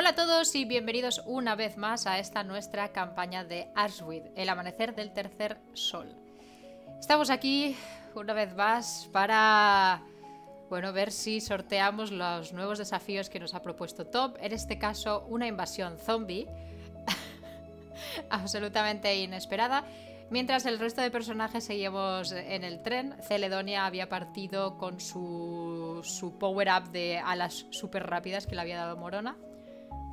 Hola a todos y bienvenidos una vez más a esta nuestra campaña de Arswid, el amanecer del tercer sol. Estamos aquí una vez más para bueno, ver si sorteamos los nuevos desafíos que nos ha propuesto Top. En este caso, una invasión zombie. Absolutamente inesperada. Mientras el resto de personajes seguíamos en el tren, Celedonia había partido con su, su power-up de alas súper rápidas que le había dado Morona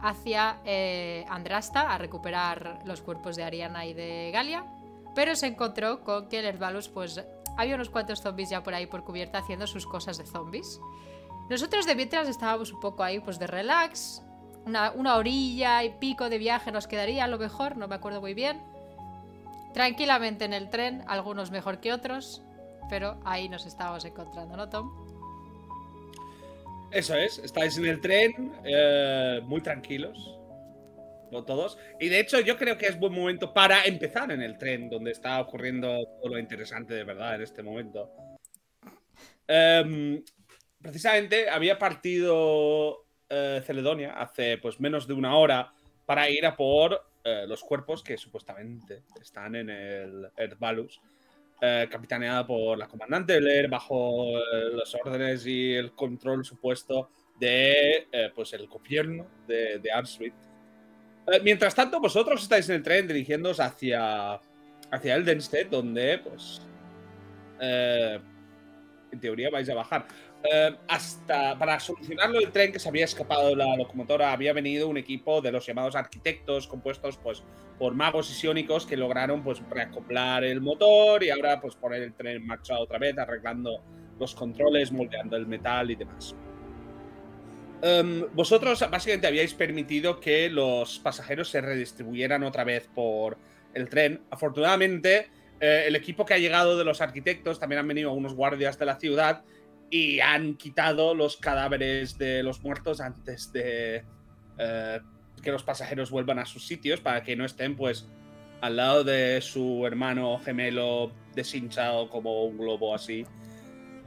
hacia eh, Andrasta a recuperar los cuerpos de Ariana y de Galia, pero se encontró con que el Herbalus pues había unos cuantos zombies ya por ahí por cubierta haciendo sus cosas de zombies. Nosotros de mientras estábamos un poco ahí pues de relax, una, una orilla y pico de viaje nos quedaría a lo mejor, no me acuerdo muy bien. Tranquilamente en el tren, algunos mejor que otros, pero ahí nos estábamos encontrando, ¿no, Tom? Eso es, estáis en el tren, eh, muy tranquilos, no todos. Y de hecho, yo creo que es buen momento para empezar en el tren, donde está ocurriendo todo lo interesante de verdad en este momento. Em, precisamente había partido eh, Celedonia hace pues menos de una hora para ir a por eh, los cuerpos que supuestamente están en el Earthbalus. Eh, capitaneada por la comandante Leer bajo eh, las órdenes y el control supuesto de eh, pues el gobierno de, de mientras tanto, vosotros estáis en el tren dirigiéndoos hacia, hacia Eldenstead, donde pues en teoría vais a bajar. Eh, hasta para solucionarlo el tren que se había escapado de la locomotora había venido un equipo de los llamados arquitectos compuestos pues por magos y psiónicos que lograron pues reacoplar el motor y ahora pues poner el tren en marcha otra vez arreglando los controles moldeando el metal y demás. Em, vosotros básicamente habíais permitido que los pasajeros se redistribuyeran otra vez por el tren. Afortunadamente eh, el equipo que ha llegado de los arquitectos también han venido algunos guardias de la ciudad y han quitado los cadáveres de los muertos antes de eh, que los pasajeros vuelvan a sus sitios para que no estén pues al lado de su hermano gemelo deshinchado como un globo así.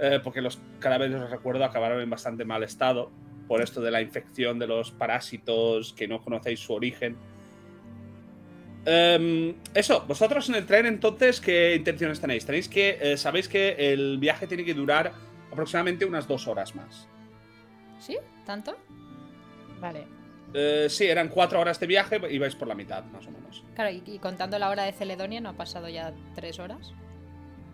Eh, porque los cadáveres, os recuerdo, acabaron en bastante mal estado por esto de la infección de los parásitos que no conocéis su origen. Em, eso, vosotros en el tren entonces, ¿qué intenciones tenéis? Tenéis que, eh, sabéis que el viaje tiene que durar aproximadamente unas dos horas más. ¿Sí? ¿Tanto? Vale. Eh, sí, eran cuatro horas de viaje y vais por la mitad, más o menos. Claro, y, contando la hora de Celedonia, ¿no ha pasado ya tres horas?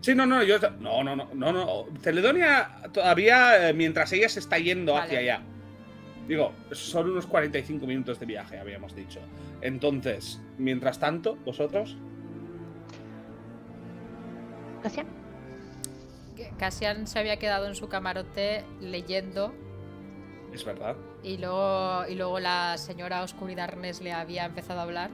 Sí, no, no, yo. No, no, no, no, no. Celedonia todavía, eh, mientras ella se está yendo hacia allá. Digo, son unos 45 minutos de viaje, habíamos dicho. Entonces, mientras tanto, vosotros. Gracias. Cassian se había quedado en su camarote leyendo. Es verdad. Y luego, y luego la señora Oscuridad Arnes le había empezado a hablar.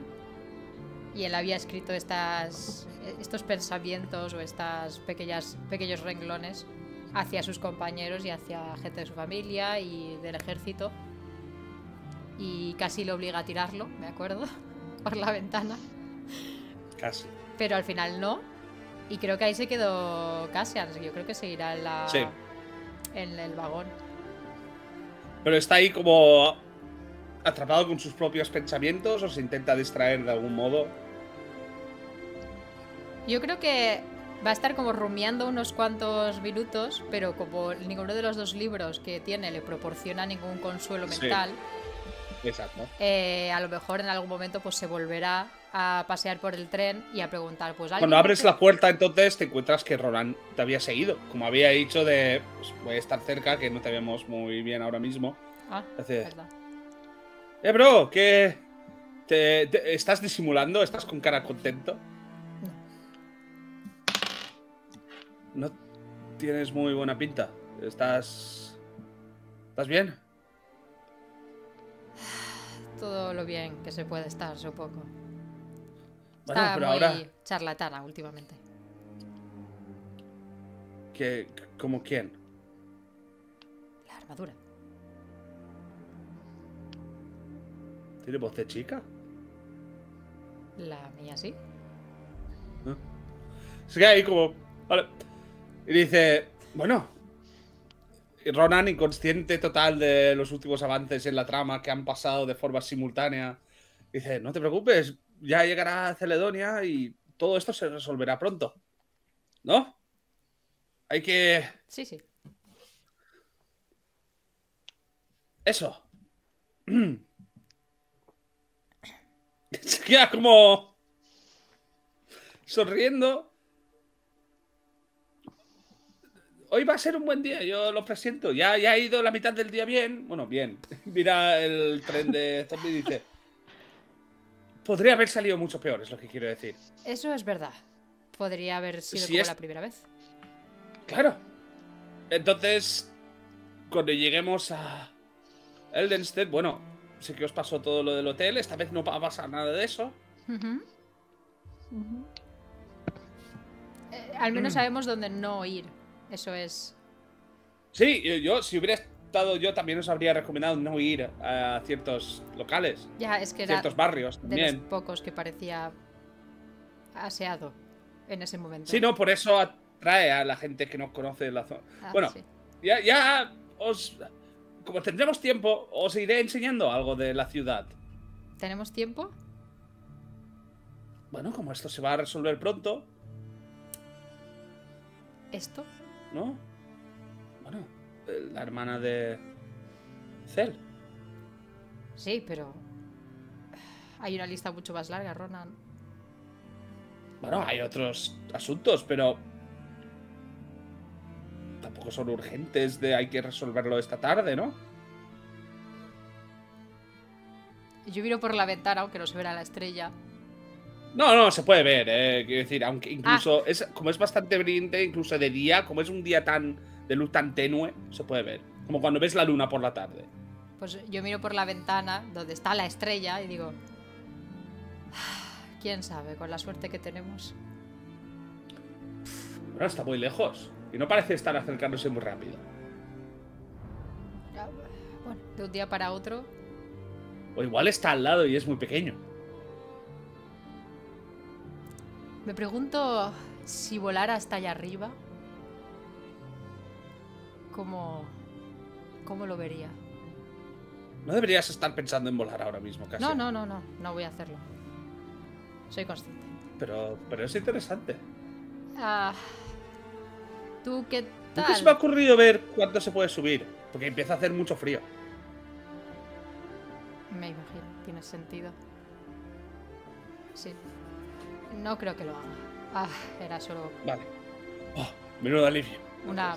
Y él había escrito estas, estos pensamientos o estas pequeñas, pequeños renglones hacia sus compañeros y hacia gente de su familia y del ejército. Y casi le obliga a tirarlo, me acuerdo, por la ventana. Casi. Pero al final no. Y creo que ahí se quedó Cassian. Yo creo que seguirá en, la, en el vagón. Pero está ahí como atrapado con sus propios pensamientos o se intenta distraer de algún modo. Yo creo que va a estar como rumiando unos cuantos minutos, pero como ninguno de los dos libros que tiene le proporciona ningún consuelo mental. Exacto. Eh, a lo mejor en algún momento pues se volverá a pasear por el tren y a preguntar, pues Cuando abres la puerta entonces te encuentras que Roland te había seguido, como había dicho de, pues, voy a estar cerca, que no te vemos muy bien ahora mismo. Ah, verdad. Eh, bro, ¿qué? ¿Te, estás disimulando? ¿Estás con cara contento? No. No tienes muy buena pinta. ¿Estás... ¿Estás bien? Todo lo bien que se puede estar, supongo. Bueno, pero ahora... charlatana últimamente. ¿Qué, ¿Como quién? La armadura. ¿Tiene voz de chica? La mía sí. ¿No? Se queda ahí como... Vale. Y dice... Bueno. Ronan, inconsciente total de los últimos avances en la trama que han pasado de forma simultánea, dice, no te preocupes, ya llegará Celedonia y todo esto se resolverá pronto. ¿No? Hay que... Sí, sí. Eso. Se queda como... Sonriendo. Hoy va a ser un buen día, yo lo presiento. Ya, ya ha ido la mitad del día bien. Bueno, bien. Mira el tren de zombie y dice... Podría haber salido mucho peor, es lo que quiero decir. Eso es verdad. Podría haber sido Si como es- la primera vez. Claro. Entonces, cuando lleguemos a Eldenstead, bueno, sé que os pasó todo lo del hotel, esta vez no va a pasar nada de eso. Eh, al menos sabemos dónde no ir. Eso es. Sí, yo, si hubiera estado yo, también os habría recomendado no ir a ciertos locales, Ya, es que era ciertos barrios de también. los pocos que parecía aseado en ese momento. Sí, no, por eso atrae a la gente que no conoce la zona. Ah, bueno, sí. ya, ya os... Como tendremos tiempo, os iré enseñando algo de la ciudad. ¿Tenemos tiempo? Bueno, como esto se va a resolver pronto, ¿Esto? ¿No? Bueno, eh, la hermana de Cel. Sí, pero. Hay una lista mucho más larga, Ronan. Bueno, hay otros asuntos, pero tampoco son urgentes de hay que resolverlo esta tarde, ¿no? Yo miro por la ventana, aunque no se verá la estrella. No, no, se puede ver, eh. Quiero decir, aunque Ah. incluso es como es bastante brillante, incluso de día, como es un día tan de luz tan tenue, se puede ver. Como cuando ves la luna por la tarde. Pues yo miro por la ventana, donde está la estrella, y digo. "Ah, ¿Quién sabe? Con la suerte que tenemos. Bueno, está muy lejos. Y no parece estar acercándose muy rápido. Ya, Bueno, de un día para otro. O igual está al lado y es muy pequeño. Me pregunto si volara hasta allá arriba. ¿Cómo. ¿Cómo lo vería? No deberías estar pensando en volar ahora mismo, casi. No, no, no, no. No voy a hacerlo. Soy consciente. Pero, pero es interesante. Ah, ¿Tú qué Nunca se me ha tal? ocurrido ver cuánto se puede subir. Porque empieza a hacer mucho frío. Me imagino, tiene sentido. Sí. No creo que lo haga. Ah, era solo Vale. Oh, menudo alivio. Una-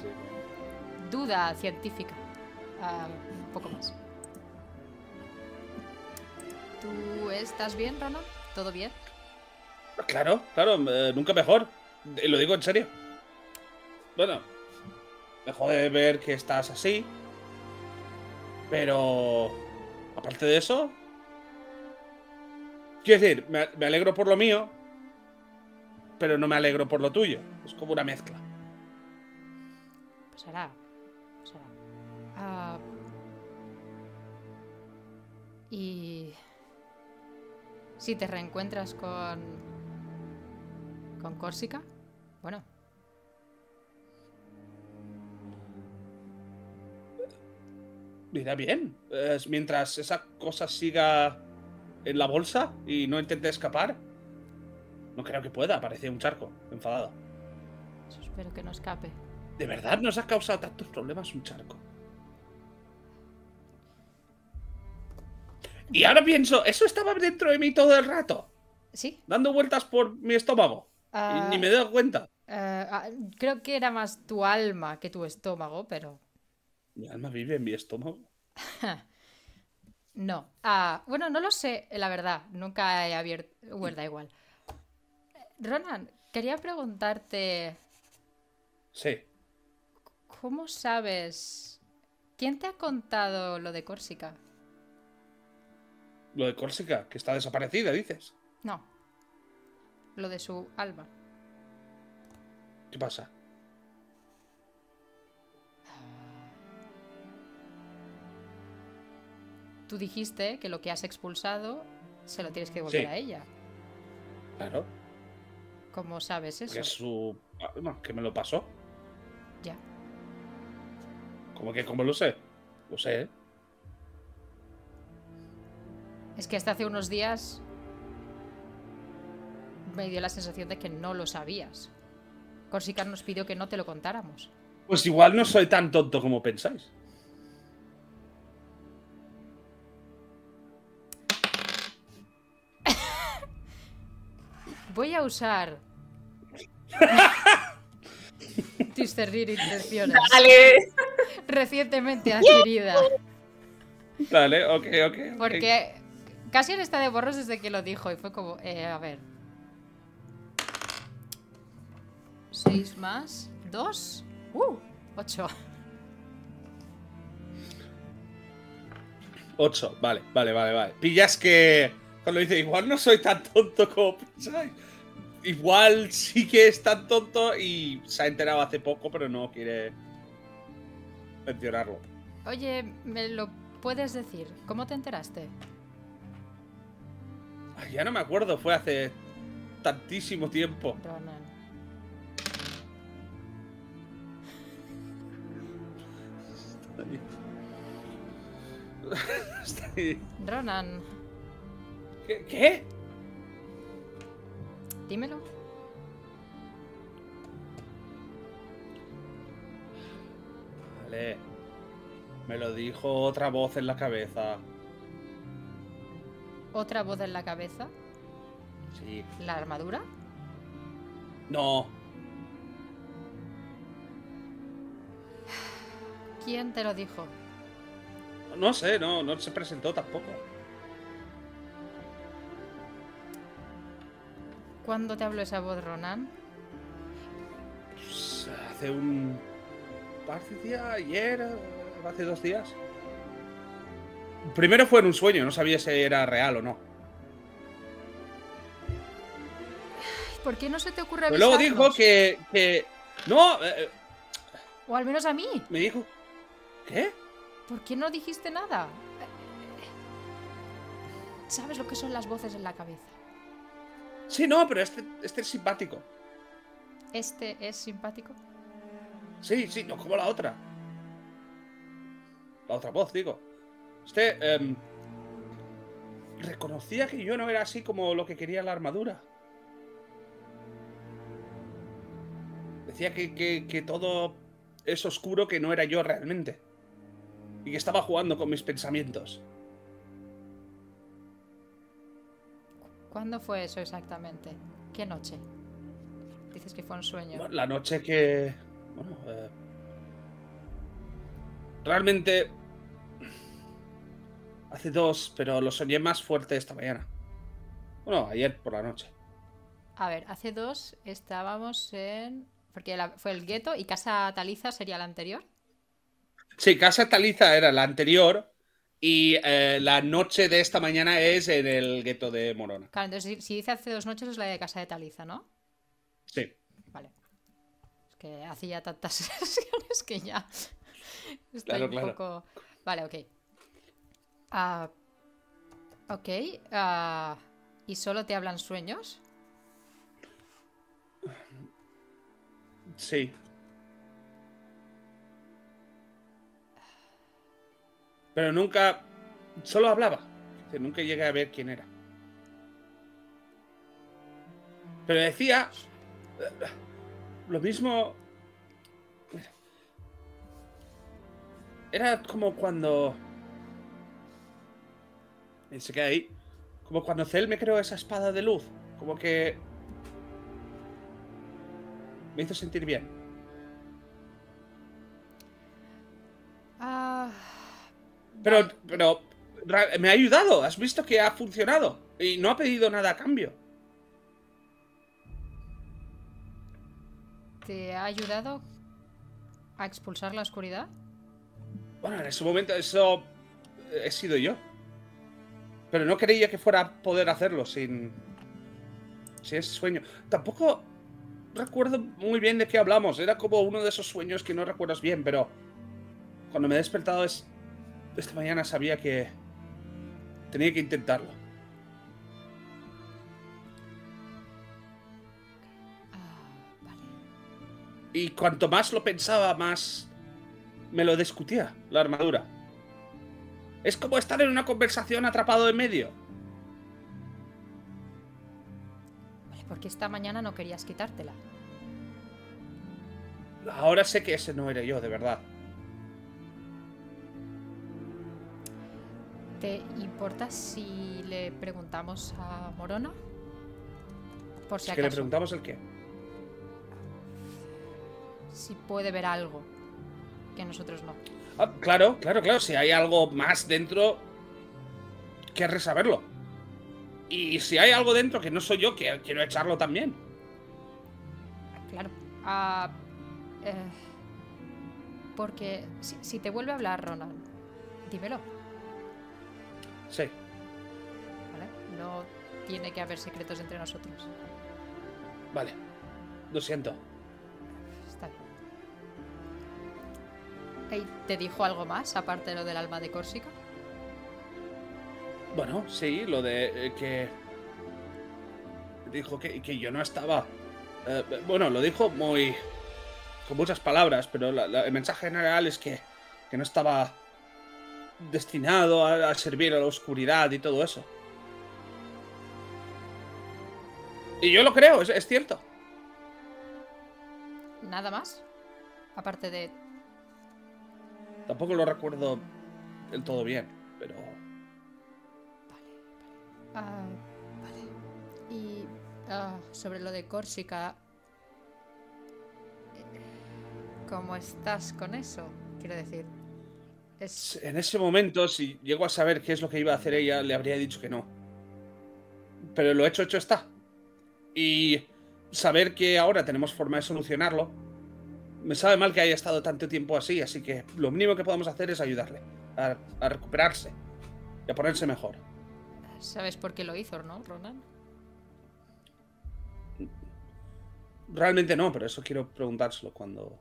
duda científica. Ah, un poco más. ¿Tú estás bien, Ronald? ¿Todo bien? Claro, claro, eh, nunca mejor. Y lo digo en serio. Bueno, me jode ver que estás así. Pero. Aparte de eso. Quiero decir, me alegro por lo mío. Pero no me alegro por lo tuyo. Es como una mezcla. Pues hará. Pues. Ah, y. Si te reencuentras con. con Córsica, bueno, Mira bien. Es mientras esa cosa siga en la bolsa y no intente escapar. No creo que pueda, parece un charco, enfadado. eso espero que no escape. ¿De verdad nos ha causado tantos problemas un charco? Y ahora pienso, eso estaba dentro de mí todo el rato, ¿Sí? dando vueltas por mi estómago. Ah, Y ni me doy cuenta. eh, ah, creo que era más tu alma que tu estómago, pero. Mi alma vive en mi estómago. No. Ah, bueno, no lo sé, la verdad. Nunca he abierto. Bueno, da igual. Ronan, quería preguntarte. Sí. ¿Cómo sabes? ¿Quién te ha contado lo de Córsica? Lo de Córsica, que está desaparecida, dices. No. Lo de su alma. ¿Qué pasa? Tú dijiste que lo que has expulsado se lo tienes que devolver Sí. a ella. Claro, ¿Cómo sabes eso? que su... ah, no, que me lo pasó. Ya. ¿Cómo ¿Cómo que cómo lo sé? Lo sé, ¿eh? Es que hasta hace unos días me dio la sensación de que no lo sabías. Corsicar nos pidió que no te lo contáramos. Pues igual no soy tan tonto como pensáis. Voy a usar discernir intenciones Dale. recientemente adquirida. Vale, ok, ok. Porque casi está de borros desde que lo dijo y fue como, eh, a ver. 6 más 2. Uh, 8. 8, vale, vale, vale, vale. Pillas que cuando dice, igual no soy tan tonto como pensáis. Igual sí que es tan tonto y se ha enterado hace poco, pero no quiere mencionarlo. Oye, ¿me lo puedes decir? ¿Cómo te enteraste? Ay, ya no me acuerdo, fue hace tantísimo tiempo. Ronan. Está ahí. Ronan, ¿Qué? ¿Qué? Dímelo. Vale. Me lo dijo otra voz en la cabeza. Otra voz en la cabeza. Sí. La armadura. No. ¿Quién te lo dijo? No sé, no, no se presentó tampoco. ¿Cuándo te habló esa voz, Ronan? Pues, hace un par de días, ayer, eh, hace dos días. Primero fue en un sueño, no sabía si era real o no. ¿Por qué no se te ocurre Pero luego avisarnos? dijo que, que... No, eh, eh, O al menos a mí. me dijo... ¿Qué? ¿Por qué no dijiste nada? ¿Sabes lo que son las voces en la cabeza? Sí, no, pero este, este es simpático. ¿Este es simpático? Sí, sí, no como la otra. La otra voz, digo. Este em, reconocía que yo no era así como lo que quería la armadura. Decía que, que- que todo es oscuro, que no era yo realmente. Y que estaba jugando con mis pensamientos. ¿Cuándo fue eso exactamente? ¿Qué noche? Dices que fue un sueño. Bueno, La noche que... Bueno, eh, realmente... Hace dos, pero lo soñé más fuerte esta mañana. Bueno, ayer por la noche. A ver, hace dos estábamos en... Porque la- fue el gueto y Casa Taliza sería la anterior. Sí, Casa Taliza era la anterior y eh, la noche de esta mañana es en el gueto de Morona. Claro, entonces si, dice hace dos noches es la de Casa de Taliza, ¿no? Sí. Vale. Es que hace ya tantas sesiones que ya estoy Claro, un claro. poco... Vale, ok. Ah, ok. ah, ¿Y solo te hablan sueños? Sí. Pero nunca... Solo hablaba. Nunca llegué a ver quién era. Pero decía... Lo mismo... Era como cuando... Se queda ahí. Como cuando Cell me creó esa espada de luz. Como que... Me hizo sentir bien. Ah, Pero, pero me ha ayudado. Has visto que ha funcionado. Y no ha pedido nada a cambio. ¿Te ha ayudado a expulsar la oscuridad? Bueno, en ese momento eso eh, he sido yo. Pero no creía que fuera a poder hacerlo sin, sin ese sueño. Tampoco recuerdo muy bien de qué hablamos. Era como uno de esos sueños que no recuerdas bien, pero cuando me he despertado es, esta mañana sabía que tenía que intentarlo. Ah, vale. Y cuanto más lo pensaba, más me lo discutía, la armadura. Es como estar en una conversación atrapado en medio. Porque esta mañana no querías quitártela. Ahora sé que ese no era yo, de verdad. ¿Te importa si le preguntamos a Morona? Por si acaso. ¿Que le preguntamos el qué? Si puede ver algo que nosotros no. Ah, claro, claro, claro. Si hay algo más dentro, querré saberlo. Y si hay algo dentro que no soy yo, que quiero echarlo también. Claro. Ah, eh, porque si, te vuelve a hablar Ronald, dímelo. Sí. Vale. No tiene que haber secretos entre nosotros. Vale. Lo siento. ¿Te dijo algo más, aparte de lo del alma de Córsica? Bueno, sí, lo de eh, que... Dijo que, yo no estaba... Eh, bueno, lo dijo muy... con muchas palabras, pero el mensaje general es que, que no estaba destinado a, servir a la oscuridad y todo eso. Y yo lo creo, es cierto. ¿Nada más? Aparte de Tampoco lo recuerdo del todo bien, pero... Vale, vale. Ah, vale. Y ah, sobre lo de Córsica... ¿Cómo estás con eso? Quiero decir... En ese momento, si llego a saber qué es lo que iba a hacer ella, le habría dicho que no. Pero lo hecho, hecho está. Y saber que ahora tenemos forma de solucionarlo me sabe mal que haya estado tanto tiempo así, así que lo mínimo que podemos hacer es ayudarle a, recuperarse y a ponerse mejor. ¿Sabes por qué lo hizo, no, Ronan? Realmente no, pero eso quiero preguntárselo cuando...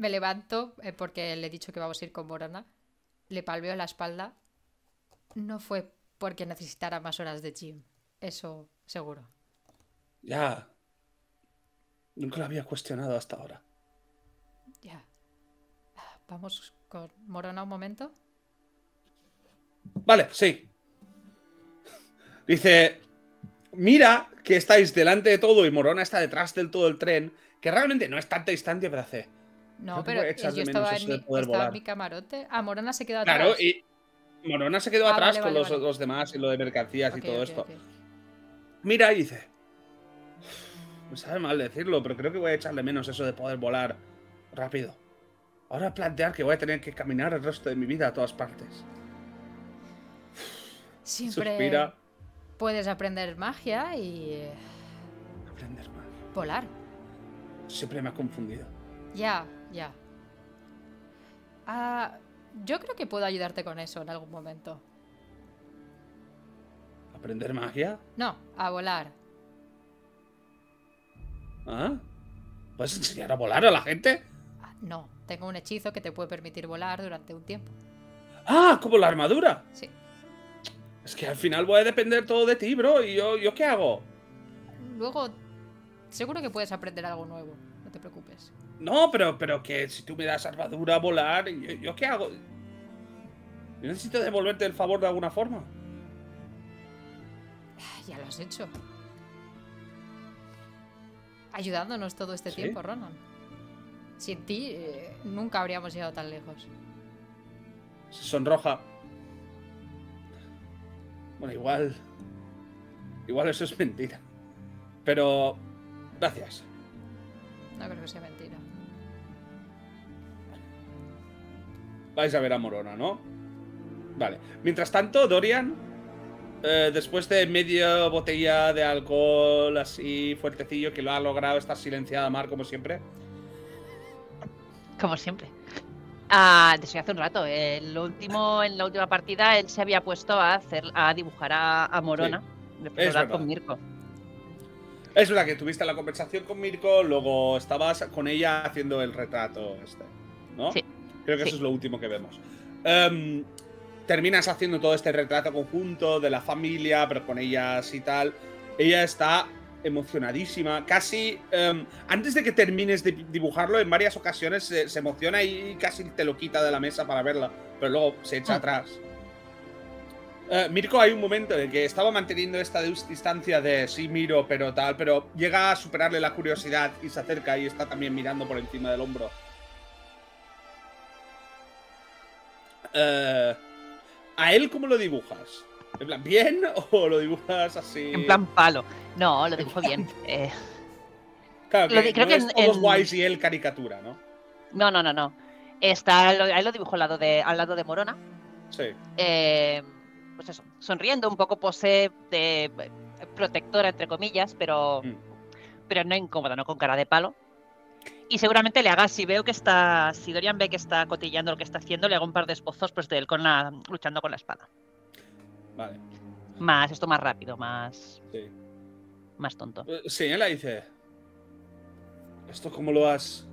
Me levanto eh, porque le he dicho que vamos a ir con Morana. Le palveo la espalda. No fue porque necesitara más horas de gym. Eso seguro. Ya, Nunca lo había cuestionado hasta ahora. Ya. Vamos con Morona un momento. Vale, sí. Dice, mira que estáis delante de todo y Morona está detrás del todo el tren, que realmente no es tanta distancia, pero hace... No, pero yo estaba, en mi, mi, camarote. Ah, Morona se quedó atrás. Claro, y Morona se quedó ah, atrás con los, demás y lo de mercancías y todo esto. Mira y dice, me sabe mal decirlo, pero creo que voy a echarle menos eso de poder volar rápido. Ahora plantear que voy a tener que caminar el resto de mi vida a todas partes. Siempre puedes aprender magia y... Eh, aprender magia. Volar. Siempre me ha confundido. Ya, ya. Ah, yo creo que puedo ayudarte con eso en algún momento. ¿Aprender magia? No, a volar. ¿Ah? ¿Puedes enseñar a volar a la gente? Ah, no, tengo un hechizo que te puede permitir volar durante un tiempo. Ah, como la armadura. Sí. Es que al final voy a depender todo de ti, bro. ¿Y yo, yo qué hago? Luego, seguro que puedes aprender algo nuevo. No te preocupes. No, pero, pero que si tú me das armadura, volar, ¿yo, yo qué hago? Yo necesito devolverte el favor de alguna forma. Ya lo has hecho ayudándonos todo este tiempo, Ronan. Sin ti, eh, nunca habríamos llegado tan lejos. Se sonroja. Bueno, igual. Igual eso es mentira. Pero. Gracias. No creo que sea mentira. Vais a ver a Morona, ¿no? Vale. Mientras tanto, Dorian eh, después de media botella de alcohol así fuertecillo que lo ha logrado estar silenciada Mar como siempre. Como siempre. Ah, desde hace un rato. El último, en la última partida, él se había puesto a hacer, a dibujar a, Morona. es con Mirko. Es verdad que tuviste la conversación con Mirko, luego estabas con ella haciendo el retrato este, ¿no? Sí. Creo que eso es lo último que vemos. Um, terminas haciendo todo este retrato conjunto de la familia, pero con ellas y tal. Ella está emocionadísima. Casi em, antes de que termines de dibujarlo, en varias ocasiones se, se emociona y casi te lo quita de la mesa para verla, pero luego se echa Mm. atrás. Eh, Mirko, hay un momento en el que estaba manteniendo esta dis- distancia de sí miro, pero tal, pero llega a superarle la curiosidad y se acerca y está también mirando por encima del hombro. Eh, ¿A él cómo lo dibujas? ¿En plan bien o lo dibujas así? En plan palo. No, lo dibujo bien. Eh, Claro, que lo di- creo no que es en- todos en- guays y él caricatura, ¿no? no, no, no, no. Está, lo, ahí lo dibujo al lado de, al lado de Morona. Sí. Eh, pues eso, sonriendo, un poco pose de protectora, entre comillas, pero, Mm. pero no incómoda, no con cara de palo. Y seguramente le haga, si veo que está, si Dorian ve que está cotillando lo que está haciendo, le hago un par de esbozos pues, de él con la, luchando con la espada. Vale. Más, esto más rápido, más, Sí. más tonto. Eh, Señala y dice: ¿Esto cómo lo has.?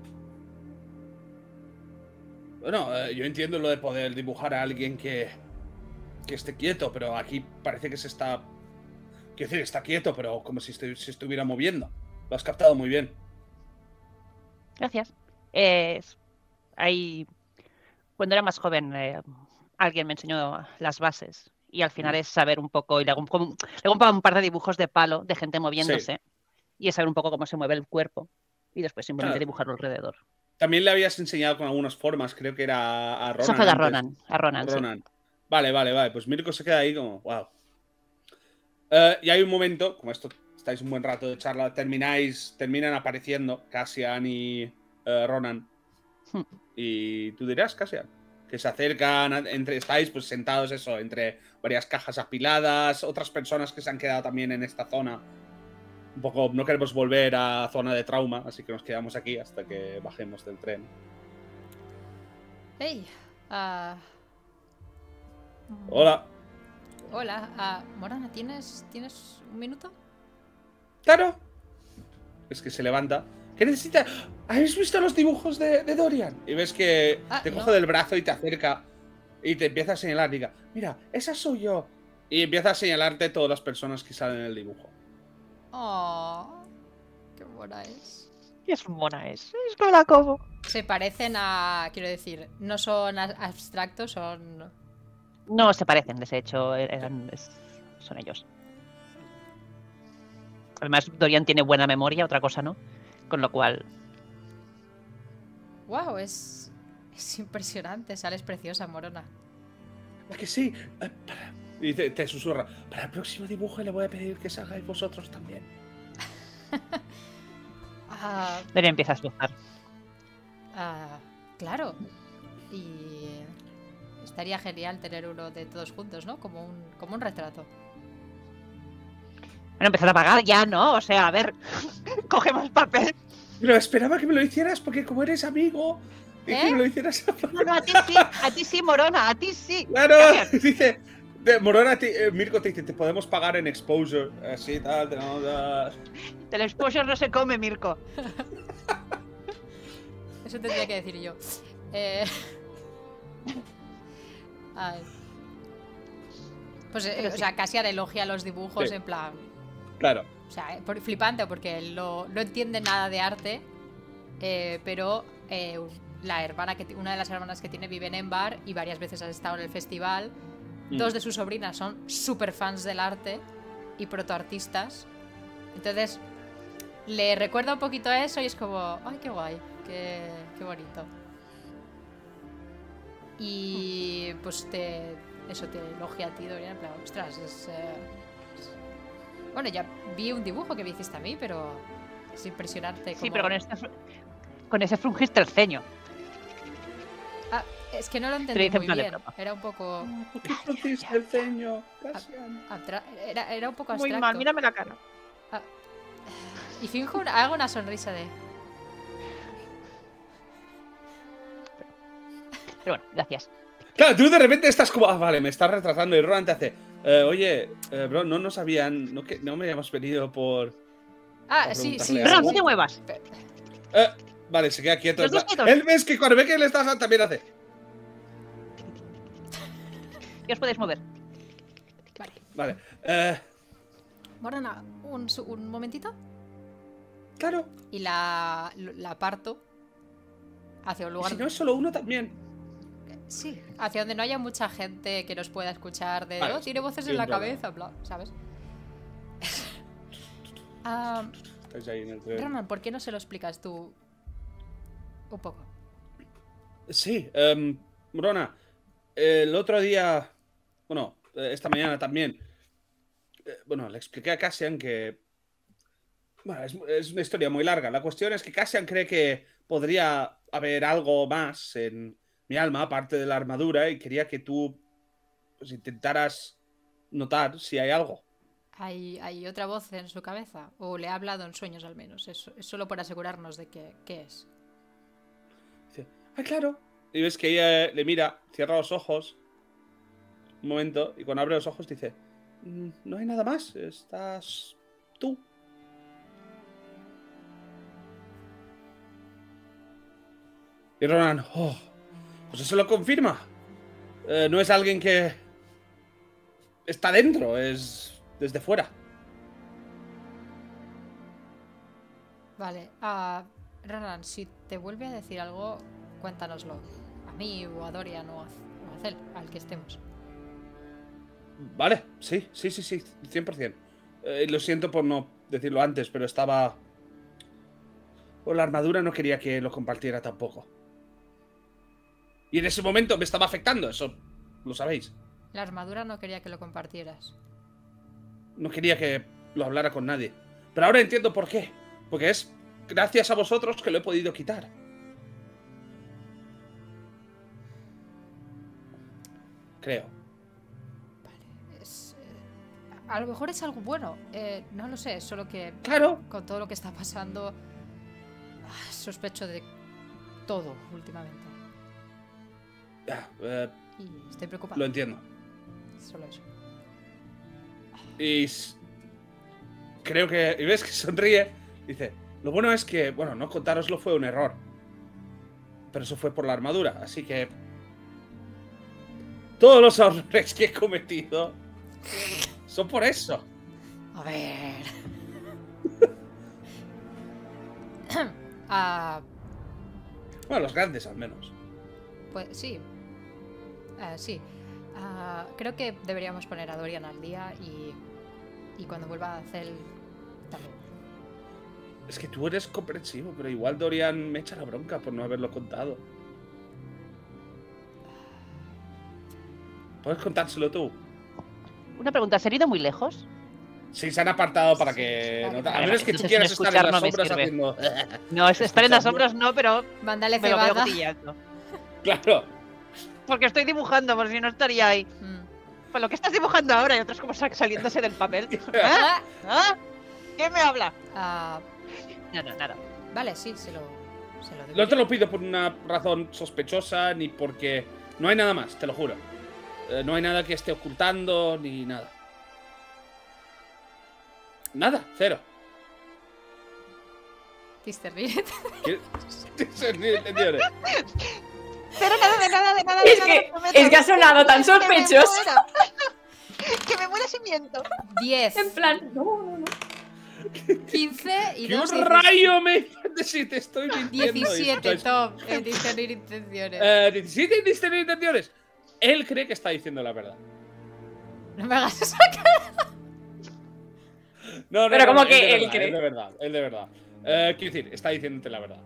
Bueno, eh, yo entiendo lo de poder dibujar a alguien que. que esté quieto, pero aquí parece que se está. Quiero decir, está quieto, pero como si se estuviera moviendo. Lo has captado muy bien. Gracias. Hay, cuando era más joven, eh, alguien me enseñó las bases y al final Mm. es saber un poco, y le hago, un- le hago un par de dibujos de palo de gente moviéndose y es saber un poco cómo se mueve el cuerpo y después simplemente Claro. dibujarlo alrededor. También le habías enseñado con algunas formas, creo que era a Ronan. Eso fue. Ronan, a Ronan, sí. Ronan. Vale, vale, vale. Pues Mirko se queda ahí como, wow. Eh, y hay un momento, como esto estáis un buen rato de charla, termináis, terminan apareciendo Cassian y eh, Ronan. Hmm. Y tú dirás, Cassian, que se acercan, entre, estáis pues sentados eso, entre varias cajas apiladas, otras personas que se han quedado también en esta zona. Un poco, no queremos volver a zona de trauma, así que nos quedamos aquí hasta que bajemos del tren. Hey, ah, Hola. hola, ah, Morana, ¿tienes, ¿tienes un minuto? Claro. Es que se levanta. ¿Qué necesita? ¿Habéis visto los dibujos de, de Dorian? Y ves que Ah, te no. coge del brazo y te acerca y te empieza a señalar. Diga, mira, esa soy yo. Y empieza a señalarte todas las personas que salen en el dibujo. Oh, qué buena es. Es mona, es. Es como la como. Se parecen a, quiero decir, no son abstractos, son... No se parecen, de hecho, eran, es- son ellos. Además, Dorian tiene buena memoria, otra cosa no. Con lo cual, Wow, es, es impresionante, sales preciosa, Morona. ¿A que sí? Eh, para- Y te, te susurra. Para el próximo dibujo le voy a pedir que salgáis vosotros también. Ah, Dorian empieza a esbozar. ah, claro. Y estaría genial tener uno de todos juntos, ¿no? Como un, como un retrato. Bueno, empezar a pagar ya, ¿no? O sea, a ver, cogemos papel. Pero esperaba que me lo hicieras porque como eres amigo, y que ¿Eh? me lo hicieras a No, no, a ti sí, a ti sí, Morona, a ti sí. Claro, dice. De, Morona, eh, Mirko te dice, te podemos pagar en exposure. Así, tal, te vamos a... Del exposure no se come, Mirko. Eso tendría que decir yo. Eh, ay. Pues, eh, o sea, Cassian elogia los dibujos Sí. en plan. Claro. O sea, eh, por- flipante porque él no, entiende nada de arte, eh, pero eh, la hermana que una de las hermanas que tiene vive en Embar y varias veces ha estado en el festival. Mm. Dos de sus sobrinas son súper fans del arte y protoartistas. Entonces, le recuerda un poquito a eso y es como, ay, qué guay, qué, qué bonito. Y pues te, eso te elogia a ti, Dorian, en plan, ostras, es... eh, es- Bueno, ya vi un dibujo que me hiciste a mí, pero es impresionante. Sí, pero con este, con ese frungiste el ceño. Ah, es que no lo entendí muy bien. Era un poco... Francisco el ceño. Era, era un poco Muy abstracto. mal, mírame la cara. Y finjo una- hago una sonrisa de... Pero bueno, gracias. Claro, tú de repente estás como, ah, vale, me estás retrasando. Y Roland te hace, eh, oye, eh, bro, no nos sabían, no, que, no me habíamos venido por. Ah, sí, sí. sí, no te muevas. Eh, vale, se queda quieto. Él ves que cuando ve que le estás también hace. Ya os podéis mover. Vale. Vale. eh, Morana, un, un momentito. Claro. Y la, la aparto hacia un Y lugar. si no es solo uno también. Sí, hacia donde no haya mucha gente que nos pueda escuchar de. Vale, "Oh, tiene voces en la problema. cabeza, bla, ¿sabes? Ah, Estáis ahí en el tren. Ronan, ¿por qué no se lo explicas tú un poco? Sí, em, Rona, el otro día, bueno, eh, esta mañana también, eh, bueno, le expliqué a Cassian que, bueno, es, es una historia muy larga. La cuestión es que Cassian cree que podría haber algo más en mi alma, aparte de la armadura, y quería que tú pues, intentaras notar si hay algo. ¿Hay, hay otra voz en su cabeza? ¿O le ha hablado en sueños al menos? Es, es solo por asegurarnos de que, qué es. Dice, ah, claro. Y ves que ella le mira, cierra los ojos, un momento, y cuando abre los ojos dice, "Mm, no hay nada más, estás tú. Y Ronan, oh, pues eso lo confirma. Eh, no es alguien que está dentro, es desde fuera. Vale. Ronan, si te vuelve a decir algo, cuéntanoslo. A mí o a Dorian o a, o a Cel, al que estemos. Vale, sí, sí, sí, sí, 100%. Eh, lo siento por no decirlo antes, pero estaba... Por la armadura no quería que lo compartiera tampoco. Y en ese momento me estaba afectando, eso lo sabéis. La armadura no quería que lo compartieras. No quería que lo hablara con nadie. Pero ahora entiendo por qué. Porque es gracias a vosotros que lo he podido quitar. Creo. Es, eh, a lo mejor es algo bueno. eh, no lo sé, solo que Claro. con todo lo que está pasando, ah, sospecho de todo últimamente. Eh, Y estoy preocupada. lo entiendo. Solo eso. Y creo que. Y ves que sonríe. Dice: Lo bueno es que, bueno, no contároslo fue un error. Pero eso fue por la armadura. Así que. Todos los errores que he cometido son por eso. A ver. ah, Bueno, los grandes al menos. pues sí. Ah, sí. Ah, creo que deberíamos poner a Dorian al día y, y cuando vuelva a Cel también. Es que tú eres comprensivo, pero igual Dorian me echa la bronca por no haberlo contado. ¿Puedes contárselo tú? Una pregunta, ¿se han ido muy lejos? Sí, se han apartado para que. vale, no- a menos que tú Entonces, quieras estar en las no sombras haciendo. No, es estar en las sombras no, pero Mándale me lo veo. Claro. Porque estoy dibujando, por si no estaría ahí. Mm. Pues lo que estás dibujando ahora y otros como sa- saliéndose del papel. ¿Ah? ¿Ah? ¿Qué me habla? Ah, No, no, nada. vale, sí, se lo, se lo digo. No te lo pido por una razón sospechosa ni porque. No hay nada más, te lo juro. Eh, no hay nada que esté ocultando ni nada. Nada, cero. Mr. Reed. ¿Qué-. Pero nada, de nada, de nada. Es de que, nada, prometo. es que ha sonado tan Que me sospechoso. muera. Que me muera si miento. 10, En plan, no, no, no. 15 y ¿Qué 2, rayo me si te estoy mintiendo? 17, Estáis- Tom, en discernir intenciones. Eh, 17 distintas intenciones. Él cree que está diciendo la verdad. No me hagas eso. No, no, Pero no, como no, que de él verdad, cree. Él de verdad, él de verdad. Eh, quiero decir, está diciéndote la verdad.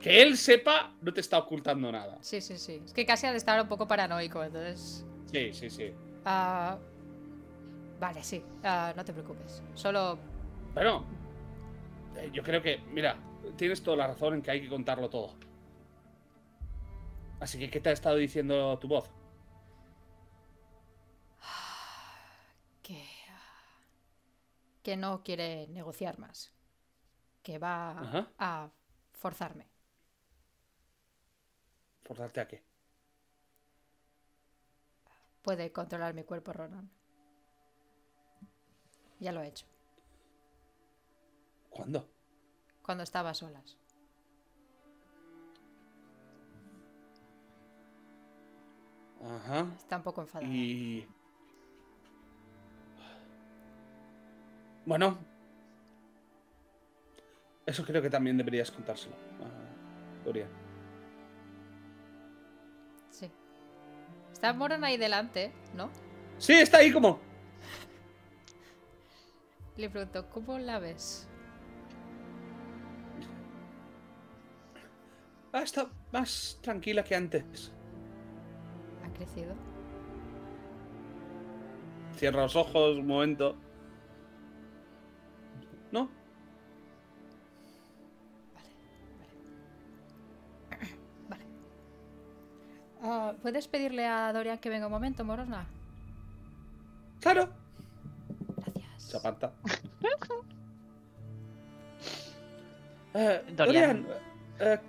Que él sepa, no te está ocultando nada. Sí, sí, sí. Es que casi al estar un poco paranoico, entonces. Sí, sí, sí. ah, vale, sí. ah, no te preocupes. Solo. Bueno, eh, yo creo que, mira, tienes toda la razón en que hay que contarlo todo. Así que, ¿qué te ha estado diciendo tu voz? que. que no quiere negociar más. Que va Ajá. a forzarme. ¿Forzarte a qué? Puede controlar mi cuerpo, Ronan. Ya lo he hecho. ¿Cuándo? Cuando estaba a solas. Ajá. Está un poco enfadada. Y. Bueno. Eso creo que también deberías contárselo a Dorian. Está Morona ahí delante, ¿no? Sí, está ahí como. Le pregunto, ¿cómo la ves? Ah, está más tranquila que antes. ¿Ha crecido? Cierra los ojos un momento. ¿No? Ah, ¿Puedes pedirle a Dorian que venga un momento, Morona? Claro. Gracias. Se aparta. Eh, Dorian. Dorian,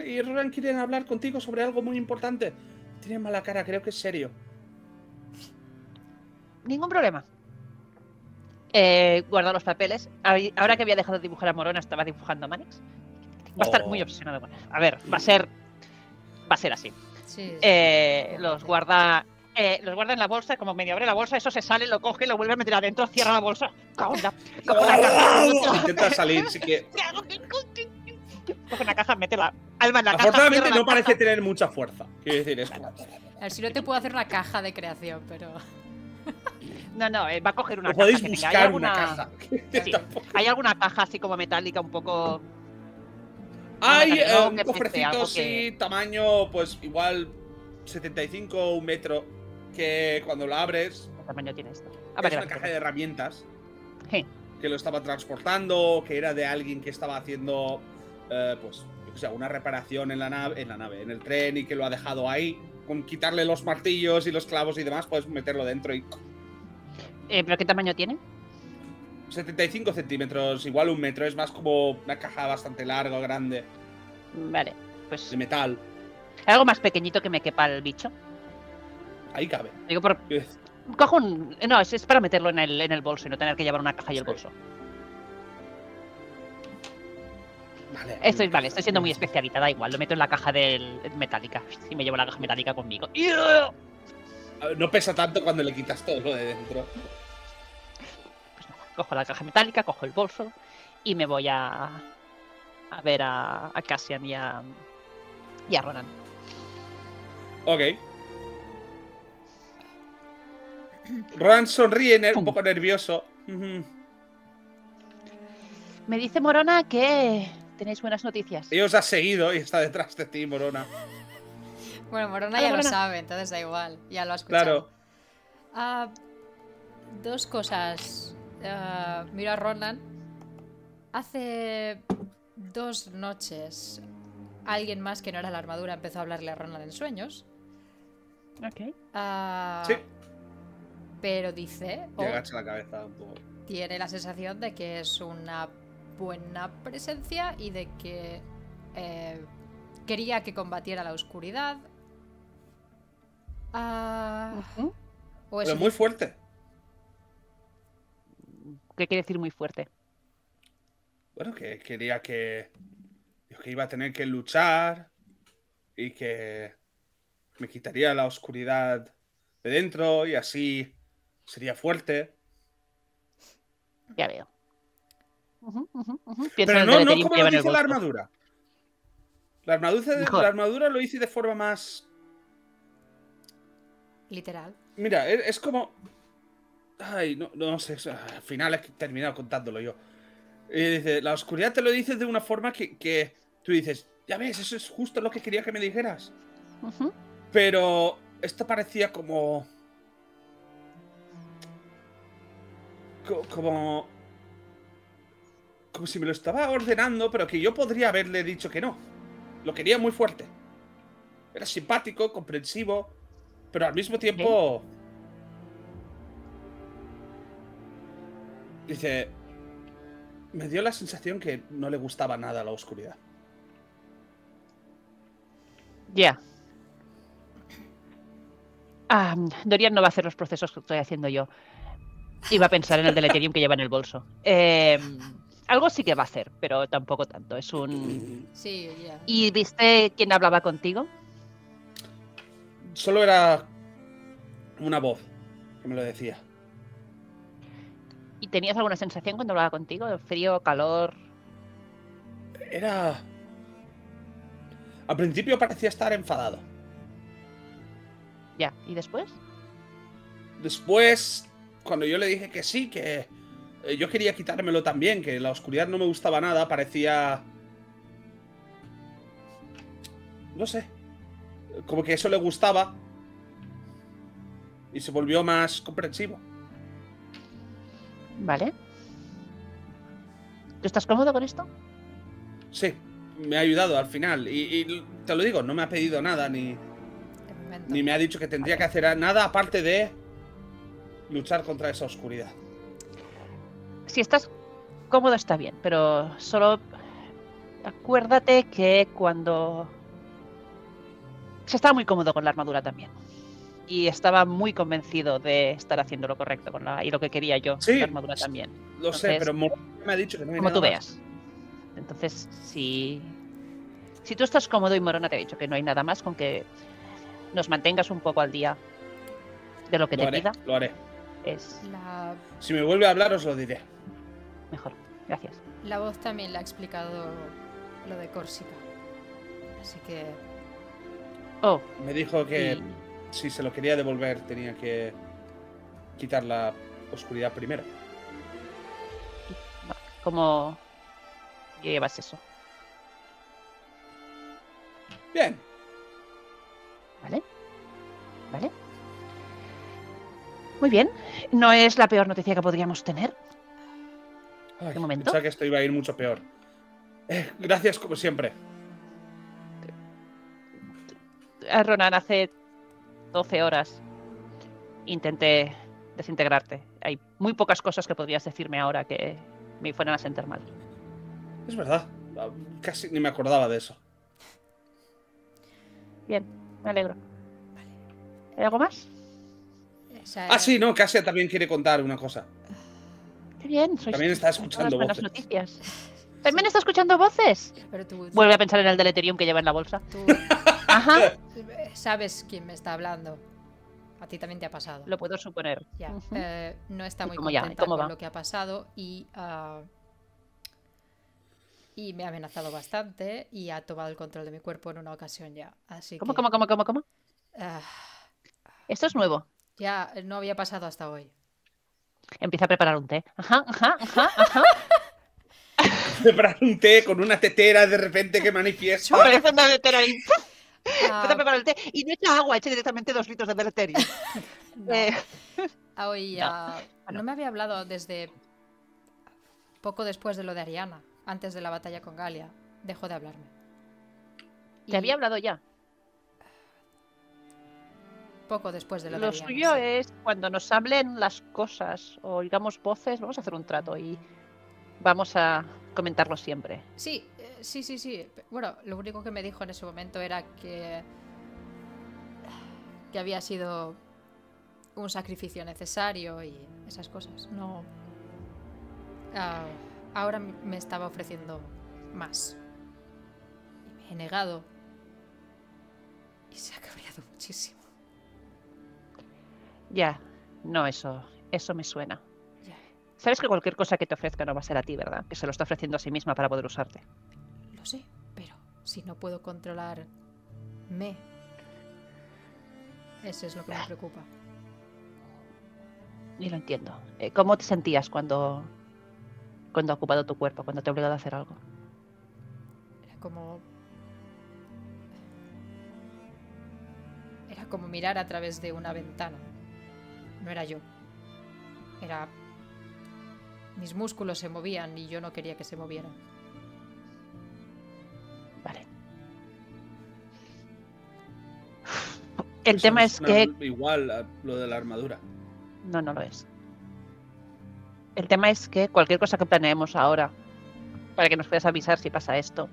eh, y Roland quieren hablar contigo sobre algo muy importante. Tienen mala cara, creo que es serio. Ningún problema. Eh, guardo los papeles. Ahora ahora que había dejado de dibujar a Morona, estaba dibujando a Manix. Va a estar Oh. muy obsesionado con él. A ver, va a ser. Va a ser así. Sí, sí. Eh, los guarda. eh, los guarda en la bolsa, como medio abre la bolsa, eso se sale, lo coge, lo vuelve a meter adentro, cierra la bolsa. cago en la- Coge una caja, Intenta salir, sí que. coge una caja, mete la alma en la caja. Afortunadamente no parece caja. tener mucha fuerza. Quiero decir, es como- A ver si no te puedo hacer una caja de creación, pero. No, no, eh, va a coger una podéis caja. que tenga. ¿Hay buscar alguna- una caja. Sí. ¿Hay alguna caja así como metálica un poco Hay eh, un cofrecito, algo sí, que- tamaño, pues igual 75 o un metro. Que cuando lo abres, ¿Qué tamaño tiene esto? Ah, es una caja de herramientas. Sí. que lo estaba transportando, que era de alguien que estaba haciendo, eh, pues, una reparación en la nave, en la nave, en el tren y que lo ha dejado ahí. Con quitarle los martillos y los clavos y demás, puedes meterlo dentro y Eh, ¿Pero qué tamaño tiene? 75 centímetros, igual un metro, es más como una caja bastante larga, grande, Vale, pues de metal. algo más pequeñito que me quepa el bicho. Ahí cabe. Digo, por... cojo un... No, es, es para meterlo en el, en el bolso y no tener que llevar una caja y el Sí. bolso. Vale. Estoy, vale, estoy siendo muy especialita, da igual, lo meto en la caja del metálica. Y me llevo la caja metálica conmigo. No pesa tanto cuando le quitas todo lo de dentro. Cojo la caja metálica, cojo el bolso y me voy a, a ver a, a Cassian y a, y a Ronan. Ok. Rohan sonríe un poco nervioso. Me dice Morona que tenéis buenas noticias. Ella os ha seguido y está detrás de ti, Morona. Bueno, Morona ya lo sabe, entonces da igual. Ya lo ha escuchado. Claro. Ah, dos cosas. Ah, miro a Ronan. Hace dos noches alguien más que no era la armadura empezó a hablarle a Ronan en sueños. Ok. Ah, Sí. Pero dice, Y o agacha la cabeza un poco. tiene la sensación de que es una buena presencia y de que eh, quería que combatiera la oscuridad. O eso Pero muy fuerte. ¿Qué quiere decir muy fuerte? Bueno, que quería que. Que iba a tener que luchar. Y que. Me quitaría la oscuridad de dentro. Y así. Sería fuerte. Ya veo. Ujú, ujú, ujú. Pienso Pero en el no, no como que lo dice la armadura. La armadura, Mejor. la armadura lo hice de forma más. literal. Mira, es, es como. Ay, no, no sé. Al final he terminado contándolo yo. Y dice: La oscuridad te lo dice de una forma que, que tú dices: Ya ves, eso es justo lo que quería que me dijeras. Pero esto parecía como. co- Como. Como si me lo estaba ordenando, pero que yo podría haberle dicho que no. Lo quería muy fuerte. Era simpático, comprensivo, pero al mismo tiempo. Dice. Me dio la sensación que no le gustaba nada la oscuridad. Ya. Ah, Dorian no va a hacer los procesos que estoy haciendo yo. Iba a pensar en el deleterium que lleva en el bolso. Eh, algo sí que va a hacer, pero tampoco tanto. Es un. Sí, ya. ¿Y viste quién hablaba contigo? Solo era una voz que me lo decía. ¿Y tenías alguna sensación cuando hablaba contigo? ¿Frío, calor? Era... Al principio parecía estar enfadado. Ya, ¿y después? Después, cuando yo le dije que sí, que eh, yo quería quitármelo también, que la oscuridad no me gustaba nada, parecía... No sé. Como que eso le gustaba. Y se volvió más comprensivo. Vale. ¿Tú estás cómodo con esto? Sí, me ha ayudado al final. Y, y te lo digo, no me ha pedido nada, ni, ni me ha dicho que tendría que hacer nada aparte de luchar contra esa oscuridad. Si estás cómodo está bien, pero solo acuérdate que cuando se estaba muy cómodo con la armadura también. Y estaba muy convencido de estar haciendo lo correcto con la y lo que quería yo Sí, la armadura también. Lo sé, pero Morgan me ha dicho que no hay Como nada tú más. veas. Entonces, si si tú estás cómodo y Morona te ha dicho que no hay nada más con que nos mantengas un poco al día de lo que Lo te haré, pida, lo haré. es La, Si me vuelve a hablar, os lo diré. mejor. Gracias. la voz también le ha explicado lo de Córsica. Así que Oh, Me dijo que y- si se lo quería devolver, tenía que quitar la oscuridad primero. ¿cómo llevas eso? Bien, ¿Vale? ¿Vale? Muy bien. No es la peor noticia que podríamos tener. Ay, ¿Qué momento? Pensaba que esto iba a ir mucho peor. Eh, gracias, como siempre. Ah, Ronan, hace 12 horas intenté desintegrarte. Hay muy pocas cosas que podrías decirme ahora que me fueran a sentir mal. Es verdad. Casi ni me acordaba de eso. Bien, me alegro. ¿Hay algo más? esa Ah, sí, no, Casia también quiere contar una cosa. Qué bien, sois También está escuchando buenas voces. noticias. ¿También está escuchando voces? Pero tú, Vuelve a pensar en el deleterium que lleva en la bolsa. tú Ajá, sabes quién me está hablando. A ti también te ha pasado. lo puedo suponer. Ya, eh, no está ¿Y muy cómo ya? contenta ¿Cómo con va? lo que ha pasado y, ah, y me ha amenazado bastante y ha tomado el control de mi cuerpo en una ocasión ya. Así ¿Cómo, que cómo, cómo, cómo, cómo? ah, Esto es nuevo. ya no había pasado hasta hoy. Empieza a preparar un té. Ajá, ajá, ajá, ajá. Preparar un té con una tetera de repente que manifiesta. Parece una tetera Ah, a preparar el té. Y no echa agua, echa directamente dos litros de no, Eh, ah, no, ah, bueno. no me había hablado desde poco después de lo de Ariana, antes de la batalla con Galia. Dejó de hablarme. te había hablado ya. poco después de lo, Lo de Ariana. suyo sí. es cuando nos hablen las cosas o oigamos voces, vamos a hacer un trato y vamos a comentarlo siempre. Sí, sí, sí, sí. Bueno, lo único que me dijo en ese momento era que. que había sido un sacrificio necesario y esas cosas. No. Ah, ahora me estaba ofreciendo más. Y me he negado. Y se ha cabreado muchísimo. Ya, no, eso, eso me suena. Ya, Sabes que cualquier cosa que te ofrezca no va a ser a ti, ¿verdad? Que se lo está ofreciendo a sí misma para poder usarte. Lo sé, pero si no puedo controlar. me. Eso es lo que me preocupa. Y lo entiendo. Eh, ¿Cómo te sentías cuando, cuando ha ocupado tu cuerpo, cuando te ha obligado a hacer algo? Era como. Era como mirar a través de una ventana. No era yo. Era. Mis músculos se movían y yo no quería que se movieran. El tema es que Igual a lo de la armadura. No, no lo es. El tema es que cualquier cosa que planeemos ahora, para que nos puedas avisar si pasa esto,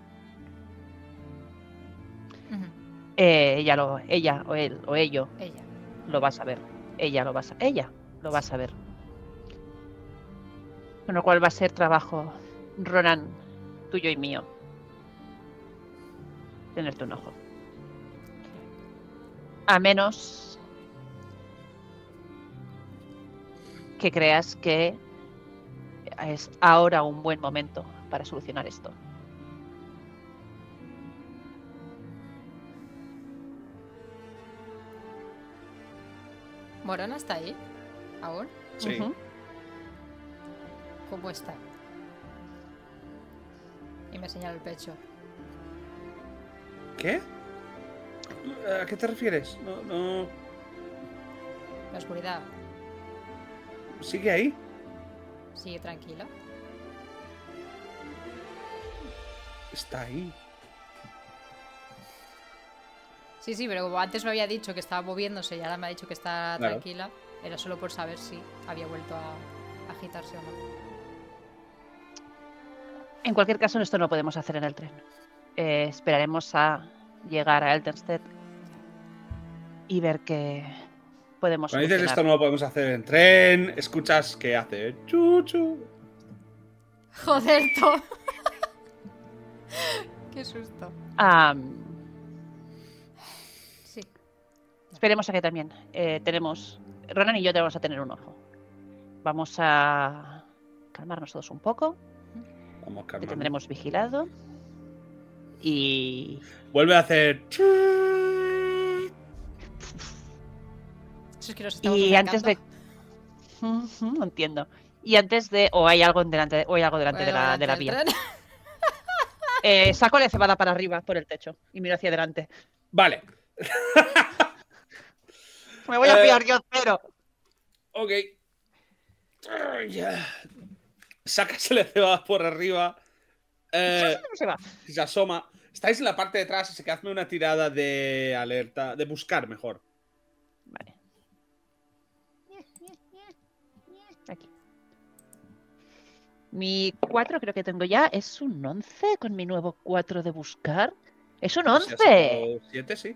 eh, ella, lo, ella o él o ello Ella. lo va a saber. Ella lo va a ella lo va a saber. Con lo cual va a ser trabajo, Ronan, tuyo y mío. Tenerte un ojo. A menos que creas que es ahora un buen momento para solucionar esto. ¿Morona está ahí? ¿Aún? Sí. ¿Cómo está? Y me señala el pecho. ¿Qué? ¿A qué te refieres? No, no. La oscuridad. ¿Sigue ahí? Sigue tranquila. Está ahí. Sí, sí, pero como antes me había dicho que estaba moviéndose y ahora me ha dicho que está Claro. tranquila, era solo por saber si había vuelto a a agitarse o no. En cualquier caso, esto no lo podemos hacer en el tren. Eh, esperaremos a llegar a Eltenstedt y ver qué podemos Cuando dices esto no lo podemos hacer en tren, escuchas que hace chuchu. Joder, to. Qué susto. Sí. esperemos a que también eh, tenemos. Ronan y yo tenemos a tener un ojo. Vamos a calmarnos todos un poco. Vamos, Te calma. tendremos vigilado. Y Vuelve a hacer. Eso es que nos estamos Y antes de. No entiendo. Y antes de. O hay algo delante, o hay algo delante de Bueno, la, de la delante vía. Eh, saco la cebada para arriba por el techo y miro hacia adelante. Vale. Me voy a Eh, pillar yo cero. Ok. Sacas el cebada por arriba. Eh, Se va. se asoma. Estáis en la parte de atrás, así que hazme una tirada de alerta. De buscar mejor. Vale. Aquí. Mi 4 creo que tengo ya. ¿Es un 11 con mi nuevo 4 de buscar? ¡Es un Si has 11! sacado siete, sí.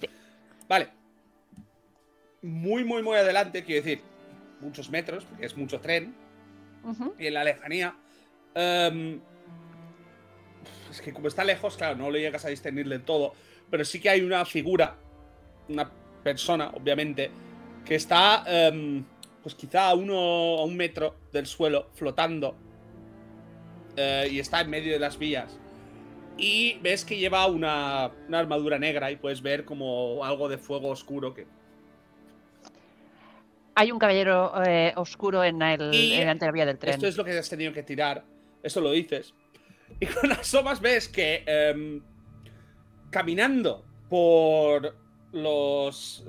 Sí. Vale. Muy, muy, muy adelante, quiero decir, muchos metros, porque es mucho tren. Y en la lejanía. em, es que como está lejos, claro, no lo llegas a discernir del todo. Pero sí que hay una figura, una persona, obviamente, que está, em, pues quizá a uno a un metro del suelo, flotando. eh, y está en medio de las vías. Y ves que lleva una, una armadura negra y puedes ver como algo de fuego oscuro que Hay un caballero eh, oscuro en el, Y en la vía del tren. Esto es lo que has tenido que tirar. Esto lo dices. Y con las somas ves que em, caminando por los.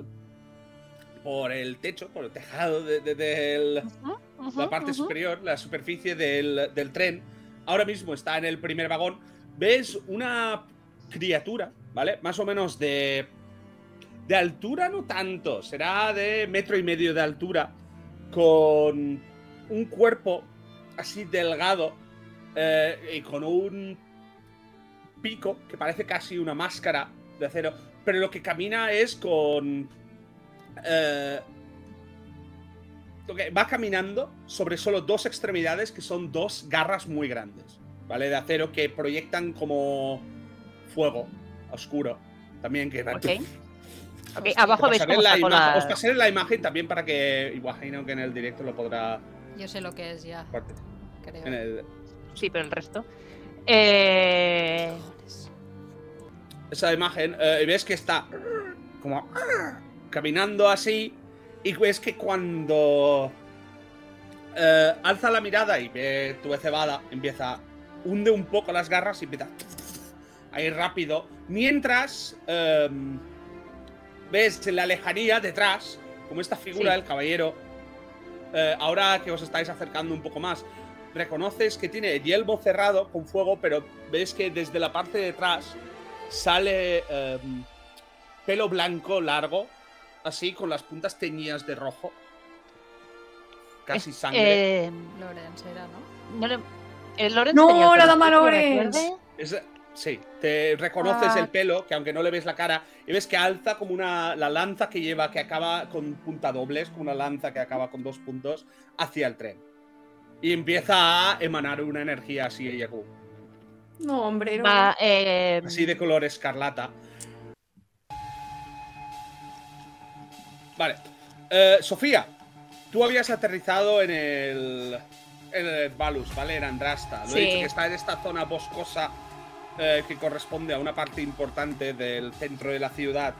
por el techo, por el tejado de, de- la parte superior, la superficie del, del tren. Ahora mismo está en el primer vagón. Ves una criatura, ¿vale? Más o menos de. De altura no tanto, será de metro y medio de altura, con un cuerpo así delgado eh, y con un pico que parece casi una máscara de acero, pero lo que camina es con... eh, lo que va caminando sobre solo dos extremidades que son dos garras muy grandes, ¿vale? De acero que proyectan como fuego oscuro. También que... Ok. Ok, Hostia, abajo veis cómo la la... Os pasaré la imagen también para que imagino que en el directo lo podrá Yo sé lo que es ya, creo. en el- Sí, pero el resto. Eh... esa imagen eh, ves que está como caminando así y ves que cuando eh, alza la mirada y ve tu cebada empieza hunde un poco las garras y empieza a ir rápido mientras em, ves en la lejanía detrás como esta figura Sí. del caballero eh, ahora que os estáis acercando un poco más reconoces que tiene el yelmo cerrado con fuego pero ves que desde la parte de atrás sale em, pelo blanco largo, así con las puntas teñidas de rojo. Casi es- sangre. eh, Lorenz era, ¿no? no le- Lorenz la dama Lorenz. Es- sí, te reconoces Ah. el pelo, que aunque no le ves la cara, y ves que alza como una la lanza que lleva, que acaba con punta dobles, con una lanza que acaba con dos puntos, hacia el tren. Y empieza a emanar una energía así, Yaku, No, hombre, no. Va, eh, así de color escarlata. Vale. Eh, Sofía, tú habías aterrizado en el. en el Valus, ¿vale? En Andrasta. Lo Sí. he dicho que está en esta zona boscosa eh, que corresponde a una parte importante del centro de la ciudad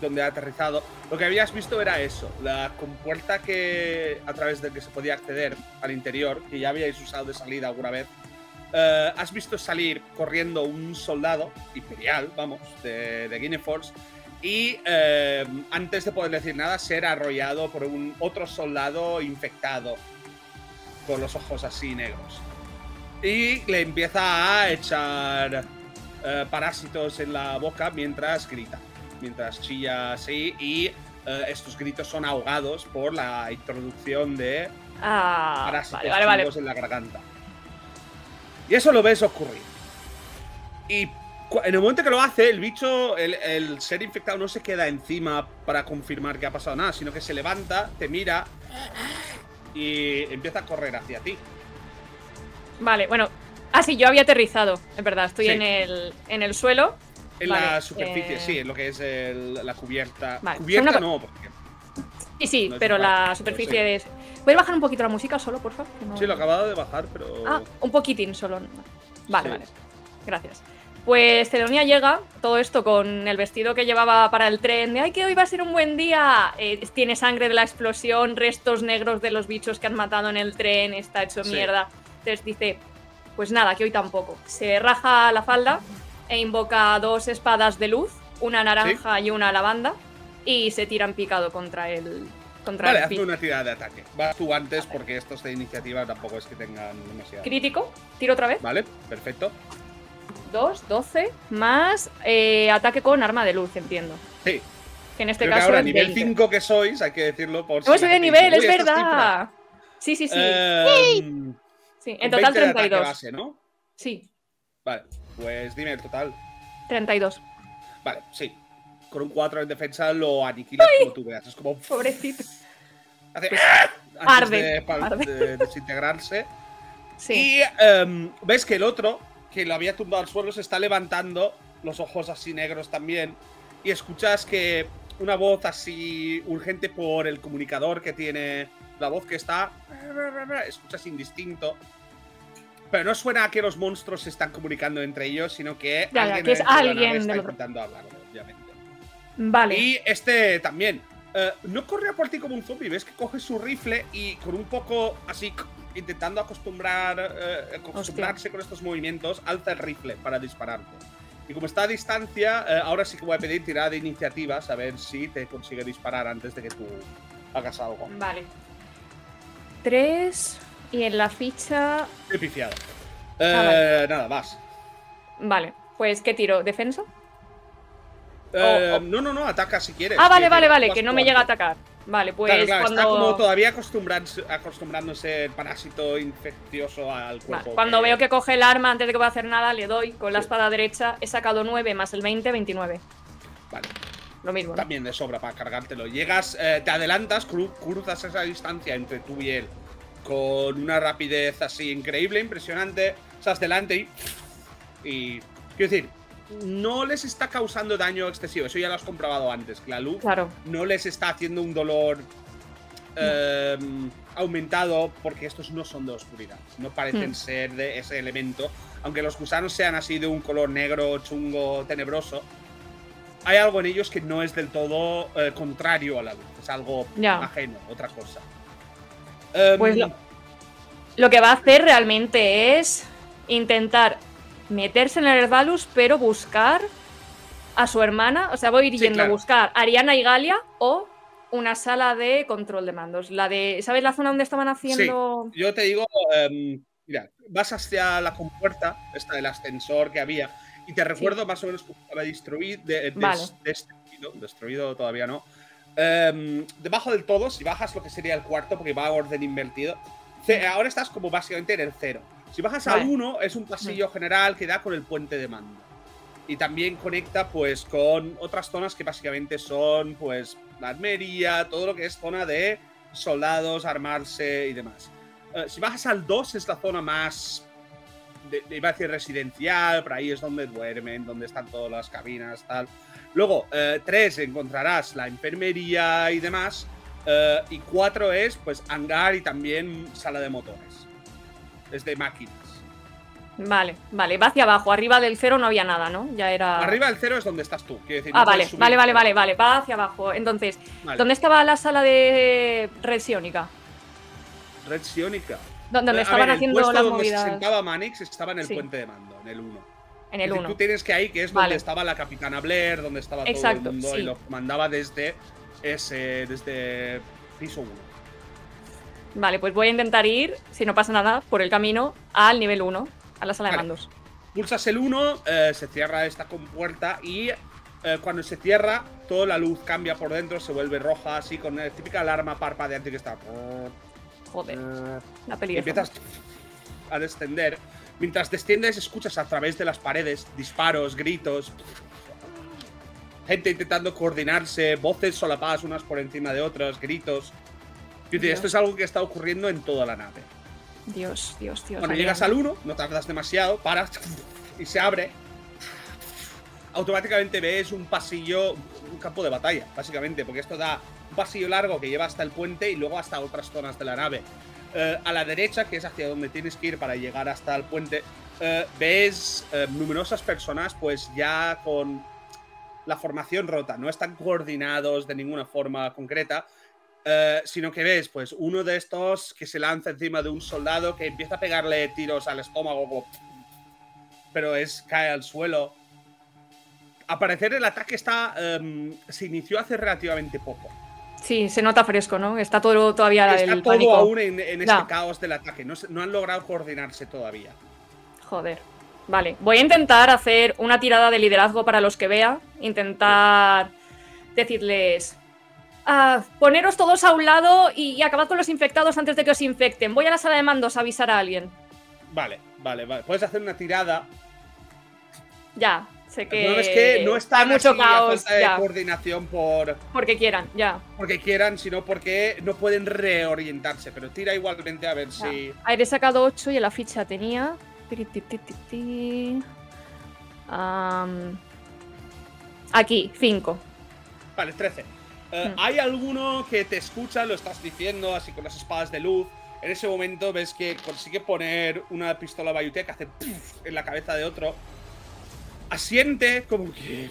donde ha aterrizado. Lo que habías visto era eso, la compuerta que a través de que se podía acceder al interior, que ya habíais usado de salida alguna vez. Eh, has visto salir corriendo un soldado imperial, vamos, de, de Guinea Force, y eh, antes de poder decir nada, ser arrollado por un otro soldado infectado, con los ojos así negros. Y le empieza a echar eh, parásitos en la boca mientras grita, mientras chilla así, y eh, estos gritos son ahogados por la introducción de Ah, parásitos vale, vale, en la garganta. Y eso lo ves ocurrir. Y en el momento que lo hace, el bicho, el, el ser infectado no se queda encima para confirmar que ha pasado nada, sino que se levanta, te mira y empieza a correr hacia ti. Vale, bueno. Ah, sí, yo había aterrizado, es verdad. Estoy Sí. en, el, en el suelo. En Vale, la superficie, eh, sí, en lo que es el- la cubierta. Vale, Cubierta una no, porque Sí, sí, No pero la superficie sí. es. ¿Puedes bajar un poquito la música solo, por favor? No- sí, lo he acabado de bajar, pero. Ah, un poquitín solo. Vale, Sí. vale. Gracias. Pues Cedonia llega, todo esto con el vestido que llevaba para el tren, de ¡ay, que hoy va a ser un buen día! Eh, tiene sangre de la explosión, restos negros de los bichos que han matado en el tren, está hecho Sí. mierda. Entonces dice, pues nada, que hoy tampoco. Se raja la falda e invoca dos espadas de luz, una naranja y una lavanda, y se tiran picado contra el... Contra Vale, el hazme una tirada de ataque. Vas tú antes porque estos de iniciativa tampoco es que tengan demasiado. Crítico, tiro otra vez. Vale, perfecto. 2, 12, más eh, ataque con arma de luz, entiendo. Sí, Que en este Creo que caso ahora, es nivel 20. 5 que sois, hay que decirlo por si Hemos subido de nivel, es "Uy, estas verdad. Sí, sí, sí. cifras". Eh, sí, en total 20 de ataque 32. base, ¿no? Sí, Vale, pues dime el total. 32. Vale, sí. Con un 4 en defensa lo aniquilas como tú veas. Es como. Pobrecito. Hace, Pues, antes arde, de, arde. de desintegrarse. Sí. Y em, ves que el otro, que lo había tumbado al suelo, se está levantando, los ojos así negros también. Y escuchas que una voz así urgente por el comunicador que tiene la voz que está. Escuchas indistinto. Pero no suena a que los monstruos se están comunicando entre ellos, sino que Ya, alguien que es alguien está intentando hablar, obviamente. Vale. Y este también. eh, no corre por ti como un zombie, ves que coge su rifle y con un poco así, intentando acostumbrar, eh, acostumbrarse con estos movimientos, alza el rifle para dispararte. Y como está a distancia, eh, ahora sí que voy a pedir tirada de iniciativas a ver si te consigue disparar antes de que tú hagas algo. Vale. 3. Y en la ficha. He pifiado. Ah, Eh, Nada, más. Vale. Pues, ¿qué tiro? ¿Defensa? Eh. No, no, no, ataca si quieres. Ah, vale, vale, vale, que no me llega a atacar. Vale, pues claro, claro, cuando. está como todavía acostumbrándose, acostumbrándose el parásito infeccioso al Vale, cuerpo. Cuando que- veo que coge el arma antes de que pueda hacer nada, le doy con la Sí. espada derecha. He sacado 9 más el 20, 29. Vale, Lo mismo, ¿no? también de sobra para cargártelo. Llegas, eh, te adelantas, cru- cruzas esa distancia entre tú y él con una rapidez así increíble, impresionante. Estás delante y. Y. Quiero decir, no les está causando daño excesivo. Eso ya lo has comprobado antes. Que la luz Claro. no les está haciendo un dolor eh, aumentado porque estos no son de oscuridad. No parecen Hmm. ser de ese elemento. Aunque los gusanos sean así de un color negro, chungo, tenebroso, hay algo en ellos que no es del todo eh, contrario a la luz. Es algo ajeno, otra cosa. Em, Pues lo- Lo que va a hacer realmente es intentar meterse en el Herbalus, pero buscar a su hermana. O sea, voy a ir Sí, yendo claro. a buscar a Ariana y Galia o una sala de control de mandos. La de. ¿Sabes la zona donde estaban haciendo? Yo te digo, em, mira, vas hacia la compuerta, esta del ascensor que había, y te recuerdo más o menos cómo estaba destruido, de- des- Vale. destruido, destruido todavía no. Em, debajo del todo, si bajas lo que sería el cuarto, porque va a orden invertido, ahora estás como básicamente en el cero. Si bajas al. 1, es un pasillo general que da con el puente de mando. Y también conecta pues con otras zonas que básicamente son pues la armería, todo lo que es zona de soldados, armarse y demás. Eh, si bajas al 2 es la zona más, de- iba a decir residencial, por ahí es donde duermen, donde están todas las cabinas, tal. Luego, 3 encontrarás la enfermería y demás. eh, y 4 es pues hangar y también sala de motores. es de máquinas. Vale, vale, va hacia abajo. Arriba del cero no había nada, ¿no? Ya era. Arriba del cero es donde estás tú. quiero decir, Ah, no vale, vale, vale, vale, vale. Va hacia abajo. Entonces, Vale. ¿dónde estaba la sala de Red Sionica? Red Sionica. Dó- Donde Eh, estaban ver, el haciendo las donde movidas. se sentaba Manix estaba en el Sí. puente de mando, en el 1. En el 1. Tú tienes que ir, que es Vale. donde estaba la capitana Blair, donde estaba Exacto, todo el mundo sí. y lo mandaba desde ese desde piso 1. Vale, pues voy a intentar ir, si no pasa nada, por el camino al nivel 1, a la sala de mandos. Pulsas el 1, eh, se cierra esta compuerta y eh, cuando se cierra, toda la luz cambia por dentro, se vuelve roja, así con la típica alarma parpadeante que está. Joder, la Y peli de empiezas a descender. Mientras desciendes, escuchas a través de las paredes disparos, gritos. Gente intentando coordinarse, voces solapadas unas por encima de otras, gritos. Decir, Dios. esto es algo que está ocurriendo en toda la nave. Dios, Dios, Dios. Cuando llegas al 1, no tardas demasiado, paras y se abre. Automáticamente ves un pasillo, un campo de batalla, básicamente, porque esto da un pasillo largo que lleva hasta el puente y luego hasta otras zonas de la nave. Eh, a la derecha, que es hacia donde tienes que ir para llegar hasta el puente, eh, ves eh, numerosas personas, pues ya con la formación rota, no están coordinados de ninguna forma concreta, sino que ves, pues, uno de estos que se lanza encima de un soldado que empieza a pegarle tiros al estómago, pero es cae al suelo. Al parecer el ataque está em, se inició hace relativamente poco. Sí, se nota fresco, ¿no? Está todo todavía Está el todo pánico. aún en, en este caos del ataque. No han logrado coordinarse todavía. Joder. Vale, voy a intentar hacer una tirada de liderazgo para los que vea. Intentar decirles. "Ah, poneros todos a un lado y, y acabad con los infectados antes de que os infecten. Voy a la sala de mandos a avisar a alguien. Vale, vale, vale. Puedes hacer una tirada. Ya, sé que. no es que no está hay mucho así a caos, falta de ya, coordinación por porque quieran, ya. porque quieran, sino porque no pueden reorientarse. Pero tira igualmente a ver ya. si. He sacado 8 y en la ficha tenía. Am, aquí, 5. Vale, 13. Eh, Hmm. Hay alguno que te escucha, lo estás diciendo, así con las espadas de luz. En ese momento ves que consigue poner una pistola bayutea que hace en la cabeza de otro. Asiente como que.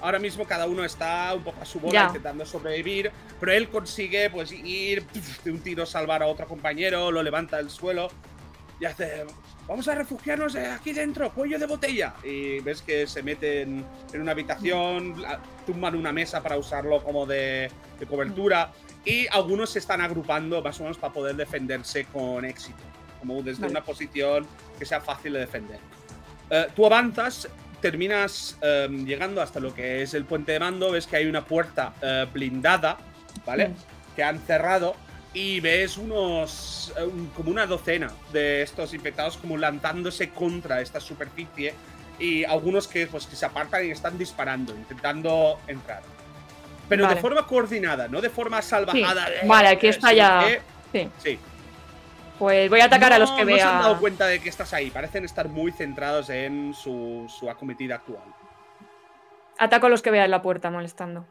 Ahora mismo cada uno está un poco a su bola intentando sobrevivir, pero él consigue pues ir de un tiro salvar a otro compañero, lo levanta del suelo y hace vamos a refugiarnos aquí dentro, cuello de botella. Y ves que se meten en una habitación, tumban una mesa para usarlo como de, de cobertura. Y algunos se están agrupando más o menos para poder defenderse con éxito, como desde Vale. una posición que sea fácil de defender. Eh, tú avanzas, terminas eh, llegando hasta lo que es el puente de mando, ves que hay una puerta eh, blindada, ¿vale? Mm. Que han cerrado y ves unos, eh, un- como una docena de estos infectados como lanzándose contra esta superficie y algunos que, pues, que se apartan y están disparando, intentando entrar. Pero Vale. de forma coordinada, no de forma salvajada. Sí. Vale, aquí está ya. que- Sí. sí. Pues voy a atacar a los No- que No se han vea. dado cuenta de que estás ahí. Parecen estar muy centrados en su, su acometida actual. Ataco a los que vea en la puerta molestando.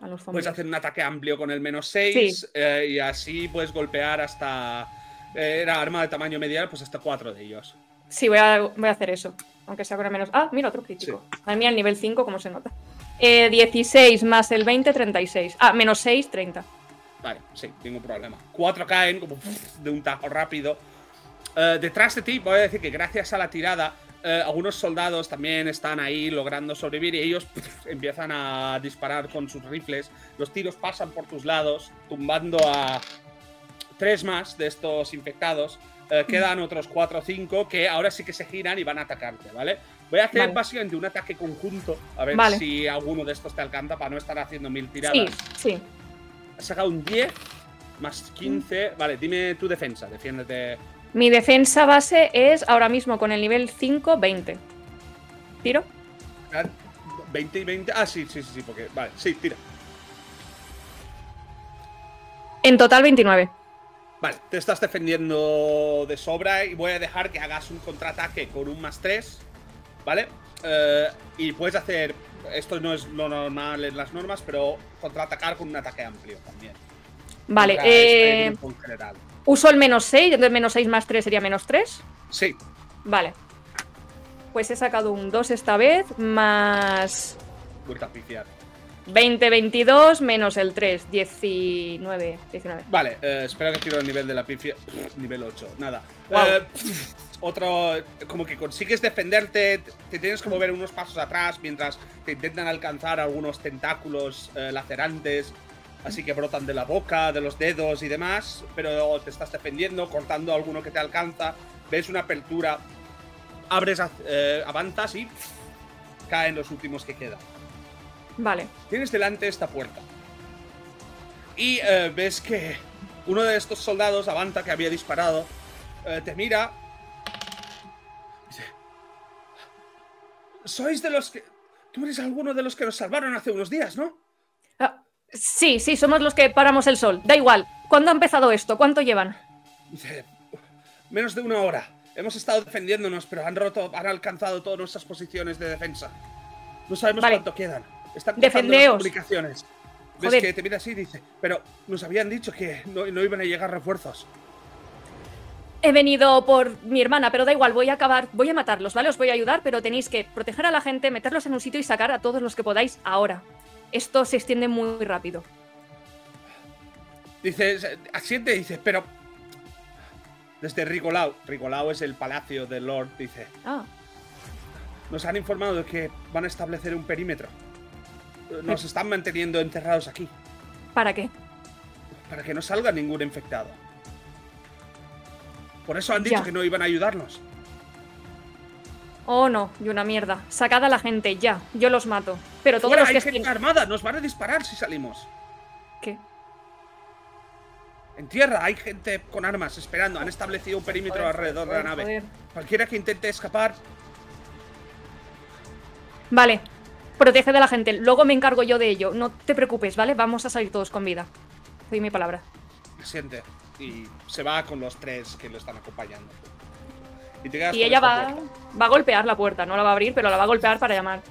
A los zombies. Puedes hacer un ataque amplio con el menos 6 Sí. y así puedes golpear hasta. eh, era arma de tamaño medial, pues hasta cuatro de ellos. Sí, voy a, voy a hacer eso. Aunque sea con el menos. Ah, mira, otro crítico. A mí al nivel 5, como se nota. Eh, 16 más el 20, 36. Ah, menos 6, 30. Vale, sí, ningún problema. Cuatro caen como de un tajo rápido. Eh, detrás de ti, voy a decir que gracias a la tirada, eh, algunos soldados también están ahí logrando sobrevivir y ellos empiezan a disparar con sus rifles. Los tiros pasan por tus lados, tumbando a tres más de estos infectados. Eh, quedan otros cuatro o cinco que ahora sí que se giran y van a atacarte, ¿vale? Voy a hacer Vale. básicamente un ataque conjunto, a ver Vale. si alguno de estos te alcanza para no estar haciendo mil tiradas. Sí, sí. Has sacado un 10 más 15. Vale, dime tu defensa. Defiéndete. Mi defensa base es ahora mismo con el nivel 5, 20. ¿Tiro? Ah, 20 y 20. Ah, sí, sí, sí, sí, porque. Vale, sí, tira. En total 29. Vale, te estás defendiendo de sobra y voy a dejar que hagas un contraataque con un más 3. ¿Vale? Eh, y puedes hacer. Esto no es lo normal en las normas, pero contraatacar con un ataque amplio también. Vale, este eh, en general. Uso el menos 6, entonces menos 6 más 3 sería menos 3. Sí. Vale. Pues he sacado un 2 esta vez, más Vuelta a pifiar. 20, 22, menos el 3, 19. 19. Vale, eh, espera que tiro el nivel de la pifia. Nivel 8, nada. Guau. Eh, otro, como que consigues defenderte, te tienes que mover unos pasos atrás mientras te intentan alcanzar algunos tentáculos eh, lacerantes, así que brotan de la boca, de los dedos y demás, pero te estás defendiendo, cortando a alguno que te alcanza, ves una apertura, abres, eh, avanzas y pff, caen los últimos que quedan. Vale. Tienes delante esta puerta. Y eh, ves que uno de estos soldados, Avanta, que había disparado, te mira. Sois de los que. Tú eres alguno de los que nos salvaron hace unos días, ¿no? Ah, sí, sí, somos los que paramos el sol. Da igual. ¿Cuándo ha empezado esto? ¿Cuánto llevan? Dice: Menos de una hora. Hemos estado defendiéndonos, pero han roto, han alcanzado todas nuestras posiciones de defensa. No sabemos Vale. cuánto quedan. Están cortando las Defendeos. comunicaciones. Ves Joder. que te mira así y dice, pero nos habían dicho que no, no iban a llegar refuerzos. He venido por mi hermana, pero da igual, voy a acabar, voy a matarlos, ¿vale? Os voy a ayudar, pero tenéis que proteger a la gente, meterlos en un sitio y sacar a todos los que podáis ahora. Esto se extiende muy rápido. Dice, se- asiente y dice, pero... Desde Rigolau, Rigolau es el palacio del Lord, dice, Ah, nos han informado de que van a establecer un perímetro. Nos están manteniendo encerrados aquí, ¿para qué? para que no salga ningún infectado. Por eso han dicho Ya. que no iban a ayudarnos. Oh, no, y una mierda. Sacad a la gente, ya. Yo los mato. Pero todos Fuera, los hay que gente estén... armada, nos van a disparar si salimos. ¿Qué? En tierra hay gente con armas esperando. Han establecido un perímetro Joder, alrededor joder, de la nave. joder. Cualquiera que intente escapar, Vale. Protege de la gente. Luego me encargo yo de ello. No te preocupes, ¿vale? Vamos a salir todos con vida. Doy mi palabra. siente. Y se va con los tres que lo están acompañando. Y, te ella va, puerta. va a golpear la puerta. No la va a abrir, pero la va a golpear para llamar.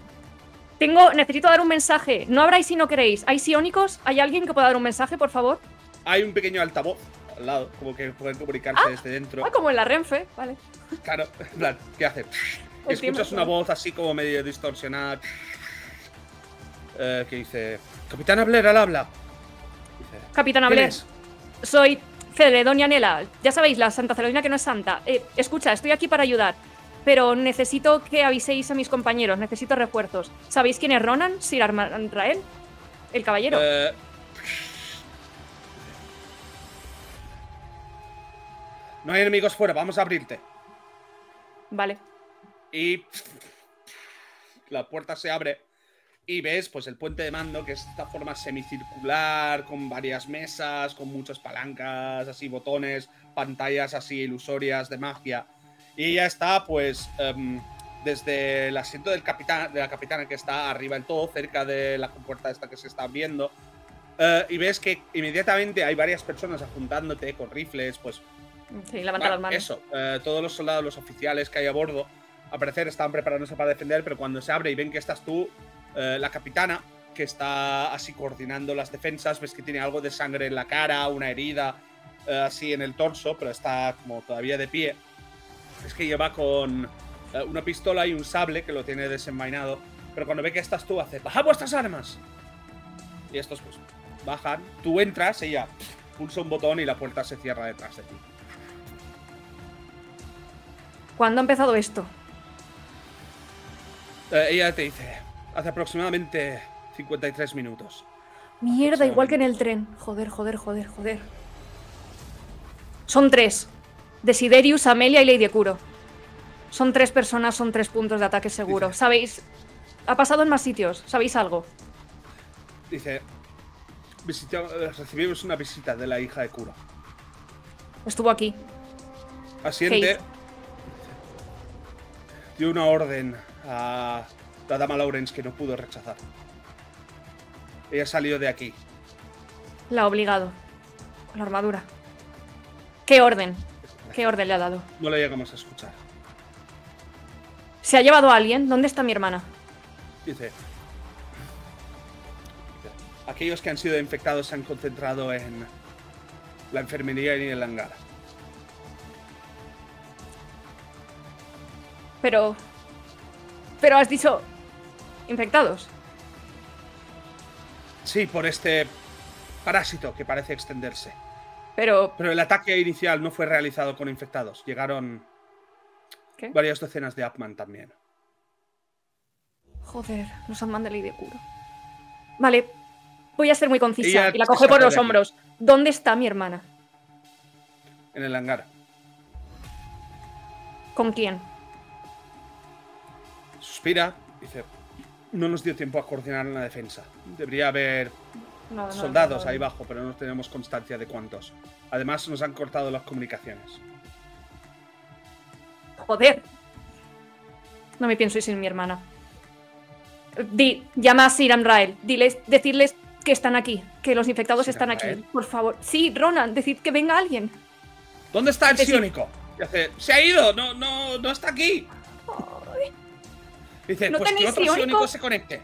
Tengo... Necesito dar un mensaje. No abráis si no queréis. ¿Hay sionicos? ¿Hay alguien que pueda dar un mensaje, por favor? Hay un pequeño altavoz al lado, como que pueden comunicarse desde dentro. Ah, como en la Renfe. Vale. Claro, en plan, ¿qué hace? Hostia, Escuchas una voz así como medio distorsionada. eh, que dice: Capitán Blair al habla. Dice, Capitán "¿Quién Abler. es?". Soy Celedonia Nela. Ya sabéis, la Santa Celodina que no es santa. Eh, escucha, estoy aquí para ayudar. Pero necesito que aviséis a mis compañeros. Necesito refuerzos. ¿Sabéis quién es Ronan? Sir Armael. El caballero. Eh, no hay enemigos fuera, vamos a abrirte. Vale. Y la puerta se abre y ves pues el puente de mando que es esta forma semicircular con varias mesas, con muchas palancas, así botones, pantallas así ilusorias de magia. Y ya está pues em, desde el asiento del capitán, de la capitana que está arriba del todo, cerca de la compuerta esta que se está viendo. eh, y ves que inmediatamente hay varias personas apuntándote con rifles, pues Sí, levanta Vale, las manos. Eso, eh, todos los soldados, los oficiales que hay a bordo, al parecer están preparándose para defender, pero cuando se abre y ven que estás tú, eh, la capitana, que está así coordinando las defensas, ves que tiene algo de sangre en la cara, una herida eh, así en el torso, pero está como todavía de pie. Es que lleva con eh, una pistola y un sable que lo tiene desenvainado, pero cuando ve que estás tú, hace ¡Bajad vuestras armas! Y estos pues bajan, tú entras, ella pulsa un botón y la puerta se cierra detrás de ti. ¿Cuándo ha empezado esto? Eh, ella te dice, hace aproximadamente 53 minutos. Mierda, igual que en el tren. Joder, joder, joder, joder. Son tres. Desiderius, Amelia y Lady Curo. Son tres personas, son tres puntos de ataque seguro. Dice- ¿Sabéis? Ha pasado en más sitios. ¿Sabéis algo? Dice, "Visita- recibimos una visita de la hija de cura. Estuvo aquí. Asiente. Dio una orden a la dama Lawrence que no pudo rechazar. Ella salió de aquí. La ha obligado. Con la armadura. ¿Qué orden? ¿Qué orden le ha dado? No la llegamos a escuchar. ¿Se ha llevado a alguien? ¿Dónde está mi hermana? Dice, aquellos que han sido infectados se han concentrado en la enfermería y el hangar. Pero. Pero has dicho. Infectados. Sí, por este parásito que parece extenderse. Pero. Pero el ataque inicial no fue realizado con infectados. Llegaron ¿Qué? varias docenas de Upman también. Joder, nos han mandado ley de curo. Vale, voy a ser muy concisa Ella y la coge por los aquí. hombros. ¿Dónde está mi hermana? En el hangar. ¿Con quién? Suspira, dice. No nos dio tiempo a coordinar la defensa. Debería haber No, no, soldados no, ahí abajo, pero no tenemos constancia de cuántos. Además, nos han cortado las comunicaciones. Joder. No me pienso ir sin mi hermana. Di, llama a Sir Amrael. Diles, decirles que están aquí, que los infectados ¿Sir están aquí. Por favor. Sí, Ronan, decid que venga alguien. ¿Dónde está el Decid- se ha ido, no, no, no está aquí. Dice, ¿No pues que otro psiónico se conecte.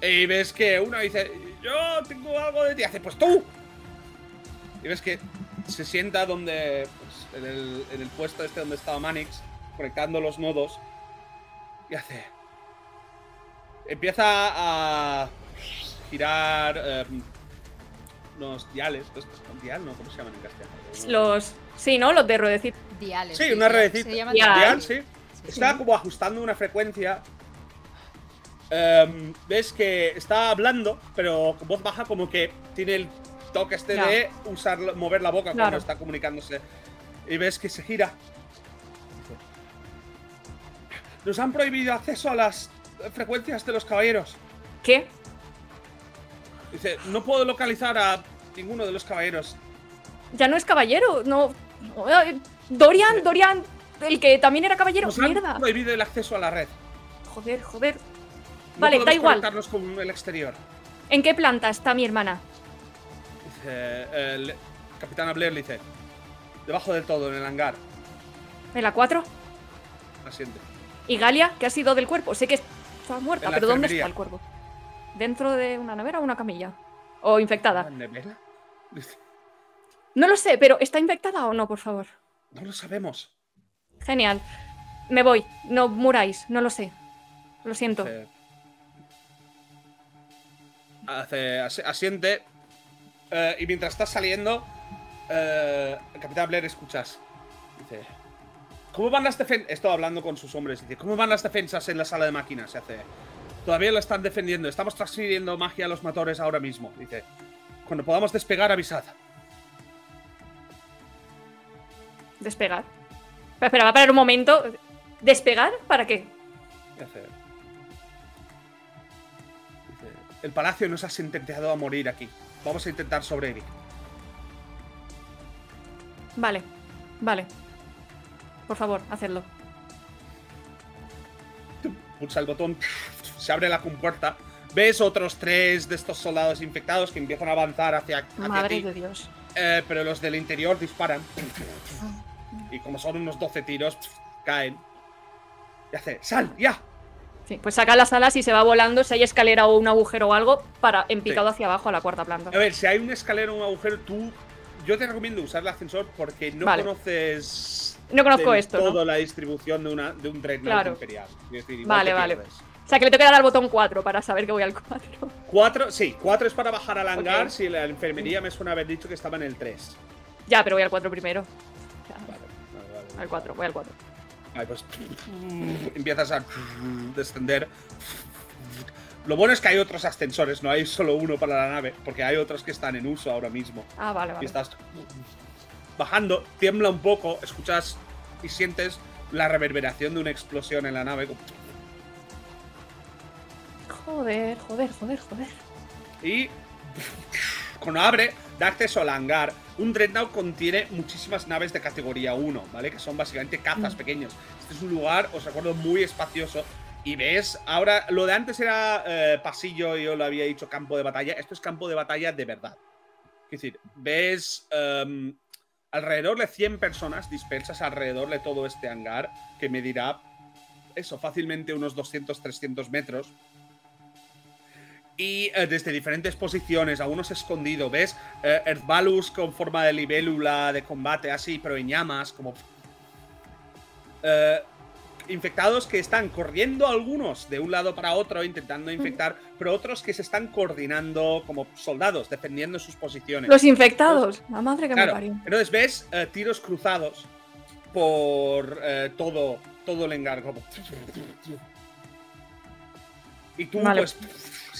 Y ves que uno dice, yo tengo algo de ti. Hace, pues tú. Y ves que se sienta donde, pues, en, el, en el puesto este donde estaba Manix, conectando los nodos. Y hace. Empieza a girar eh, unos diales. ¿Dial? No, ¿cómo se llaman en castellano? Los. Sí, ¿no? Los de Rodecit. Diales. Sí, una redecita. Se llaman Dial. Dial, sí. Sí. Está como ajustando una frecuencia. Em, ves que está hablando, pero con voz baja, como que tiene el toque este de usar, mover la boca Claro. cuando está comunicándose. Y ves que se gira. Nos han prohibido acceso a las frecuencias de los caballeros. ¿Qué? Dice, no puedo localizar a ninguno de los caballeros. Ya no es caballero, no. Dorian, Dorian, el que también era caballero. Nos han Mierda. prohibido el acceso a la red. Joder, joder. No Vale, da igual. con el exterior. ¿En qué planta está mi hermana? Dice, el Capitán Blair le dice, debajo del todo, en el hangar. ¿En la 4? Asiente. ¿Y Galia? ¿Qué ha sido del cuerpo? Sé que está muerta, pero ¿dónde está el cuerpo? ¿Dentro de una nevera o una camilla? ¿O infectada? ¿La nevera? No lo sé, pero ¿está infectada o no, por favor? No lo sabemos. Genial. Me voy. No muráis, no lo sé. Lo siento. Hace, asi- asiente. eh, y mientras estás saliendo, eh, Capitán Blair escuchas. Dice, ¿cómo van las defensas? Estoy hablando con sus hombres. Dice, ¿cómo van las defensas en la sala de máquinas? Se hace. Todavía lo están defendiendo. Estamos transfiriendo magia a los motores ahora mismo. Dice, cuando podamos despegar, avisad. Despegar. Espera, va a parar un momento. ¿Despegar? ¿Para qué? Y hace- dice, El palacio nos ha sentenciado a morir aquí. Vamos a intentar sobrevivir. Vale. Vale. Por favor, hacedlo. Pulsa el botón, se abre la compuerta. Ves otros tres de estos soldados infectados que empiezan a avanzar hacia, hacia Madre ti. de Dios. Eh, pero los del interior disparan. Y como son unos 12 tiros, caen. Y hace, ¡sal! ¡Ya! Sí, pues saca las alas y se va volando. Si hay escalera o un agujero o algo, para en picado hacia abajo a la cuarta planta. A ver, si hay un escalero o un agujero, tú. Yo te recomiendo usar el ascensor porque no Vale. conoces. No conozco esto, ¿no? Todo la distribución de, una, de un dreadnought Claro. imperial. Es decir, Vale, vale. O sea, que le tengo que dar al botón 4 para saber que voy al 4. Cuatro, sí, cuatro es para bajar al hangar. Ok. Si la enfermería me suena haber dicho que estaba en el 3. Ya, pero voy al 4 primero. Al 4, voy al 4. Vale, pues empiezas a descender. Lo bueno es que hay otros ascensores, no hay solo uno para la nave, porque hay otros que están en uso ahora mismo. Ah, vale, Y vale. estás bajando, tiembla un poco, escuchas y sientes la reverberación de una explosión en la nave. Joder, joder, joder, joder. Y cuando abre, da acceso al hangar. Un Dreadnought contiene muchísimas naves de categoría 1, ¿vale? Que son básicamente cazas Mm. pequeños. Este es un lugar, os recuerdo, muy espacioso. Y ves, ahora lo de antes era eh, pasillo, yo lo había dicho campo de batalla. Esto es campo de batalla de verdad. Es decir, ves em, alrededor de 100 personas dispersas alrededor de todo este hangar, que medirá eso, fácilmente unos 200-300 metros. Y eh, desde diferentes posiciones, algunos escondidos, ¿ves? Eh, Earthbalus con forma de libélula de combate así, pero en llamas, como... Eh, infectados que están corriendo algunos de un lado para otro intentando infectar, pero otros que se están coordinando como soldados, defendiendo sus posiciones. Los infectados. La madre que me parió. entonces ves eh, tiros cruzados por eh, todo, todo el engar. como- Y tú, Vale. pues,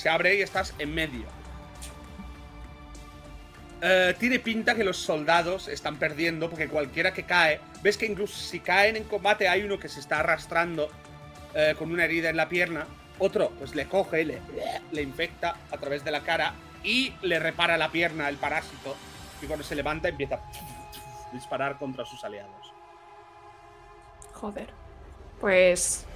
se abre y estás en medio. Eh, tiene pinta que los soldados están perdiendo porque cualquiera que cae, ves que incluso si caen en combate hay uno que se está arrastrando eh, con una herida en la pierna, otro pues le coge, le, le infecta a través de la cara y le repara la pierna el parásito y cuando se levanta empieza a disparar contra sus aliados. Joder. Pues.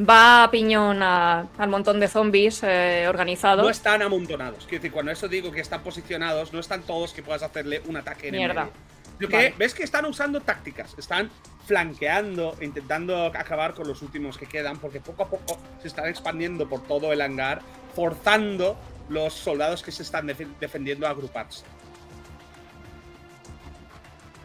Va a piñón a- al montón de zombies eh, organizados. No están amontonados. Quiero decir, cuando eso digo que están posicionados, no están todos que puedas hacerle un ataque en el Mierda. medio. Lo que Vale. ves que están usando tácticas, están flanqueando, intentando acabar con los últimos que quedan, porque poco a poco se están expandiendo por todo el hangar, forzando los soldados que se están defe- defendiendo a agruparse.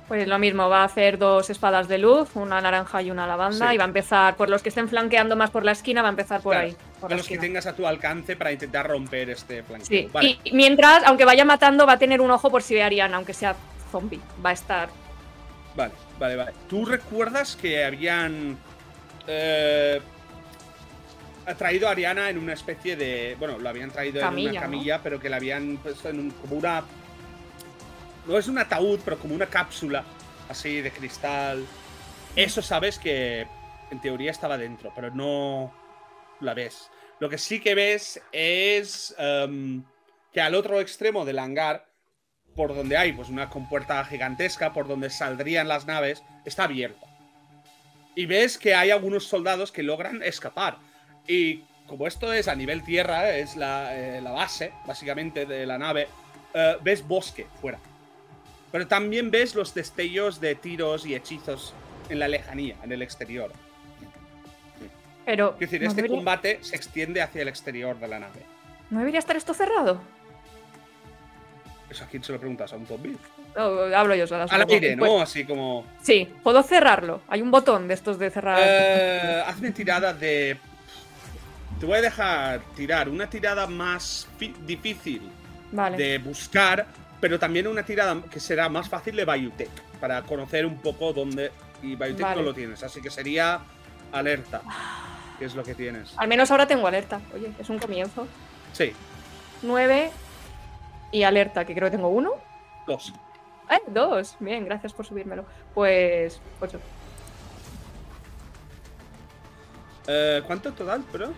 Pues lo mismo, va a hacer dos espadas de luz, una naranja y una lavanda, Sí. y va a empezar por los que estén flanqueando más por la esquina, va a empezar por Claro, ahí. Por los que tengas a tu alcance para intentar romper este flanqueo. Sí, Vale. y mientras, aunque vaya matando, va a tener un ojo por si ve a Ariana, aunque sea zombie. Va a estar. Vale, vale, vale. ¿Tú recuerdas que habían eh, traído a Ariana en una especie de. Bueno, lo habían traído en Camilla, una ¿no? camilla, pero que la habían puesto en un, como una. No es un ataúd, pero como una cápsula así de cristal. Eso sabes que en teoría estaba dentro, pero no la ves. Lo que sí que ves es em, que al otro extremo del hangar por donde hay pues una compuerta gigantesca por donde saldrían las naves está abierta. Y ves que hay algunos soldados que logran escapar. Y como esto es a nivel tierra, es la, eh, base básicamente de la nave, eh, ves bosque fuera. Pero también ves los destellos de tiros y hechizos en la lejanía, en el exterior. Pero. Es decir, ¿no este debería, combate se extiende hacia el exterior de la nave. ¿No debería estar esto cerrado? ¿Eso a quién se lo preguntas? ¿A un zombie? Hablo yo sola. Al aire, ¿no? Así como... sí, puedo cerrarlo. Hay un botón de estos de cerrar. Eh, hazme tirada de. Te voy a dejar tirar una tirada más difícil vale. de buscar, pero también una tirada que será más fácil de Biotech, para conocer un poco dónde. Y Biotech Vale. no lo tienes, así que sería alerta, que es lo que tienes. Al menos ahora tengo alerta. Oye, es un comienzo. Sí, 9 y alerta, que creo que tengo uno. dos. ¡Eh! Dos. Bien, gracias por subírmelo. Pues. 8. Eh, ¿Cuánto en total, pero?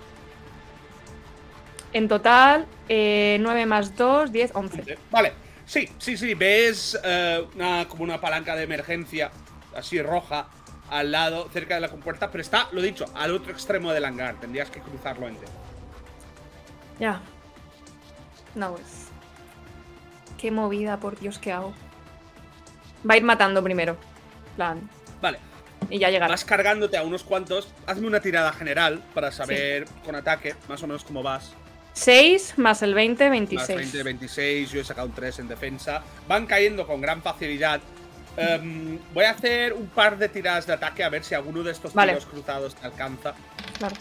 En total, eh, 9 más 2, 10, 11. Vale, sí, sí, sí, ves eh, una, como una palanca de emergencia, así roja, al lado, cerca de la compuerta, pero está, lo dicho, al otro extremo del hangar, tendrías que cruzarlo entero. Ya. No, pues. Qué movida, por Dios, ¿qué hago? Va a ir matando primero. plan. Vale, Y ya llegará. vas cargándote a unos cuantos, hazme una tirada general para saber con ataque más o menos cómo vas. 6 más el 20, Más 26. 20, 26, yo he sacado un 3 en defensa. Van cayendo con gran facilidad. Em, voy a hacer un par de tiradas de ataque a ver si alguno de estos Vale. tiros cruzados te alcanza. Claro.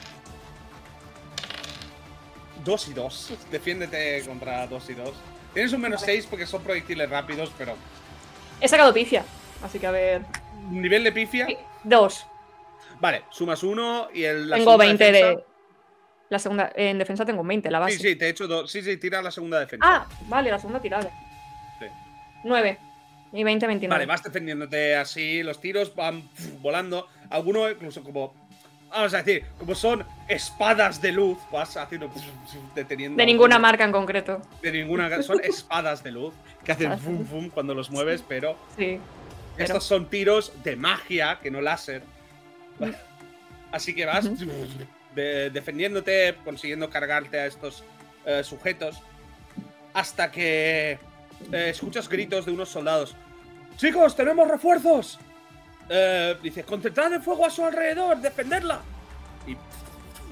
Dos y dos. Defiéndete contra dos y dos. Tienes un menos 6 porque son proyectiles rápidos, pero. He sacado pifia. Así que a ver. Nivel de pifia. 2. Vale, sumas uno y el. Tengo segunda 20 defensa- de. La segunda. En defensa tengo 20, la base. Sí, sí, te he hecho dos. Sí, sí, tira la segunda defensa. Ah, vale, la segunda tirada. Sí. 9. Y 20, 29. Vale, vas defendiéndote así, los tiros van pf, volando. Algunos incluso como. Vamos a decir, como son espadas de luz, vas haciendo. pf, pf, deteniendo. De ninguna marca en concreto. De ninguna. Son espadas de luz que hacen fum fum cuando los mueves, pero Sí. Pero- estos son tiros de magia, que no láser. Así que vas de- defendiéndote, consiguiendo cargarte a estos eh, sujetos, hasta que eh, escuchas gritos de unos soldados. ¡Chicos, tenemos refuerzos! Eh, dice, concentrad el fuego a su alrededor, defenderla. Y te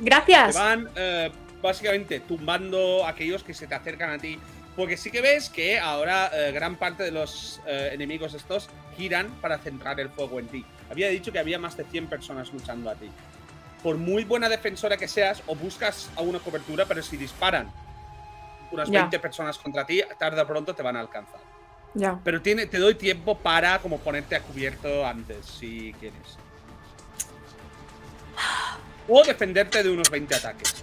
Gracias. van eh, básicamente tumbando a aquellos que se te acercan a ti. Porque sí que ves que ahora eh, gran parte de los eh, enemigos estos giran para centrar el fuego en ti. Había dicho que había más de 100 personas luchando a ti. Por muy buena defensora que seas, o buscas a una cobertura, pero si disparan unas Ya. 20 personas contra ti, tarde o pronto te van a alcanzar. Ya. Pero tiene, te doy tiempo para como ponerte a cubierto antes, si quieres. O defenderte de unos 20 ataques.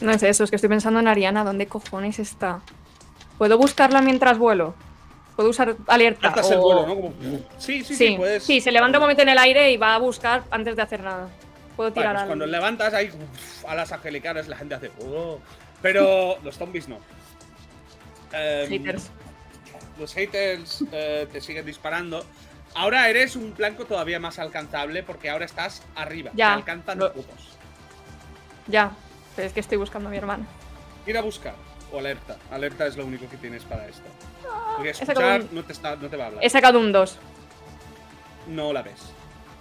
No es eso, es que estoy pensando en Ariana. ¿Dónde cojones está? ¿Puedo buscarla mientras vuelo? ¿Puedo usar alerta? Saltas el o- vuelo, ¿no? Como- Sí, sí, sí, Sí, puedes. sí, se levanta un momento en el aire y va a buscar antes de hacer nada. Puedo Vale, tirar pues algo. cuando levantas ahí uf, alas angelicales, la gente hace. "Oh". Pero los zombies no. Em, Haters. Los haters eh, te siguen disparando. Ahora eres un blanco todavía más alcanzable porque ahora estás arriba. Ya. Te alcanzan Lo- todos. Ya, pero es que estoy buscando a mi hermana. Ir a buscar. O alerta. Alerta es lo único que tienes para esto. Porque escuchar un- no te, está, no te va a hablar. He sacado un 2. No la ves.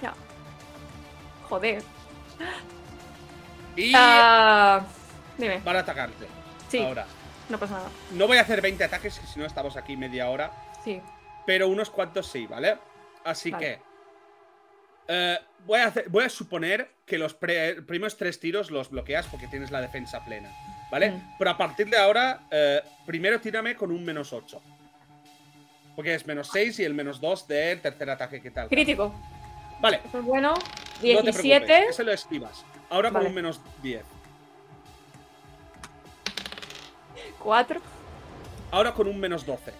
Ya. Joder. Y Ah, dime. van a atacarte. Sí, Ahora. no pasa nada. No voy a hacer 20 ataques, que si no estamos aquí media hora. Sí. Pero unos cuantos sí, ¿vale? Así Vale. que. eh, voy, a hacer- voy a suponer que los pre- primeros tres tiros los bloqueas porque tienes la defensa plena, ¿vale? Mm. Pero a partir de ahora, eh, primero tírame con un menos 8. Porque es menos 6 y el menos 2 del tercer ataque que tal. Crítico. Vale, Eso es bueno. no te 17. ese lo esquivas. Ahora con Vale. un menos 10. 4. Ahora con un menos 12.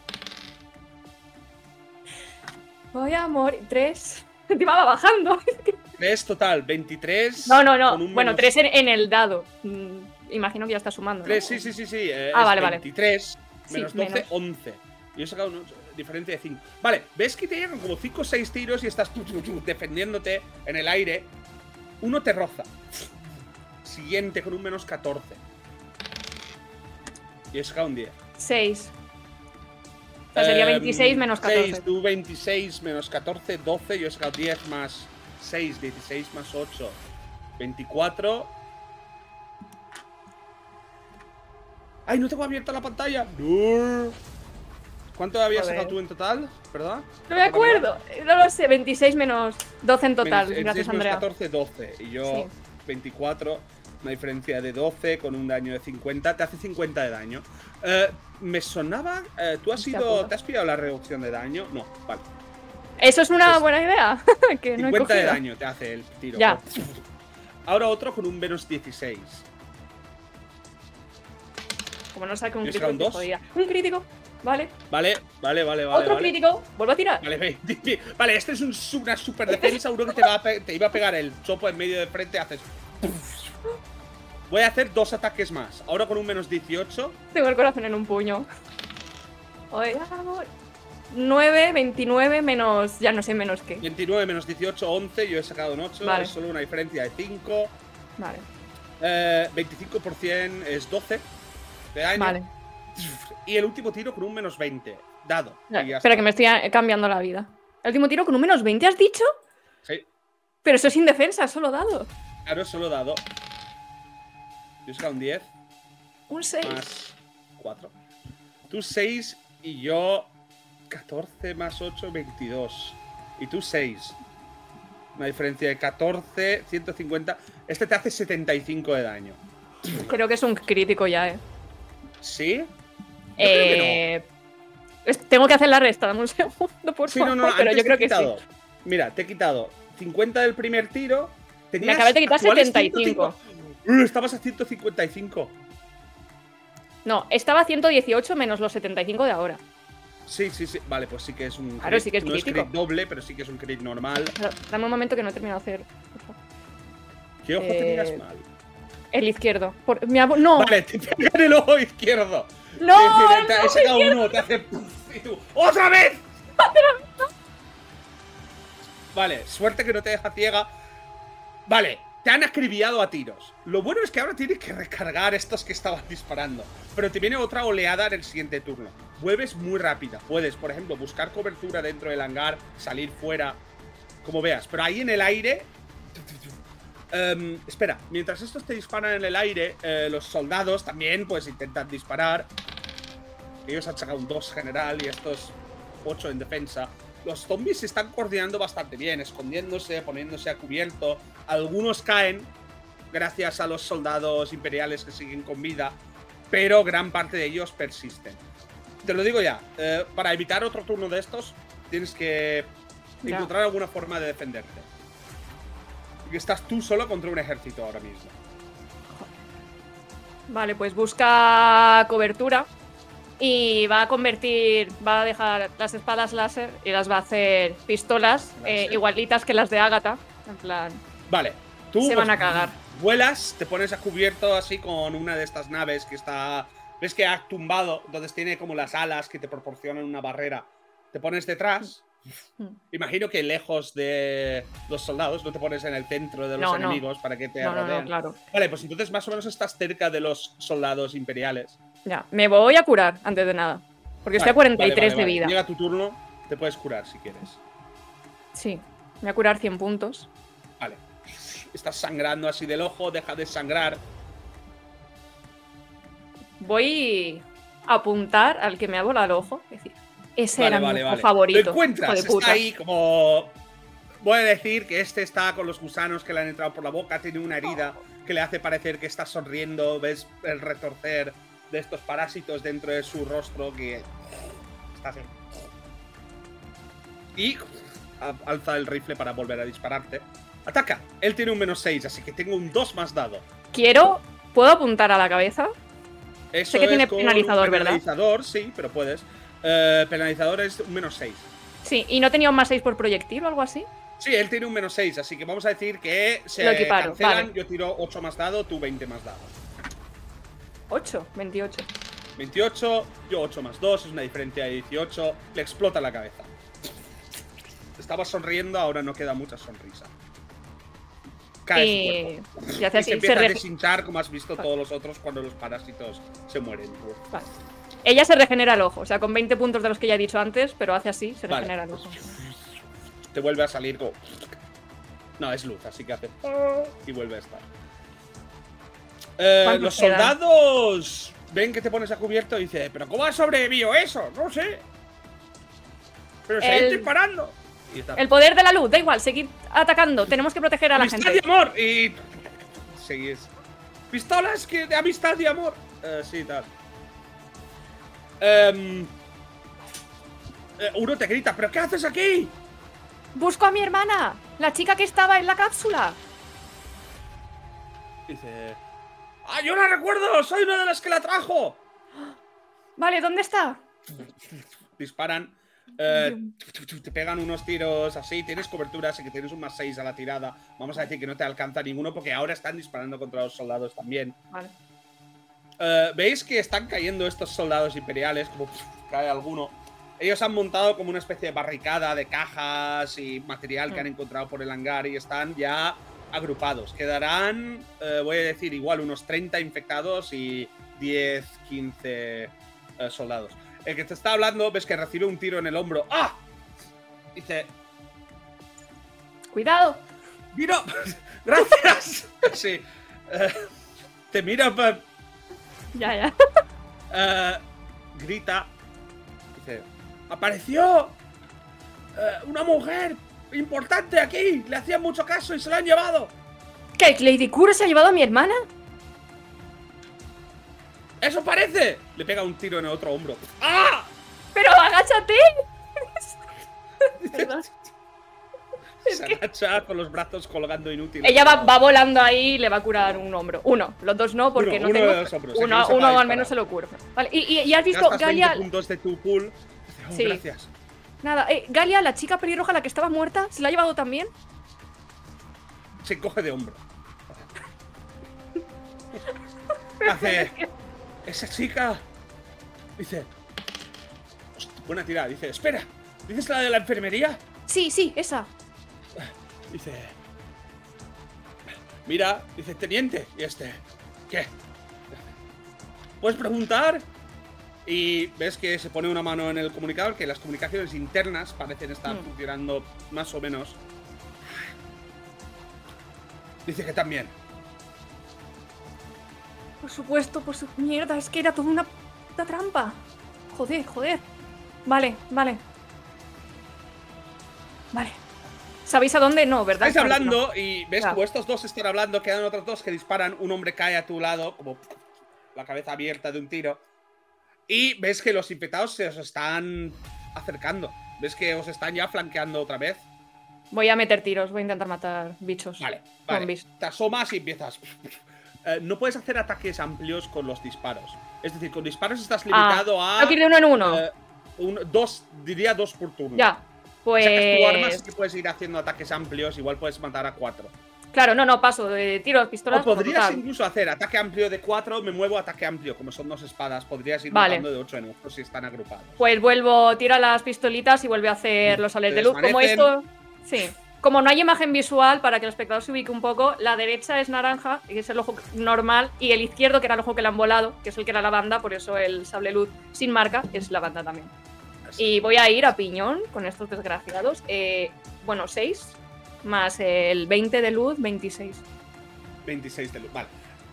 Voy a morir. 3. Encima va bajando. 3 total, 23. No, no, no. un Bueno, menos 3 en, en el dado. Mm, imagino que ya está sumando. ¿no? 3, sí, sí, sí, sí. eh, Ah, vale, vale. 23 Sí, menos 12, menos. 11. Yo he sacado una diferencia de 5. Vale, ves que te llegan como 5 o 6 tiros y estás defendiéndote en el aire. Uno te roza. Siguiente con un menos 14. Y he sacado un 10. 6. O sea, sería Em, 26 menos 14. 6, tú 26 menos 14, 12. Yo he sacado 10 más 6, 16 más 8, 24. ¡Ay, no tengo abierta la pantalla! No. ¿Cuánto habías sacado tú en total? ¿Verdad? No me acuerdo. No lo sé. 26 menos 12 en total. Menos- Gracias, 16 menos Andrea. 14, 12. Y yo Sí. 24. Una diferencia de 12 con un daño de 50. Te hace 50 de daño. Eh, me sonaba. eh, ¿Tú has Hostia ido. puta. ¿Te has pillado la reducción de daño? No, vale. Eso es una Pues- buena idea. que no he 50 de daño te hace el tiro. Ya. Ahora otro con un menos 16. Como no saque un ¿Y he crítico, un. Un crítico. Vale. Vale, vale, vale, vale. Otro vale. crítico. Vuelvo a tirar. Vale, vale, este es un, una super defensa. Uno que te, va a te iba a pegar el chopo en medio de frente. Haces. Voy a hacer dos ataques más. Ahora con un menos 18. Tengo el corazón en un puño. Oye, 9, 29 menos. Ya no sé menos qué. 29 menos 18, 11. Yo he sacado un 8. Vale. Es solo una diferencia de 5. Vale. Eh, 25% es 12 de daño. Vale. Y el último tiro con un menos 20. Dado. Ya Espera, está. que me estoy cambiando la vida. El último tiro con un menos 20, ¿has dicho? Sí, Pero eso es indefensa, solo dado. claro, solo dado. Yo he un 10. Un 6. más 4. Tú 6 y yo 14 más 8, 22. Y tú 6. Una diferencia de 14, 150. Este te hace 75 de daño. Creo que es un crítico ya, eh. ¿Sí? Creo que Eh, es- tengo que hacer la resta, dame un segundo, por Sí, favor. no, no, pero yo creo que quitado. sí. Mira, te he quitado 50 del primer tiro. Tenías acabas de quitar actuales 75. 105. Uh, estabas a 155. No, estaba a 118 menos los 75 de ahora. Sí, sí, sí. Vale, pues sí que es un. Claro, crit. sí que es no es crítico. crit doble, pero sí que es un crit normal. Pero dame un momento que no he terminado de hacer. ¿Qué ojo Eh, tenías mal? El izquierdo. Por- mi abu- no, Vale, te pega en el ojo izquierdo. No, Te- sacado uno, te hace. ¡puf! Y tú. ¡Otra vez! Vale, suerte que no te deja ciega. Vale, te han acribillado a tiros. Lo bueno es que ahora tienes que recargar estos que estaban disparando. Pero te viene otra oleada en el siguiente turno. Vuelves muy rápida. Puedes, por ejemplo, buscar cobertura dentro del hangar, salir fuera, como veas. Pero ahí en el aire. Em, espera, mientras estos te disparan en el aire, eh, los soldados también pues intentan disparar. Ellos han sacado un 2 general y estos 8 en defensa. Los zombies se están coordinando bastante bien, escondiéndose, poniéndose a cubierto. Algunos caen gracias a los soldados imperiales que siguen con vida, pero gran parte de ellos persisten. Te lo digo ya, eh, para evitar otro turno de estos, tienes que encontrar alguna forma de defenderte. Estás tú solo contra un ejército ahora mismo. Vale, pues busca cobertura y va a convertir, va a dejar las espadas láser y las va a hacer pistolas eh, igualitas que las de Agatha. En plan, Vale, tú se van pues, a cagar. vuelas, te pones a cubierto así con una de estas naves que está. Ves que ha tumbado, entonces tiene como las alas que te proporcionan una barrera. Te pones detrás. Imagino que lejos de los soldados, no te pones en el centro de los No, no. enemigos para que te No, rodeen. claro. Vale, pues entonces más o menos estás cerca de los soldados imperiales. Ya, me voy a curar antes de nada. Porque estoy a Vale, 43 vale, vale, de vale. vida. Llega tu turno, te puedes curar si quieres. Sí, me voy a curar 100 puntos. Vale. Estás sangrando así del ojo, deja de sangrar. Voy a apuntar al que me ha volado el ojo. Es decir, ese Vale, era vale, mi vale. favorito. Lo encuentras, hijo de puta. está ahí como. Voy a decir que este está con los gusanos que le han entrado por la boca, tiene una herida que le hace parecer que está sonriendo, ves el retorcer de estos parásitos dentro de su rostro que está así. Y alza el rifle para volver a dispararte. Ataca, él tiene un menos 6, así que tengo un 2 más dado. Quiero. ¿Puedo apuntar a la cabeza? Eso Sé que es tiene penalizador, un ¿verdad? Penalizador, sí, pero puedes. Eh, penalizador es un menos 6. Sí, y no tenía un más 6 por proyectil o algo así. Sí, él tiene un menos 6, así que vamos a decir que se Lo equiparo, cancelan. vale. Yo tiro 8 más dado, tú 20 más dado. 8, 28. 28, yo 8 más 2, es una diferencia de 18. Le explota la cabeza. Estaba sonriendo, ahora no queda mucha sonrisa. Cae su Y, cuerpo. y hace Y así. se se empieza a re- deshinchar como has visto Vale. todos los otros cuando los parásitos se mueren. Vale. Ella se regenera el ojo, o sea, con 20 puntos de los que ya he dicho antes, pero hace así, se Vale. regenera el ojo. Te vuelve a salir como... No, es luz, así que hace... Y vuelve a estar. Eh, ¿Cuántos los soldados ven que te pones a cubierto y dice, pero ¿cómo ha sobrevivido eso? No sé. Pero se El- disparando. Y está. El poder de la luz, da igual, seguid atacando, tenemos que proteger a la amistad gente. y amor. Y seguís. Pistolas que de amistad y amor. Eh, sí, tal. Em, eh, uno te grita, ¿pero qué haces aquí? Busco a mi hermana, la chica que estaba en la cápsula. Dice, ¡ah, yo la recuerdo! ¡Soy una de las que la trajo! Vale, ¿dónde está? Disparan. eh, te pegan unos tiros así, tienes cobertura, así que tienes un más 6 a la tirada. Vamos a decir que no te alcanza ninguno porque ahora están disparando contra los soldados también. Vale. Eh, Veis que están cayendo estos soldados imperiales, como cae alguno. Ellos han montado como una especie de barricada de cajas y material que han encontrado por el hangar y están ya agrupados. Quedarán, eh, voy a decir, igual unos 30 infectados y 10, 15 eh, soldados. El que te está hablando, ves que recibe un tiro en el hombro. ¡Ah! Dice, Cuidado. ¡Mira! ¡Gracias! sí. Eh, te mira, pa- Ya, ya. Eh, grita. Dice: ¡Apareció! eh, una mujer importante aquí. Le hacían mucho caso y se la han llevado. ¿Que Lady Kuro se ha llevado a mi hermana? ¡Eso parece! Le pega un tiro en el otro hombro. ¡Ah! ¡Pero agáchate! Perdón. Es Se que- agacha con los brazos colgando inútiles. Ella va, va volando ahí y le va a curar un hombro. Uno, los dos no, porque Uno, no uno tengo. de los hombros, el que uno al menos se lo curo. Vale, y, y- y has visto Gastas 20 Galia. puntos de tu pool. Dice, "Oh, Sí. Gracias. Nada, eh, Galia, la chica pelirroja, la que estaba muerta, ¿se la ha llevado también? Se coge de hombro. Hace. Esa chica. Dice. "Hostia, buena tirada. Dice, espera. ¿Dices la de la enfermería? Sí, sí, esa. Dice. Mira, dice, teniente. Y este. ¿Qué? ¿Puedes preguntar? Y ves que se pone una mano en el comunicador, que las comunicaciones internas parecen estar Mm. funcionando más o menos. Dice que también. Por supuesto, por su mierda, es que era toda una puta trampa. Joder, joder. Vale, vale. Vale. ¿Sabéis a dónde? No, ¿verdad? Estáis no. hablando y ves como estos dos están hablando, quedan otros dos que disparan, un hombre cae a tu lado, como la cabeza abierta de un tiro. Y ves que los infectados se os están acercando. Ves que os están ya flanqueando otra vez. Voy a meter tiros, voy a intentar matar bichos. Vale, vale. Zombies. Te asomas y empiezas. Eh, no puedes hacer ataques amplios con los disparos. Es decir, con disparos estás limitado a. Tengo que ir de uno en uno. eh, un- dos, diría dos por turno. ya. Sacas tu arma, Pues. sí puedes ir haciendo ataques amplios, igual puedes matar a cuatro. Claro, no, no, paso de tiro, pistolas. O podrías incluso hacer ataque amplio de 4, me muevo ataque amplio, como son dos espadas, podrías ir Vale. matando de 8 en 8 si están agrupados. Pues vuelvo, tira las pistolitas y vuelve a hacer los sales de luz. Como esto. Sí. Como no hay imagen visual, para que el espectador se ubique un poco, la derecha es naranja, que es el ojo normal, y el izquierdo, que era el ojo que le han volado, que es el que era la banda, por eso el sable luz sin marca es la banda también. Y voy a ir a piñón con estos desgraciados. Eh, bueno, 6 más el 20 de luz, 26. 26 de luz, vale.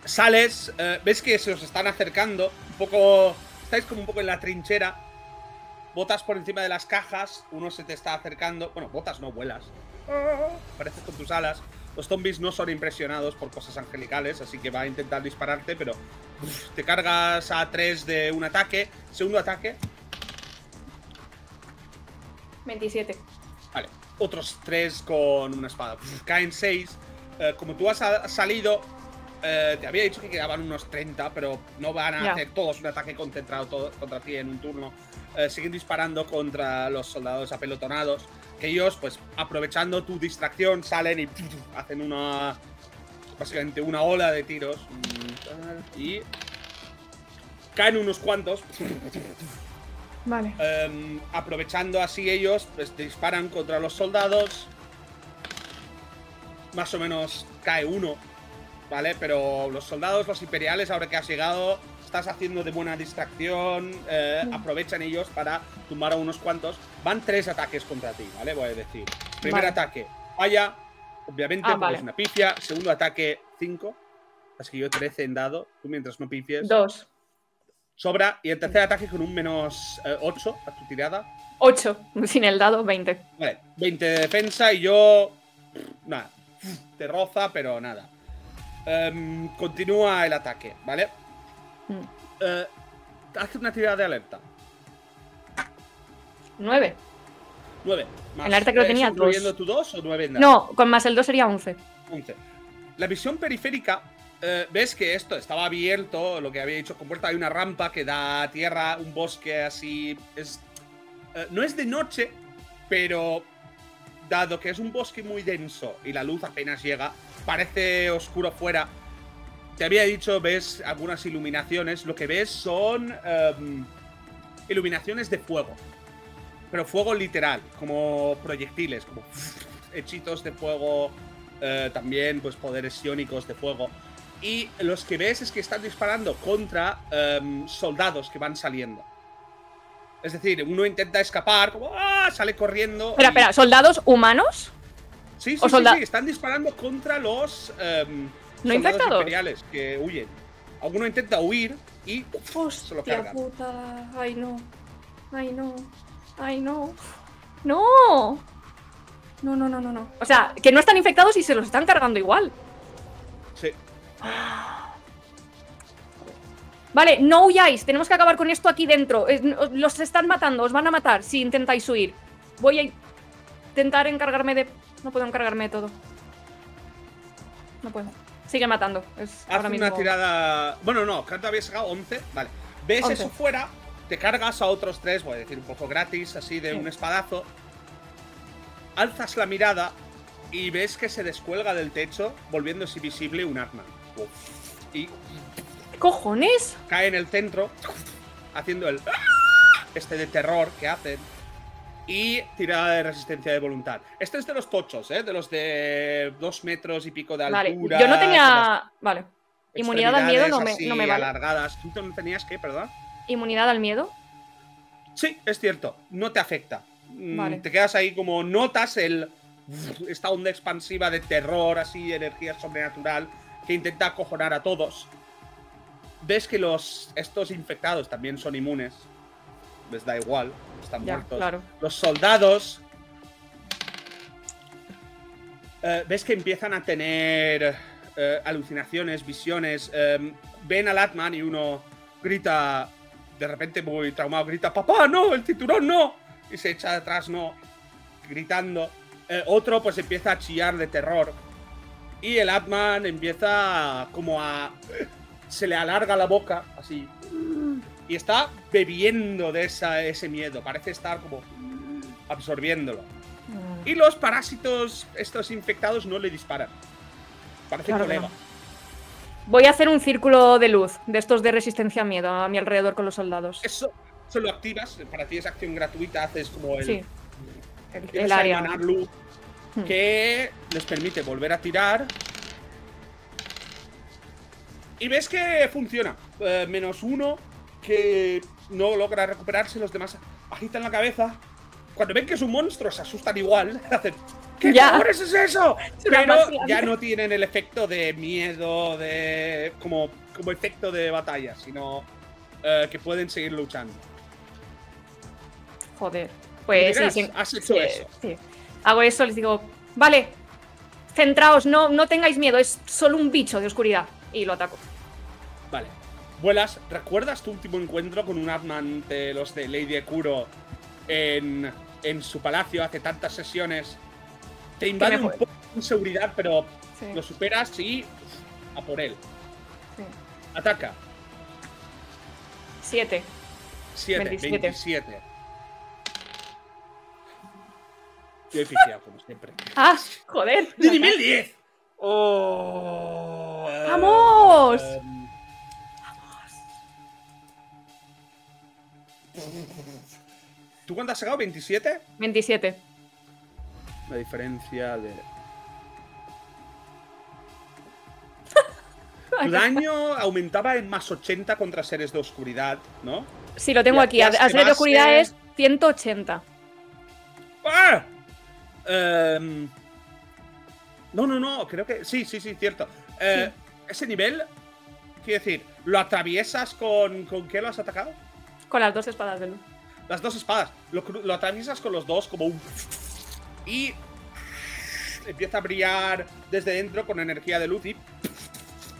Sales, eh, ves que se os están acercando, un poco. Estáis como un poco en la trinchera. Botas por encima de las cajas, uno se te está acercando. Bueno, botas no vuelas. Pareces con tus alas. Los zombies no son impresionados por cosas angelicales, así que va a intentar dispararte, pero uf, te cargas a 3 de un ataque. Segundo ataque, 27. Vale, otros tres con una espada. Uf, caen seis. Eh, como tú has sa- salido, eh, te había dicho que quedaban unos 30, pero no van a hacer todos un ataque concentrado todo- contra ti en un turno. Eh, siguen disparando contra los soldados apelotonados. Que ellos, pues, aprovechando tu distracción, salen y hacen una. Básicamente una ola de tiros. Y. Caen unos cuantos. Vale. Em, aprovechando así ellos, pues disparan contra los soldados. Más o menos cae uno, ¿vale? Pero los soldados, los imperiales, ahora que has llegado, estás haciendo de buena distracción. eh. Aprovechan ellos para tumbar a unos cuantos. Van tres ataques contra ti, ¿vale? Voy a decir. Primer Vale. ataque, falla. Obviamente, Ah, vale. es una pifia. Segundo ataque, 5. Así que yo 13 en dado. Tú mientras no pifies. Dos. Sobra. Y el tercer ataque con un menos 8 a tu tirada. 8. Sin el dado, 20. Vale, 20 de defensa y yo. Nada. Te roza, pero nada. Em, continúa el ataque, ¿vale? Mm. Eh, haz una tirada de alerta. 9. 9. Más, El alerta creo que ¿es tenía incluyendo dos. tu 2 o 9 en No, con más el 2 sería 11. 11. La visión periférica, eh, ves que esto estaba abierto, lo que había dicho con puerta, hay una rampa que da tierra, un bosque así. Es, eh, no es de noche, pero dado que es un bosque muy denso y la luz apenas llega, parece oscuro fuera. Te había dicho, ves algunas iluminaciones. Lo que ves son em, iluminaciones de fuego. Pero fuego literal, como proyectiles, como hechitos de fuego, eh, también pues poderes iónicos de fuego. Y los que ves es que están disparando contra em, soldados que van saliendo. Es decir, uno intenta escapar, como ¡ah! sale corriendo. Espera, y- espera, ¿soldados humanos? Sí, sí, o sí, solda- sí, están disparando contra los em, ¿No soldados infectados? imperiales que huyen. Alguno intenta huir y se lo Hostia cargan. puta. Ay, no. Ay, no. Ay, no. No. No, no, no, no, no. O sea, que no están infectados y se los están cargando igual. Vale, no huyáis. Tenemos que acabar con esto aquí dentro. Los están matando, os van a matar si intentáis huir. Voy a intentar encargarme de. No puedo encargarme de todo. No puedo. Sigue matando. Es Haz ahora mismo. una tirada. Bueno, no, ¿cuánto habías sacado? 11. Vale. Ves 11. eso fuera, te cargas a otros tres, voy a decir un poco gratis, así de Sí. un espadazo. Alzas la mirada y ves que se descuelga del techo, volviéndose visible un arma. Y ¿Qué cojones? cae en el centro, haciendo el este de terror que hacen. Y tirada de resistencia de voluntad. Este es de los tochos, ¿eh? De los de dos metros y pico de Vale. altura. Yo no tenía. Vale. Inmunidad al miedo no me, no me vale. alargadas. ¿Tú no tenías que, perdón? Inmunidad al miedo. Sí, es cierto. No te afecta. Mm, Vale. Te quedas ahí como notas el esta onda expansiva de terror, así, energía sobrenatural, que intenta acojonar a todos. Ves que los, estos infectados también son inmunes. Les da igual, están Ya, muertos. claro. Los soldados. eh, ves que empiezan a tener eh, alucinaciones, visiones. eh, ven al Atman y uno grita, de repente muy traumado, grita: ¡Papá, no! ¡El cinturón no! Y se echa atrás, no. Gritando. Eh, otro, pues empieza a chillar de terror. Y el Atman empieza como a. Se le alarga la boca, así. Y está bebiendo de esa, ese miedo. Parece estar como absorbiéndolo. Mm. Y los parásitos, estos infectados, no le disparan. Parece Claro colega. Voy a hacer un círculo de luz de estos de resistencia a miedo a mi alrededor con los soldados. Eso, eso lo activas. Para ti es acción gratuita. Haces como el. Sí. El, el área. luz. Que les permite volver a tirar. Y ves que funciona. Eh, menos uno que no logra recuperarse. Los demás agitan la cabeza. Cuando ven que es un monstruo, se asustan igual. Hacen. ¿Qué cojones es eso? Es Pero ya no tienen el efecto de miedo, de. como, como efecto de batalla, sino eh, que pueden seguir luchando. Joder. Pues sí, has hecho sí, eso. Hago eso, les digo, vale, centraos, no, no tengáis miedo, es solo un bicho de oscuridad. Y lo ataco. Vale. Vuelas. ¿Recuerdas tu último encuentro con un Atman de los de Lady Ekuro en, en su palacio hace tantas sesiones? Te invade un poco de inseguridad, pero Sí, lo superas y a por él. sí. Ataca. Siete. 7, 27. 27. Yo he oficial, como siempre. ¡Ah! ¡Joder! ¡De nivel 10! ¡Oh! eh, ¡Vamos! em, ¿Tú cuánto has sacado? ¿27? 27. La diferencia de. Tu daño aumentaba en más 80 contra seres de oscuridad, ¿no? Sí, lo tengo Y aquí. A que ser de oscuridad es 180. ¡Ah! Em, no, no, no, creo que. Sí, sí, sí, cierto. Eh, Ese nivel, quiero decir, ¿lo atraviesas con. ¿Con qué lo has atacado? Con las dos espadas de luz. Las dos espadas. Lo, atraviesas con los dos como un. Y. Empieza a brillar desde dentro con energía de luz y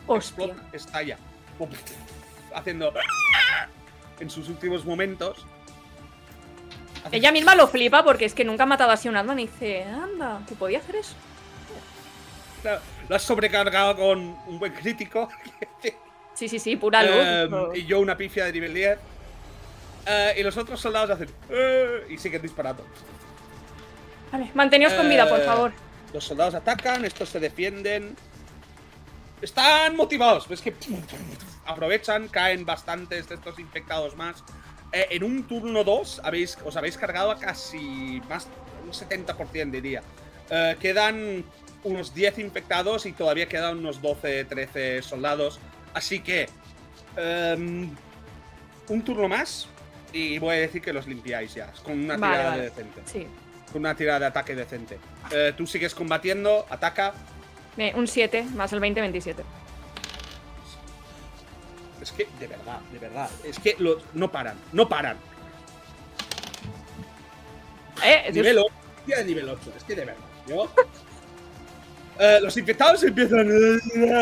Hostia. explota, estalla. Haciendo. En sus últimos momentos. Ella misma lo flipa porque es que nunca ha matado así a un Atman y dice, anda, que podía hacer eso. Lo lo has sobrecargado con un buen crítico. Sí, sí, sí, pura luz. Em, y yo una pifia de nivel 10. Eh, y los otros soldados hacen. "Eh", y siguen disparando. Vale, manteneos con vida, por Eh, favor. Los soldados atacan, estos se defienden. Están motivados. Ves que aprovechan, caen bastantes de estos infectados más. Eh, en un turno 2 habéis, os habéis cargado a casi más un 70% diría. Eh, quedan unos 10 infectados y todavía quedan unos 12, 13 soldados. Así que em, un turno más y voy a decir que los limpiáis ya, con una Vale, tirada vale. decente. Sí. Con una tirada de ataque decente. Eh, tú sigues combatiendo, ataca. Eh, un 7 más el 20, 27. Es que, de verdad, de verdad. Es que lo- no paran, no paran. Eh, Nivel 8, tía de nivel 8. Es que de verdad. Yo. Eh, los infectados empiezan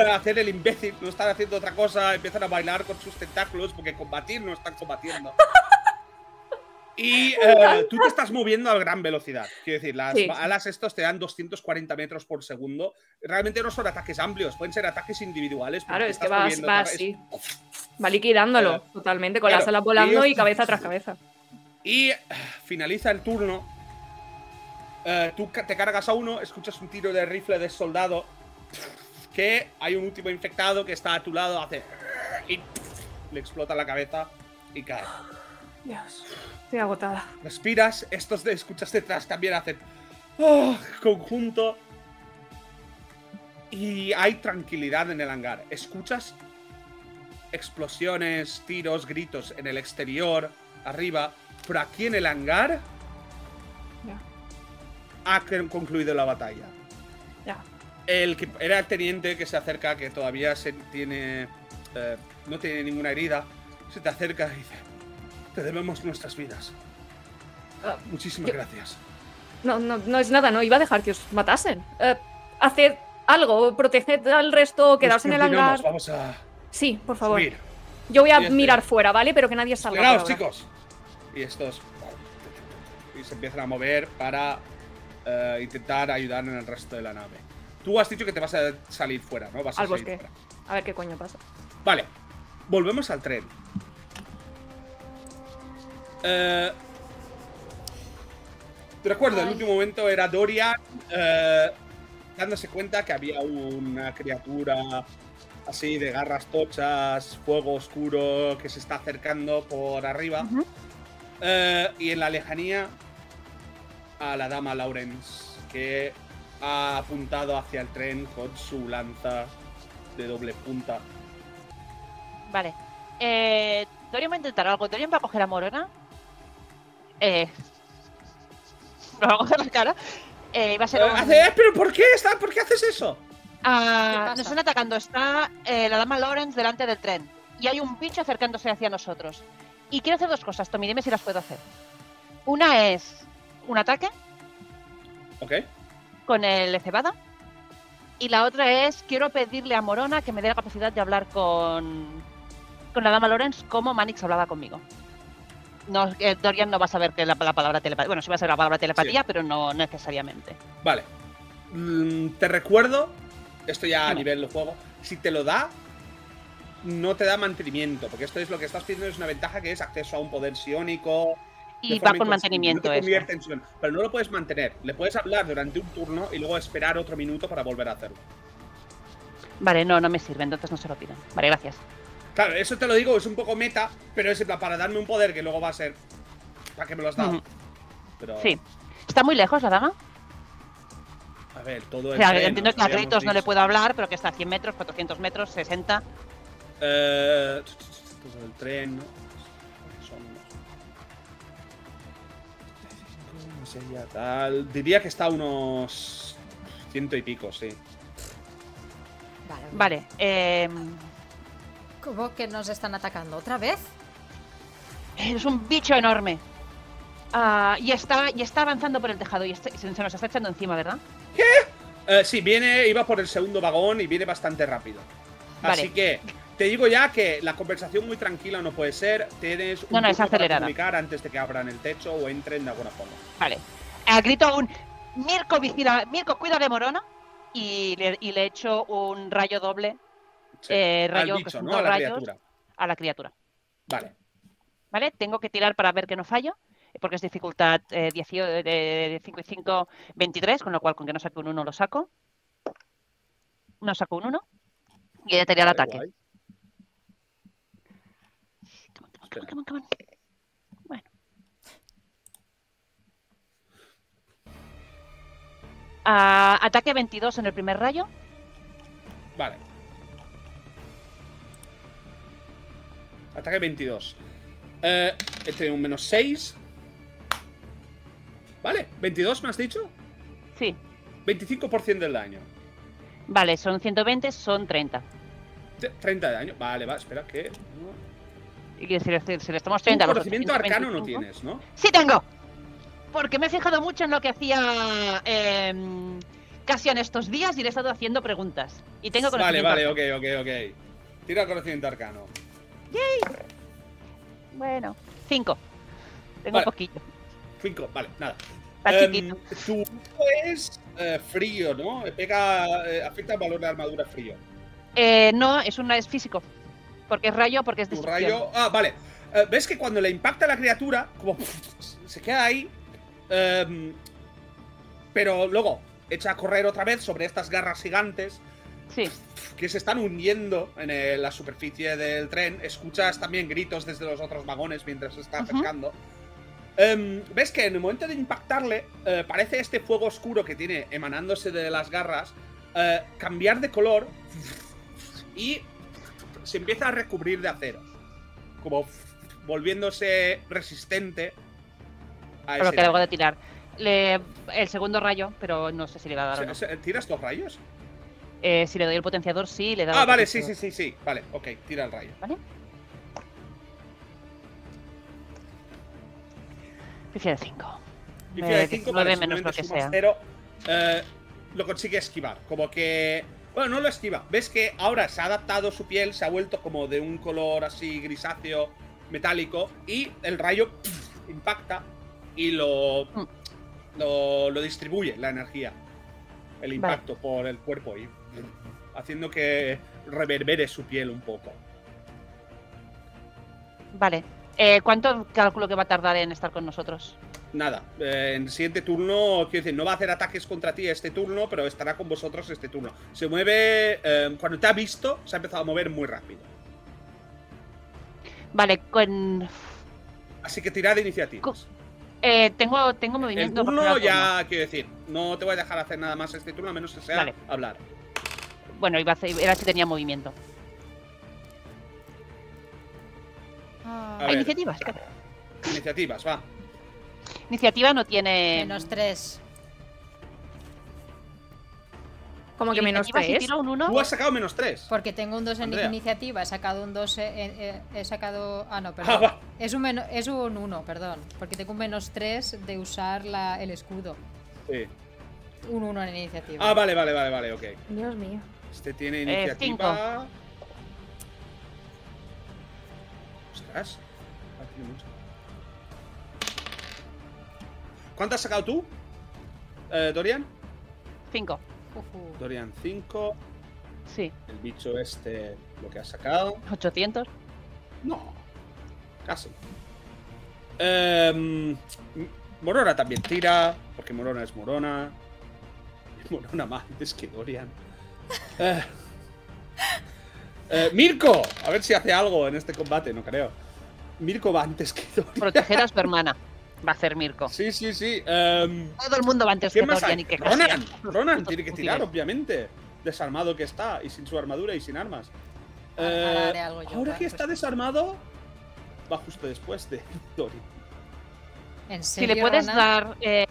a hacer el imbécil, no están haciendo otra cosa, empiezan a bailar con sus tentáculos porque combatir no están combatiendo. Y eh, tú te estás moviendo a gran velocidad. Quiero decir, las Sí. alas estos te dan 240 metros por segundo. Realmente no son ataques amplios, pueden ser ataques individuales. Claro, es que vas, vas así. Va liquidándolo Eh, totalmente, con claro, las alas volando y- y cabeza tras cabeza. Y eh, finaliza el turno. Tú te cargas a uno, escuchas un tiro de rifle de soldado. Que hay un último infectado que está a tu lado, hace. Y le explota la cabeza y cae. Dios, estoy agotada. Respiras, estos de escuchas detrás también hacen. "Ah", conjunto. Y hay tranquilidad en el hangar. Escuchas explosiones, tiros, gritos en el exterior, arriba. Pero aquí en el hangar Ya. ha concluido la batalla. Ya. El que era el teniente que se acerca, que todavía se tiene. eh, no tiene ninguna herida, se te acerca y dice: Te debemos nuestras vidas. Ah, Muchísimas yo- gracias. No, no, no es nada, no iba a dejar que os matasen. Eh, haced algo, proteged al resto, quedaos en el hangar. Vamos a Sí, por favor. subir. Yo voy a este. mirar fuera, ¿vale? Pero que nadie salga. Cuidaos, chicos. Y estos. Y se empiezan a mover para eh, intentar ayudar en el resto de la nave. Tú has dicho que te vas a salir fuera, ¿no? Vas a Al salir bosque. fuera. A ver qué coño pasa. Vale. Volvemos al tren. Eh, te recuerdo, el último momento era Dorian eh, dándose cuenta que había una criatura así de garras tochas, fuego oscuro que se está acercando por arriba. Eh, y en la lejanía a la dama Lawrence, que ha apuntado hacia el tren con su lanza de doble punta. Vale. Eh, Dorian va a intentar algo. Dorian va a coger a Morona. Eh. Me va a coger la cara. Eh, va a ser Eh, un- eh, ¿Pero por qué? Está, ¿Por qué haces eso? Ah, nos están atacando. Está eh, la dama Lawrence delante del tren. Y hay un bicho acercándose hacia nosotros. Y quiero hacer dos cosas, Tommy. Dime si las puedo hacer. Una es un ataque Ok. con el cebada. Y la otra es quiero pedirle a Morona que me dé la capacidad de hablar con, con la dama Lawrence como Manix hablaba conmigo. No, eh, Dorian no va a saber que la, la palabra telepatía. Bueno, sí va a saber la palabra telepatía, pero no necesariamente. Vale. Mm, te recuerdo, esto ya a nivel de juego, si te lo da, no te da mantenimiento, porque esto es lo que estás pidiendo, es una ventaja que es acceso a un poder psiónico. Y va con mantenimiento no te eso. convierte en sion, pero no lo puedes mantener. Le puedes hablar durante un turno y luego esperar otro minuto para volver a hacerlo. Vale, no, no me sirve, entonces no se lo pidan. Vale, gracias. Claro, eso te lo digo, es un poco meta, pero es para darme un poder que luego va a ser. ¿Para qué me lo has dado? Pero, Sí. ¿Está muy lejos la dama? A ver, todo O sea, entiendo que a gritos no le puedo hablar, pero que está a 100 metros, 400 metros, 60. Eh, todo el tren, ¿no? Son unos 35, no sé, ya tal. Diría que está a unos ciento y pico, sí. Vale. Vale, eh, ¿Cómo que nos están atacando otra vez? es un bicho enorme. Ah, y, está, y está avanzando por el tejado y se se nos está echando encima, ¿verdad? Eh, sí, viene, iba por el segundo vagón y viene bastante rápido. Vale. Así que te digo ya que la conversación muy tranquila no puede ser. Tienes un No, no, es para acelerada. comunicar antes de que abran el techo o entren de alguna forma. Vale. Ah, grito un Mirko vigila, Mirko cuida de Morona y le, y le echo un rayo doble Sí. Eh, rayo, que bicho, son ¿no? dos A la rayos. criatura. a la criatura. Vale. ¿Vale? Tengo que tirar para ver que no fallo, porque es dificultad eh, 18, de 5 y 5, 23, con lo cual con que no saque un 1 lo saco. No saco un 1 y de tirar Vale, ataque. guay. Come on, come on, come on, come on. Bueno. Ah, ataque 22 en el primer rayo. Vale. Ataque 22. Eh, tenido un menos 6. Vale, 22 me has dicho. Sí. 25% del daño. Vale, son 120, son 30. Te- 30 de daño. Vale, va, espera que. Y que si le, si le estamos Un 30 a los conocimiento arcano no 125. tienes, ¿no? Sí tengo. Porque me he fijado mucho en lo que hacía eh, Cassian estos días y le he estado haciendo preguntas. Y tengo Vale, conocimiento vale, arcano. ok, ok, ok. Tira conocimiento arcano. Bueno, 5. Tengo Vale. poquito. 5, vale, nada. Está Em, chiquito. tu es eh, frío, ¿no? Pega, eh, afecta el valor de armadura frío. Eh, no, es una es físico. Porque es rayo, porque es Tu destrucción. rayo. Ah, vale. Eh, ¿Ves que cuando le impacta a la criatura, como se queda ahí, em, pero luego echa a correr otra vez sobre estas garras gigantes Sí. que se están hundiendo en eh, la superficie del tren. Escuchas también gritos desde los otros vagones mientras se está acercando. Em, ¿Ves que en el momento de impactarle, eh, parece este fuego oscuro que tiene emanándose de las garras eh, cambiar de color y se empieza a recubrir de acero? Como volviéndose resistente a Por lo ese que debo de tirar. Le, el segundo rayo, pero no sé si le va a dar o Se- no. se- ¿Tiras dos rayos? Eh, si le doy el potenciador, sí, le da. Ah, vale, sí, sí, sí, sí. Vale, ok, tira el rayo. ¿Vale? Pifia de 5. Pifia de 5 9 menos lo que sea. Pero eh, lo consigue esquivar. Como que. Bueno, no lo esquiva. Ves que ahora se ha adaptado su piel, se ha vuelto como de un color así grisáceo metálico. Y el rayo impacta y lo, Mm. lo. lo distribuye la energía. El impacto por el cuerpo. Y haciendo que reverbere su piel un poco. Vale. Eh, ¿Cuánto calculo que va a tardar en estar con nosotros? Nada, eh, en el siguiente turno, quiero decir, no va a hacer ataques contra ti este turno, pero estará con vosotros este turno. Se mueve, eh, cuando te ha visto, se ha empezado a mover muy rápido. Vale, con. Así que tirad iniciativas. Eh, tengo, tengo El movimiento. cada turno. ya, quiero decir, no te voy a dejar hacer nada más este turno, a menos que sea Vale. hablar. Bueno, iba a hacer, era si tenía movimiento. Ah, A Ah, ver. iniciativa, espera. Iniciativas, va. Iniciativa no tiene. menos 3. Como que menos Iniciativa, si 3. tiro un 1. Tú has sacado menos 3. Porque tengo un 2 en Andrea. iniciativa, he sacado un 2 en, en- he sacado... Ah, no, Ah, perdón. va. es, un meno- es un 1, perdón. Porque tengo un menos 3 de usar la, el escudo. Sí. Un 1 en iniciativa. Ah, vale, vale, vale, vale, ok. Dios mío. Este tiene Eh, iniciativa. Ostras. Ah. ¿Cuánto has sacado tú? Eh, Dorian. 5. Ujú. Dorian 5. Sí. El bicho este, lo que ha sacado. 800. No. Casi. Em, Morona también tira, porque Morona es Morona. Morona más antes que Dorian. Eh, eh, Mirko, a ver si hace algo en este combate, no creo. Mirko va antes que Dorian. Proteger a su hermana. Va a hacer Mirko. Sí, sí, sí. em, Todo el mundo va antes que ¿Quién más Dorian y que Ronan. Ronan tiene que tirar, obviamente. Desarmado que está, y sin su armadura y sin armas. Ahora Eh, haré algo yo ahora para que está desarmado, va justo después de Dorian. ¿En Si serio, le puedes Ronan? dar. Eh.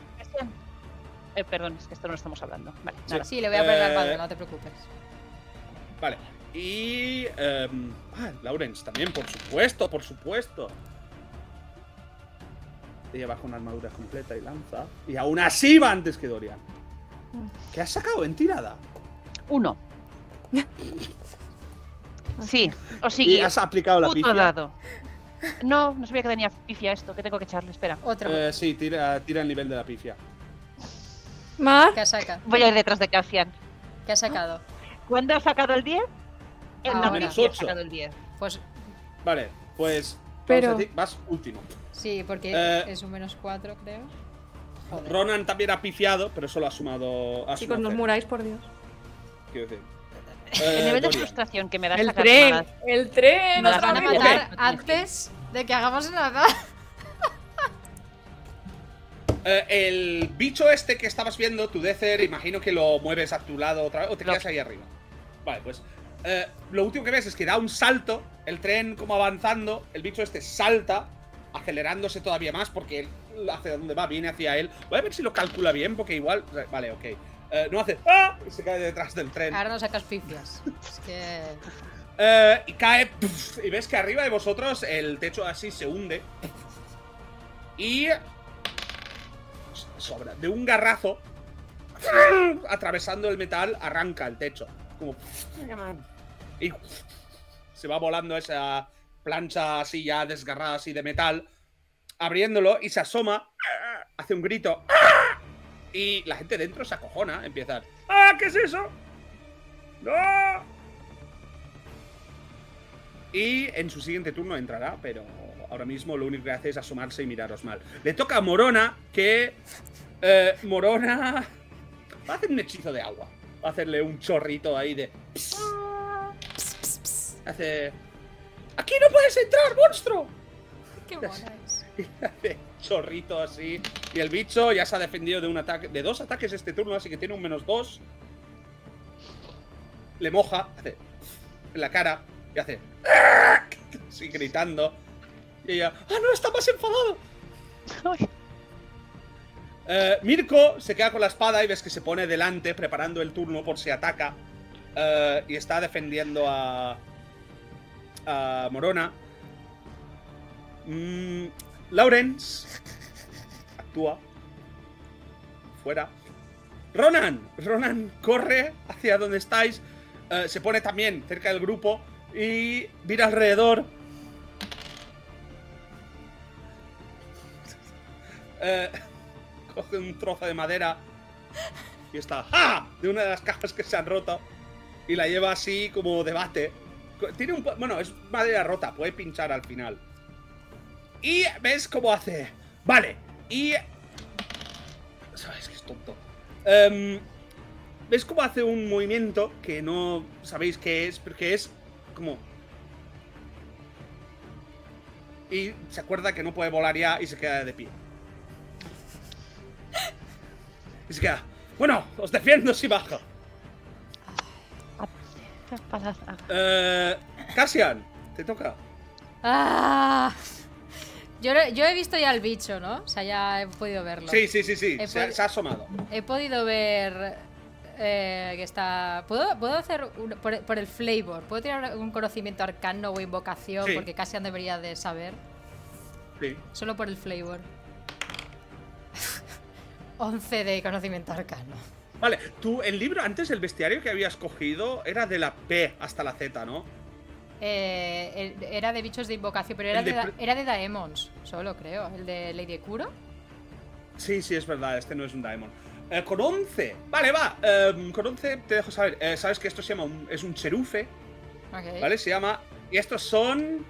Eh, perdón, es que esto no lo estamos hablando. Vale, Sí. nada. Sí, le voy a poner al Eh, padre, no te preocupes. Vale. Y. em, ah, Lawrence también, por supuesto, por supuesto. Ella baja una armadura completa y lanza. Y aún así va antes que Dorian. ¿Qué has sacado en tirada? Uno. Sí, o Y sigui, has aplicado la puto pifia. dado. No, no sabía que tenía pifia esto, que tengo que echarle, espera. Otro. Eh, sí, tira, tira el nivel de la pifia. Más. ¿Qué ha sacado? Voy a ir detrás de Cassian. ¿Qué ha sacado? ¿Cuándo ha sacado el 10? En la Ahora. pifia ha sacado el 10. Pues Vale, pues. Pero- decir, vas último. sí, porque Eh, es un menos 4, creo. Joder. Ronan también ha pifiado, pero solo ha sumado. Ha Chicos, sumado no muráis, por Dios. quiero decir. El Eh, nivel de Dorian. frustración que me da El sacar tren. El tren. Nos van a matar antes de que hagamos nada. Eh, el bicho este que estabas viendo, tu Decer, imagino que lo mueves a tu lado otra vez o te quedas ahí arriba. Vale, pues. eh, lo último que ves es que da un salto, el tren como avanzando, el bicho este salta, acelerándose todavía más porque él hacia dónde va, viene hacia él. Voy a ver si lo calcula bien porque igual. Vale, ok. Eh, no hace. ¡Ah! Y se cae detrás del tren. Ahora no sacas pifias. Es que. Eh, y cae. pf, y ves que arriba de vosotros el techo así se hunde. Y. Sobra. De un garrazo. Atravesando el metal, arranca el techo. Como. Y. Se va volando esa plancha así ya desgarrada así de metal. Abriéndolo y se asoma. Hace un grito. Y la gente dentro se acojona. Empieza. ¡Ah! ¿Qué es eso? ¡No! Y en su siguiente turno entrará, pero ahora mismo lo único que hace es asomarse y miraros mal. Le toca a Morona, que. eh, Morona. Va a hacer un hechizo de agua. Va a hacerle un chorrito ahí de. Hace. ¡Aquí no puedes entrar, monstruo! Qué mona es. Hace chorrito así. Y el bicho ya se ha defendido de un ataque. De dos ataques este turno, así que tiene un menos dos. Le moja, hace. En la cara. Y hace. Sigue gritando. Y ella. ¡Ah, no! Está más enfadado. Eh, Mirko se queda con la espada y ves que se pone delante preparando el turno por si ataca. Eh, y está defendiendo a, a Morona. Mm, Lawrence actúa. Fuera. Ronan. Ronan corre hacia donde estáis. eh, se pone también cerca del grupo. Y mira alrededor. Eh, coge un trozo de madera. Y está. ¡Ah! De una de las cajas que se han roto. Y la lleva así como debate. Tiene un. Bueno, es madera rota. Puede pinchar al final. Y ves cómo hace. Vale. Y. Sabes que es tonto. Em, ¿Ves cómo hace un movimiento que no sabéis qué es? Porque es como. Y se acuerda que no puede volar ya y se queda de pie. Bueno, os defiendo si bajo. Espada- ah, Eh, Cassian, te toca. ¡Ah! Yo, yo he visto ya el bicho, ¿no? O sea, ya he podido verlo. Sí, sí, sí, sí. Se, ha- pod- se ha asomado. He podido ver eh, que está. ¿Puedo, puedo hacer un- por, por el flavor? ¿Puedo tirar un conocimiento arcano o invocación? Sí. Porque Cassian debería de saber. Sí. Solo por el flavor. 11 de conocimiento arcano. Vale, tú, el libro antes, el bestiario que habías cogido era de la P hasta la Z, ¿no? Eh, el- era de bichos de invocación, pero era de, era de Daemons, solo creo. El de Lady Kuro. Sí, sí, es verdad, este no es un Daemon. Eh, con 11. Vale, va. em, con 11 te dejo saber. Eh, Sabes que esto se llama un- es un cherufe. ¿vale? Se llama. Y estos son.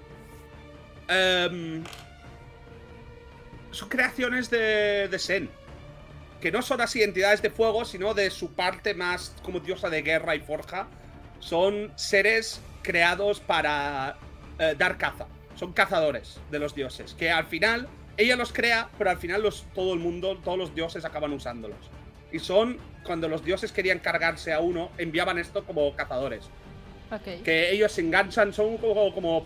em, son creaciones de, de Sen. Que no son así entidades de fuego, sino de su parte más como diosa de guerra y forja. Son seres creados para eh, dar caza. Son cazadores de los dioses. Que al final, ella los crea, pero al final los, todo el mundo, todos los dioses acaban usándolos. Y son, cuando los dioses querían cargarse a uno, enviaban esto como cazadores que ellos se enganchan, son como, como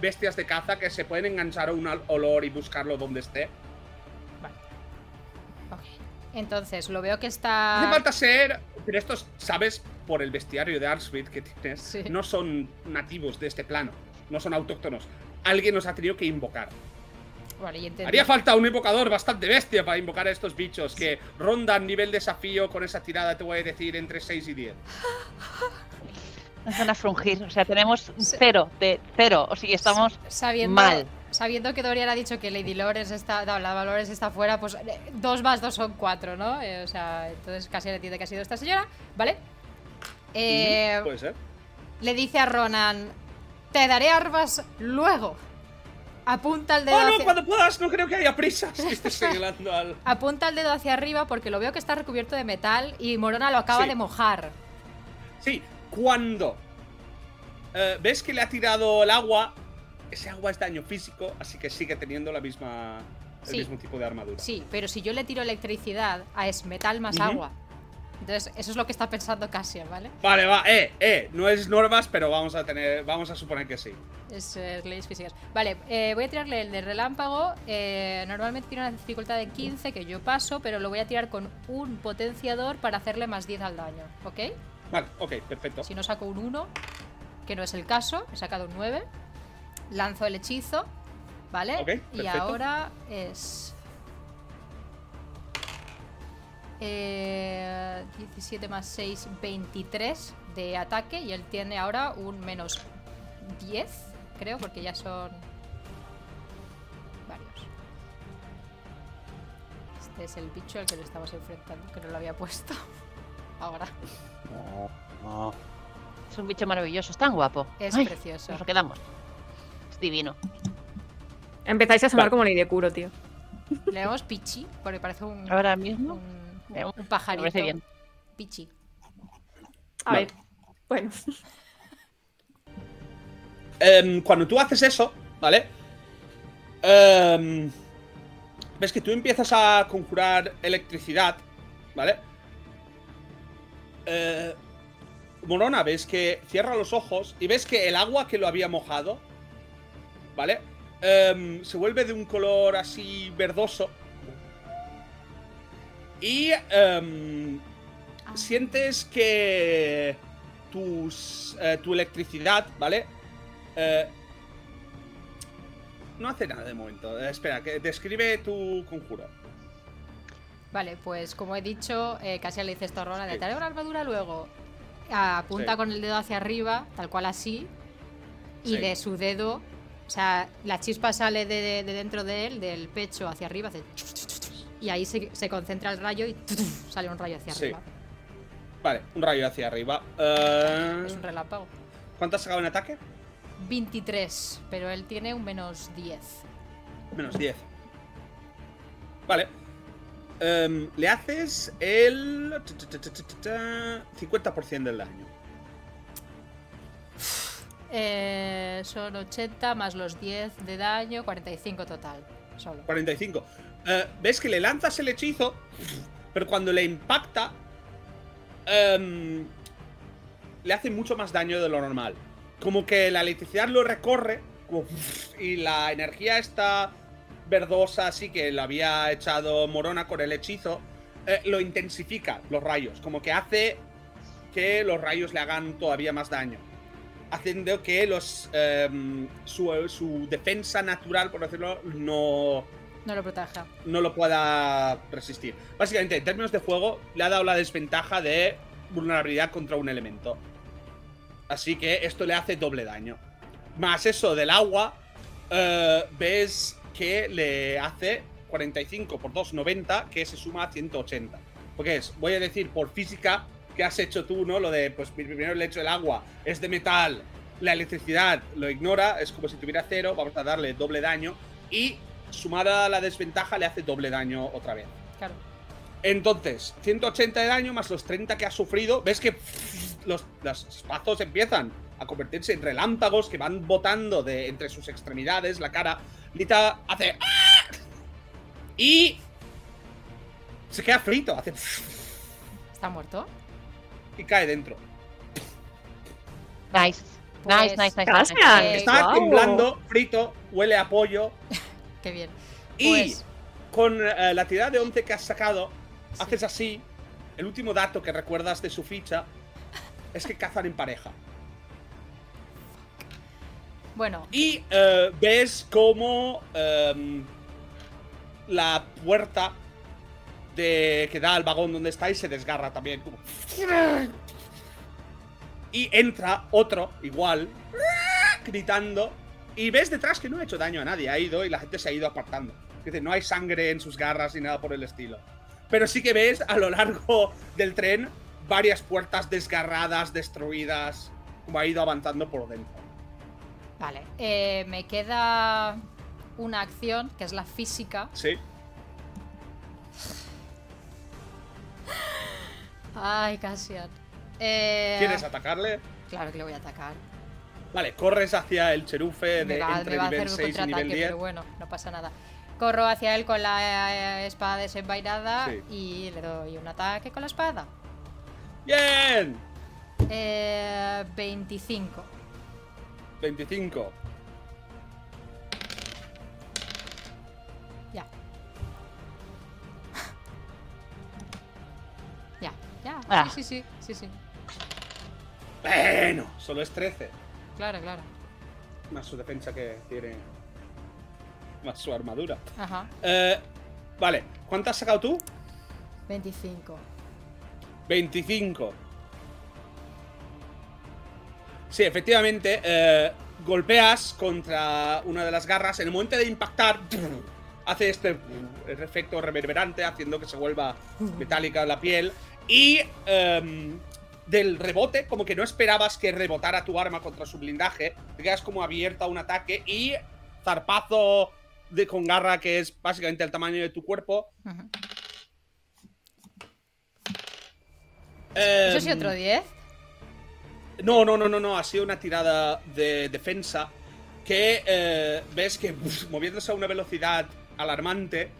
bestias de caza que se pueden enganchar a un olor y buscarlo donde esté. Entonces, lo veo que Hace está. falta ser. Pero estos, sabes, por el bestiario de Arswith que tienes, Sí. no son nativos de este plano, no son autóctonos. Alguien los ha tenido que invocar. Vale, y entendí. Haría falta un invocador bastante bestia para invocar a estos bichos que rondan nivel desafío con esa tirada, te voy a decir, entre 6 y 10. Nos van a frungir. O sea, tenemos cero de cero. O sea, estamos sabiendo, mal. Sabiendo que Dorian ha dicho que Lady Lawrence está. No, la Lawrence está fuera, pues eh, dos más dos son cuatro, ¿no? Eh, o sea, entonces casi le entiende que ha sido esta señora, ¿vale? Eh, Puede ser. le dice a Ronan: Te daré armas luego. Apunta el dedo. Oh, no, hacia- cuando puedas, no creo que haya prisa. Si estés señalando al. Apunta el dedo hacia arriba porque lo veo que está recubierto de metal y Morona lo acaba Sí. de mojar. Sí, cuando eh, ves que le ha tirado el agua, ese agua es daño físico, así que sigue teniendo la misma, el mismo tipo de armadura. Sí, pero si yo le tiro electricidad a es metal más agua. Entonces, eso es lo que está pensando Cassian, ¿vale? Vale, va, eh, eh, no es normas, pero vamos a tener, vamos a suponer que sí. Es eh, leyes físicas. Vale, eh, voy a tirarle el de relámpago. eh, normalmente tiene una dificultad de 15 que yo paso, pero lo voy a tirar con un potenciador para hacerle más 10 al daño, ¿ok? Vale, ok, perfecto. Si no saco un 1, que no es el caso, he sacado un 9. Lanzo el hechizo, ¿vale? Y ahora es. eh, 17 más 6, 23 de ataque. Y él tiene ahora un menos 10, creo, porque ya son. varios. Este es el bicho al que le estamos enfrentando, que no lo había puesto. Ahora. Es un bicho maravilloso. Es tan guapo. Es Ay, precioso. Nos lo quedamos. Divino. Empezáis a sonar Vale. como Lady Kuro, tío. Le damos Pichi, porque parece un, Ahora mismo. un, Eh, un Me pajarito. parece bien. Pichi. A Vale. ver. Bueno. Em, cuando tú haces eso, ¿vale? Em, ves que tú empiezas a conjurar electricidad, ¿vale? Eh, Morona, ves que cierra los ojos y ves que el agua que lo había mojado, ¿vale? Em, se vuelve de un color así verdoso. Y em, sientes que tus, eh, tu electricidad, ¿vale? Eh, no hace nada de momento. Eh, espera, que describe tu conjuro. Vale, pues como he dicho, eh, casi le dice esto a Rona, de Sí. te haré una armadura luego. Apunta Sí. con el dedo hacia arriba, tal cual así, y Sí. de su dedo, sea, la chispa sale de, de dentro de él, del pecho hacia arriba, hace y ahí se, se concentra el rayo y sale un rayo hacia Sí. arriba. Vale, un rayo hacia arriba. Eh, Es un relámpago. ¿Cuánto has sacado en ataque? 23, pero él tiene un menos 10. Menos 10. Vale. Em, le haces el 50% del daño. Eh, son 80 más los 10 de daño, 45 total. Solo. 45. Eh, ¿Ves que le lanzas el hechizo? Pero cuando le impacta, em, le hace mucho más daño de lo normal. Como que la electricidad lo recorre y la energía está verdosa, así que lo había echado Morona con el hechizo, eh, lo intensifica los rayos. Como que hace que los rayos le hagan todavía más daño. Haciendo que los em, su, su defensa natural, por decirlo, no, No lo proteja. no lo pueda resistir. Básicamente, en términos de juego, le ha dado la desventaja de vulnerabilidad contra un elemento. Así que esto le hace doble daño. Más eso del agua, eh, ves que le hace 45 por 2, 90, que se suma a 180. Porque es, voy a decir por física que has hecho tú, ¿no? Lo de, pues primero le hecho el agua, es de metal, la electricidad lo ignora, es como si tuviera cero, vamos a darle doble daño. Y sumada a la desventaja le hace doble daño otra vez. Claro. Entonces, 180 de daño más los 30 que ha sufrido. ¿Ves que los, los espazos empiezan a convertirse en relámpagos que van botando de entre sus extremidades, la cara? Lita hace. ¡ah! Y. Se queda frito, hace. ¿Está muerto? Y cae dentro. Nice. Pues, nice, nice, nice, nice, Cassian. nice. Está guau. temblando, frito, huele a pollo. Qué bien. Y Pues, con eh, la tirada de 11 que has sacado, Sí. haces así. El último dato que recuerdas de su ficha es que cazan en pareja. bueno, Y eh, ves cómo em, la puerta de, que da al vagón donde estáis se desgarra también. Y entra otro, igual, gritando. Y ves detrás que no ha hecho daño a nadie. Ha ido y la gente se ha ido apartando. Decir, no hay sangre en sus garras ni nada por el estilo. Pero sí que ves a lo largo del tren varias puertas desgarradas, destruidas, como ha ido avanzando por dentro. vale. Eh, me queda una acción, que es la física. Sí. Ay, Cassian. Eh, ¿Quieres atacarle? Claro que le voy a atacar. Vale, corres hacia el cherufe de va, entre nivel hacer un 6 y nivel contraataque, 10. pero bueno, no pasa nada. Corro hacia él con la eh, espada desenvainada Sí. y le doy un ataque con la espada. ¡Bien! Eh, 25. 25. Ya. Ah. Sí, sí, sí, sí, sí. Bueno, solo es 13. Claro, claro. Más su defensa que tiene. Más su armadura. Ajá. Eh, vale, ¿cuánto has sacado tú? 25. 25. Sí, efectivamente, eh, golpeas contra una de las garras. En el momento de impactar, hace este efecto reverberante, haciendo que se vuelva metálica la piel. Y em, del rebote, como que no esperabas que rebotara tu arma contra su blindaje, te quedas como abierta a un ataque y zarpazo de, con garra que es básicamente el tamaño de tu cuerpo. ¿Eso sí Em, otro 10? No, no, no, no, no. Ha sido una tirada de defensa que eh, ves que moviéndose a una velocidad alarmante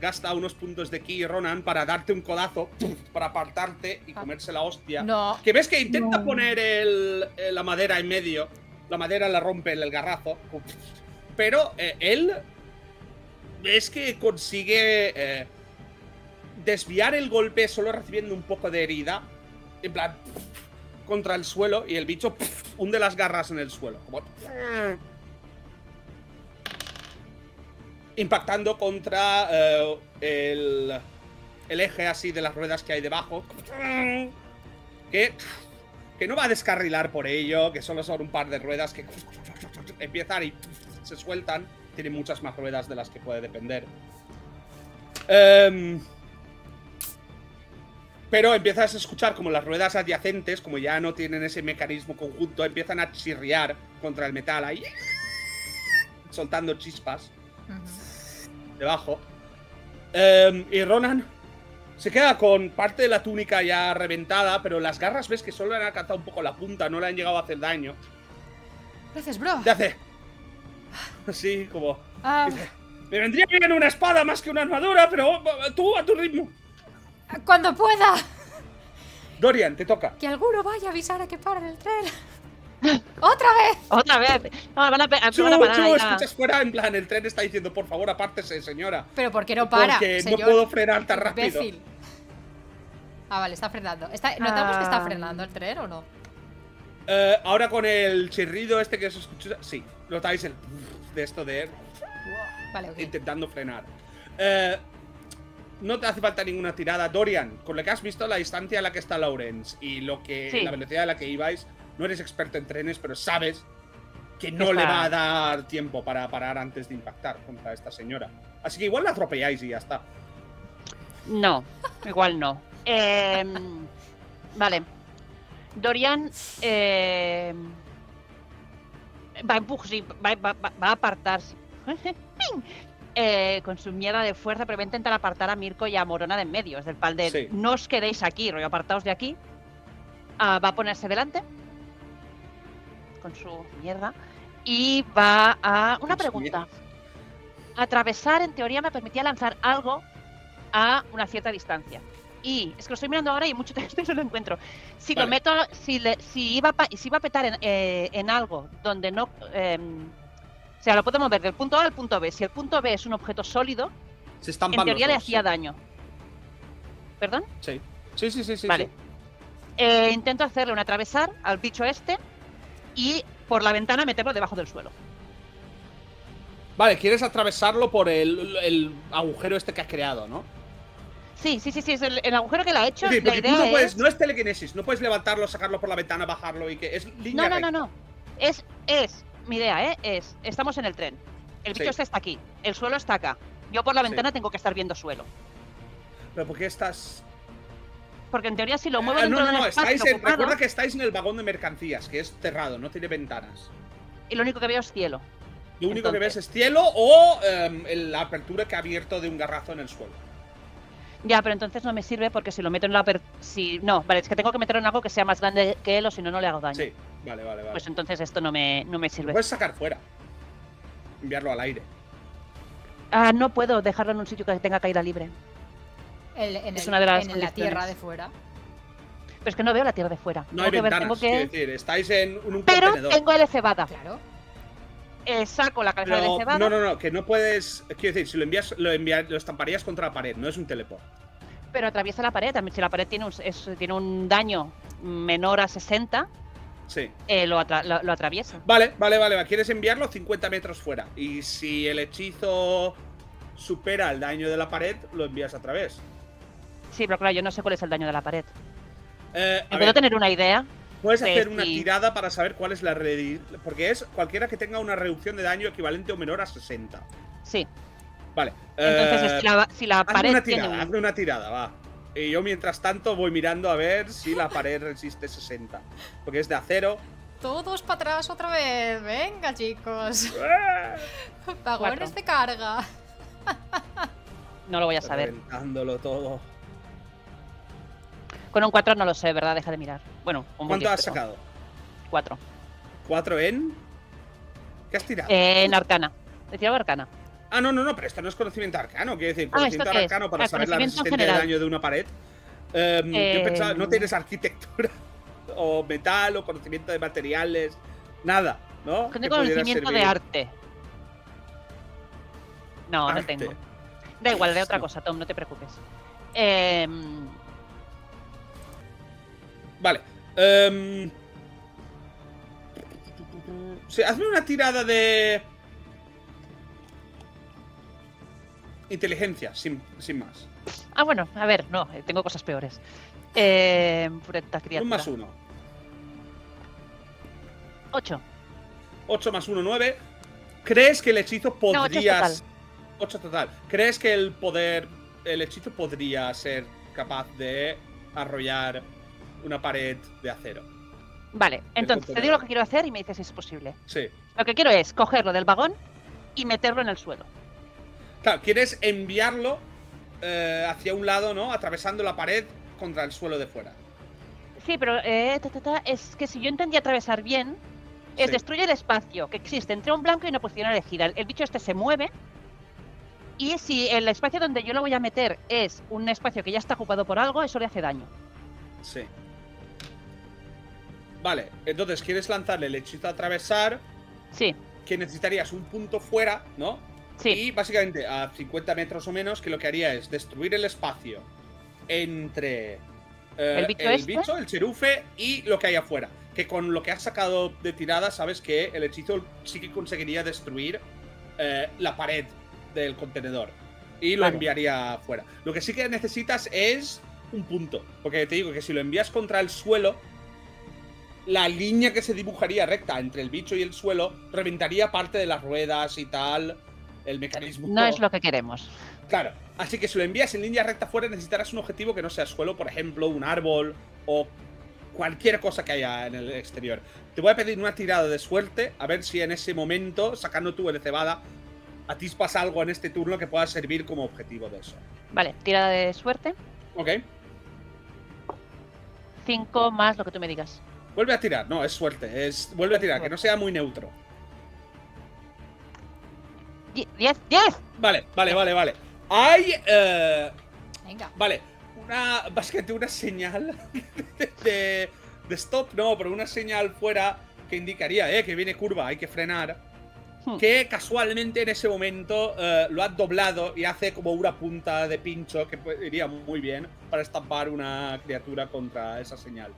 gasta unos puntos de ki Ronan para darte un codazo para apartarte y Ah. comerse la hostia. No. Que ves que intenta No. poner el- eh, la madera en medio. La madera la rompe el, el garrazo. Pero eh, él ves que consigue eh, desviar el golpe solo recibiendo un poco de herida. En plan, contra el suelo y el bicho hunde las garras en el suelo. Como- impactando contra eh, el, eje así de las ruedas que hay debajo. Que, que no va a descarrilar por ello, que solo son un par de ruedas que empiezan y se sueltan. Tiene muchas más ruedas de las que puede depender. Em, pero empiezas a escuchar como las ruedas adyacentes, como ya no tienen ese mecanismo conjunto, empiezan a chirriar contra el metal ahí, soltando chispas. Debajo. Em, y Ronan se queda con parte de la túnica ya reventada, pero las garras ves que solo le han alcanzado un poco la punta, no le han llegado a hacer daño. Gracias, bro. Te hace así como... Ah, dice, Me vendría bien una espada más que una armadura, pero tú a tu ritmo. cuando pueda. Dorian, te toca. Que alguno vaya a avisar a que paren el tren. ¡Otra vez! Otra vez. No, van a, Chu, van a parar chu, ahí escuchas fuera, en plan, el tren está diciendo, por favor, apártese, señora. Pero ¿por qué no para? Porque no puedo frenar tan rápido. imbécil? Ah, vale, está frenando. Está- ¿Notamos que está Ah. frenando el tren o no? Eh, ahora con el chirrido este que se escucha, sí, notáis el de esto de Vale, ok. intentando frenar. Eh, no te hace falta ninguna tirada. Dorian, con lo que has visto la distancia a la que está Lawrence y lo que Sí. la velocidad a la que ibais, no eres experto en trenes, pero sabes que no Está- le va a dar tiempo para parar antes de impactar contra esta señora. Así que igual la atropelláis y ya está. No, igual no. Em, vale. Dorian eh, va a empujar, sí, va, va- va- va a apartarse. Eh, con su mierda de fuerza, pero va a intentar apartar a Mirko y a Morona de en medio. Es del pal de Sí. no os quedéis aquí, rollo, apartaos de aquí. Ah, va a ponerse delante con su mierda y va a. Una pregunta. Atravesar, en teoría, me permitía lanzar algo a una cierta distancia. Y es que lo estoy mirando ahora y mucho texto y no lo encuentro. Si lo meto, si, le- si, iba, pa- si iba a petar en, eh, en algo donde no. em, o sea, lo puedo mover del punto A al punto B. Si el punto B es un objeto sólido, Se en teoría le hacía daño. ¿Perdón? Sí. Sí, sí, sí, sí. Vale. sí. Eh, intento hacerle un atravesar al bicho este y por la ventana meterlo debajo del suelo. Vale, quieres atravesarlo por el, el agujero este que has creado, ¿no? Sí, sí, sí, sí, es el, el agujero que le ha hecho. Sí, la tú no puedes, es... no es telequinesis, no puedes levantarlo, sacarlo por la ventana, bajarlo y que es línea No, no, no, recta. no. Es, es, mi idea, ¿eh? Es, estamos en el tren. El bicho Sí. este está aquí. El suelo está acá. Yo por la Sí. ventana tengo que estar viendo suelo. Pero ¿por qué estás...? Porque en teoría si lo muevo Ah, no, dentro no, del no, estáis en, ocupado, recuerda que estáis en el vagón de mercancías, que es cerrado, no tiene ventanas. y lo único que veo es cielo. Lo único que ves es cielo o em, la apertura que ha abierto de un garrazo en el suelo. Ya, pero entonces no me sirve porque si lo meto en la... per- Si... No, vale, es que tengo que meterlo en algo que sea más grande que él o si no, no le hago daño. Sí, vale, vale, vale. Pues entonces esto no me, no me Lo sirve. puedes sacar fuera. Enviarlo al aire. Ah, no puedo dejarlo en un sitio que tenga caída libre. El- en Es el- una de las en la tierra de fuera. Pero es que no veo la tierra de fuera. No hay tengo que ver, ventanas, tengo que... decir, estáis en un, un Pero contenedor. tengo el cebada. Claro. Eh, saco la cabeza de Pero- cebada. no, no, no, que no puedes. Quiero decir, si lo envías, lo, enviar- lo estamparías contra la pared, no es un teleport. Pero atraviesa la pared. También si la pared tiene un, es- tiene un daño menor a 60, Sí. eh, lo, atra- lo- lo atraviesa. Vale, vale, vale. Quieres enviarlo 50 metros fuera. Y si el hechizo supera el daño de la pared, lo envías a través. Sí, pero claro, yo no sé cuál es el daño de la pared. Eh, a ¿Puedo ver, tener una idea? puedes de hacer una si- tirada para saber cuál es la redi- Porque es cualquiera que tenga una reducción de daño equivalente o menor a 60. Sí. Vale. Entonces, eh, si la, si la pared una tiene tirada, un- hazme una tirada, va. Y yo mientras tanto voy mirando a ver si la pared resiste 60. Porque es de acero. Todos para atrás otra vez. Venga, chicos. Vagones de carga. No lo voy a saber. Reventándolo todo. Con un 4 no lo sé, ¿verdad? Deja de mirar. Bueno, un ¿Cuánto has sacado? 4. ¿Cuatro en? ¿Qué has tirado? en Arcana. He tirado Arcana. Ah, no, no, no, pero esto no es conocimiento arcano. Quiero decir, Ah, ¿esto conocimiento es? arcano para Ah, saber la resistencia de daño de una pared. Em, Yo Eh, pensaba, no tienes arquitectura, o metal, o conocimiento de materiales, nada, ¿no? Tengo conocimiento de arte. No, Arte. no tengo. Da igual, de otra cosa, Tom, no te preocupes. Em, Vale. em, sí, hazme una tirada de. Inteligencia, sin, sin más. ah, bueno, a ver, no, eh, tengo cosas peores. Eh, pureta criatura. Un más uno. 8. 8 más 1, 9. ¿Crees que el hechizo ocho es podrías. 8 total. ¿Crees que el poder. El hechizo podría ser capaz de arrollar una pared de acero? Vale, entonces te digo lo que quiero hacer y me dices si es posible. Sí. Lo que quiero es cogerlo del vagón y meterlo en el suelo. Claro, quieres enviarlo eh, hacia un lado, ¿no? Atravesando la pared contra el suelo de fuera. Sí, pero eh, ta, ta, ta, es que si yo entendí atravesar bien, es Sí. destruye el espacio que existe entre un blanco y una posición elegida. El, el bicho este se mueve y si el espacio donde yo lo voy a meter es un espacio que ya está ocupado por algo, eso le hace daño. Sí. Vale, entonces quieres lanzarle el hechizo a atravesar, Sí, que necesitarías un punto fuera, ¿no? sí, Y básicamente a 50 metros o menos, que lo que haría es destruir el espacio entre eh, ¿El bicho este? bicho, el cherufe y lo que hay afuera. Que con lo que has sacado de tirada, sabes que el hechizo sí que conseguiría destruir eh, la pared del contenedor. Y lo Vale. enviaría afuera. Lo que sí que necesitas es un punto. Porque te digo que si lo envías contra el suelo, la línea que se dibujaría recta entre el bicho y el suelo reventaría parte de las ruedas y tal. El mecanismo. no es lo que queremos. Claro. Así que si lo envías en línea recta fuera, necesitarás un objetivo que no sea suelo, por ejemplo, un árbol o cualquier cosa que haya en el exterior. Te voy a pedir una tirada de suerte, a ver si en ese momento, sacando tú el cebada, atispas algo en este turno que pueda servir como objetivo de eso. Vale, tirada de suerte. Ok. 5 más lo que tú me digas. Vuelve a tirar, no, es suerte. Es. Vuelve a tirar, que no sea muy neutro. 10, 10. Vale, vale, vale, vale. Hay. eh, Venga. Vale, una. Básicamente una señal de, de stop, no, pero una señal fuera que indicaría, eh, que viene curva, hay que frenar. Hmm. Que casualmente en ese momento eh, lo ha doblado y hace como una punta de pincho que pu- iría muy bien para estampar una criatura contra esa señal.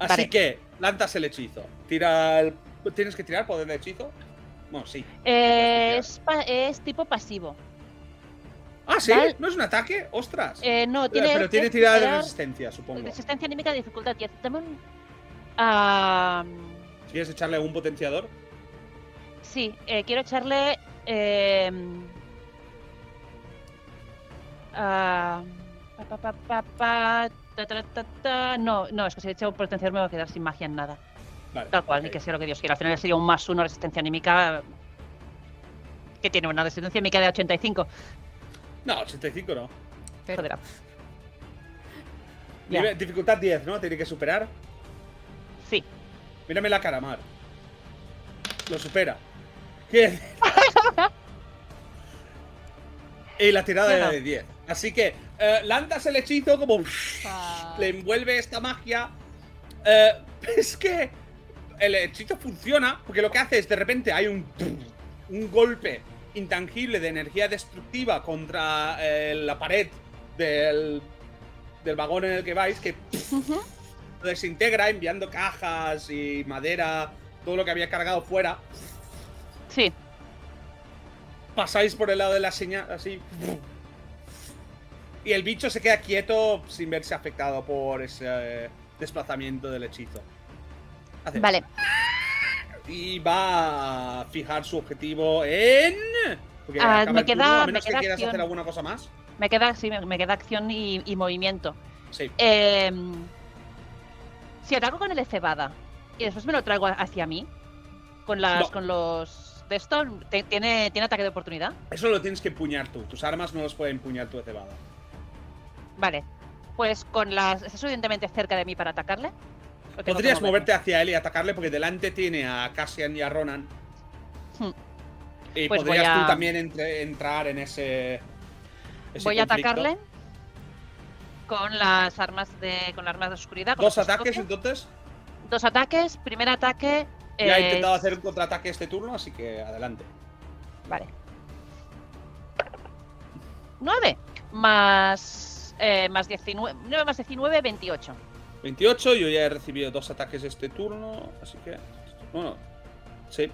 Así Vale. que, lanzas el hechizo. Tira el. ¿Tienes que tirar poder de hechizo? Bueno, sí. Eh, es, tipo pasivo. Ah, sí, Vale. ¿no es un ataque? ¡Ostras! Eh, no, Eh, tiene. pero tiene tirada de resistencia, supongo. Resistencia anímica de dificultad 10. Dame un. Ah, ¿Quieres echarle algún potenciador? Sí, eh, quiero echarle. Eh, ah, pa, pa, pa, pa, pa, ta, ta, ta, ta. No, no, es que si le echo un potenciador me voy a quedar sin magia en nada. Vale. Tal cual, ni que sea lo que Dios quiera. Al final sería un más uno resistencia anímica. Que tiene una resistencia anímica de 85. No, 85 no. Joder. Nivel- Dificultad 10, ¿no? Tiene que superar. Sí. Mírame la cara, Mar. Lo supera. Y la tirada era de 10. Así que eh, lanzas el hechizo como Ah, le envuelve esta magia. Eh, es que el hechizo funciona porque lo que hace es de repente hay un, un golpe intangible de energía destructiva contra eh, la pared del, del vagón en el que vais que lo desintegra enviando cajas y madera, todo lo que había cargado fuera. Sí. Pasáis por el lado de la señal así. Y el bicho se queda quieto sin verse afectado por ese eh, desplazamiento del hechizo. Hace- Vale. Y va a fijar su objetivo en. Porque Ah, me queda- a me menos que queda quieras acción. hacer alguna cosa más. Me queda, sí, me, me queda acción y, y movimiento. Sí. Eh, si ataco con el cebada y después me lo traigo hacia mí, con las No. con los de esto, ¿te- ¿tiene, ¿tiene ataque de oportunidad? Eso lo tienes que empuñar tú. Tus armas no los puede empuñar tu cebada. Vale. Pues con las. ¿Estás suficientemente cerca de mí para atacarle? ¿O tengo que Podrías moverte hacia él y atacarle porque delante tiene a Cassian y a Ronan. Hmm. Y Pues podrías a- tú también entre- entrar en ese. ese Voy a atacarle con las armas de. con las armas de oscuridad. Dos ataques entonces. Dos ataques. Primer ataque. Ya ha intentado hacer un contraataque este turno, así que adelante. Vale. 9 más eh, más 19, 9 más 19, 28. 28, yo ya he recibido dos ataques este turno, así que. Bueno, sí.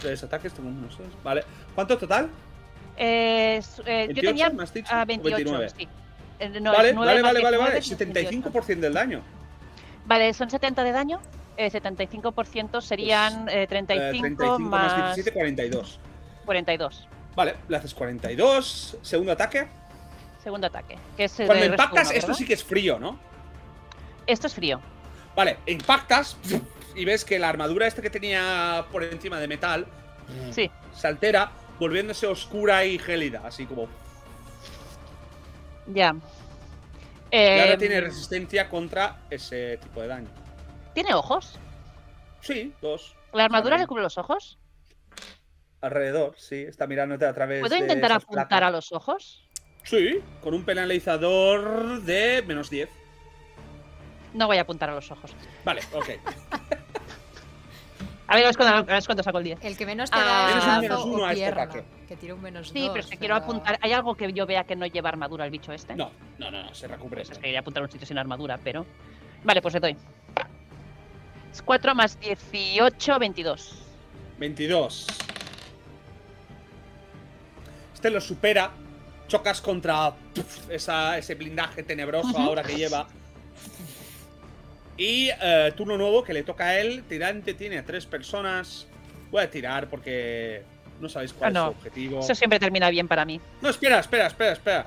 Tres ataques, tengo unos seis. Vale. ¿Cuánto total? Eh, eh, yo 28, tenía me has dicho, o 28, 29. sí. Eh, no, vale, es nueve vale, más vale, vale, 19, vale. 28. 75% del daño. Vale, son 70 de daño. Eh, 75% serían eh, Eh, 35, 35 más más 17, 42. 42. Vale, le haces 42. Segundo ataque. Segundo ataque. Que es, Cuando impactas, uno, esto sí que es frío, ¿no? Esto es frío. Vale, impactas y ves que la armadura esta que tenía por encima de metal Sí. se altera, volviéndose oscura y gélida, así como. Ya. Y ahora tiene resistencia contra ese tipo de daño. ¿Tiene ojos? Sí, dos. ¿La armadura le cubre los ojos? Alrededor, sí, está mirándote a través ¿Puedo de intentar apuntar placas. a los ojos? Sí, con un penalizador de menos 10. No voy a apuntar a los ojos. Vale, ok. A ver, a ver cuándo, a ver cuándo saco el 10. El que menos te Ah. da Tienes es un menos uno a este ataque. Que tira un menos Sí, dos, pero es que quiero apuntar. ¿Hay algo que yo vea que no lleva armadura el bicho este? No, no, no, no, se recubre. Pues es que quería apuntar a un sitio sin armadura, pero. Vale, pues le doy. Es 4 más 18, 22. 22. Este lo supera. Chocas contra puf, esa, ese blindaje tenebroso ahora que lleva. Y eh, turno nuevo que le toca a él. Tirante tiene a tres personas. Voy a tirar porque no sabéis cuál Ah, no. es su objetivo. Eso siempre termina bien para mí. No, espera, espera, espera, espera.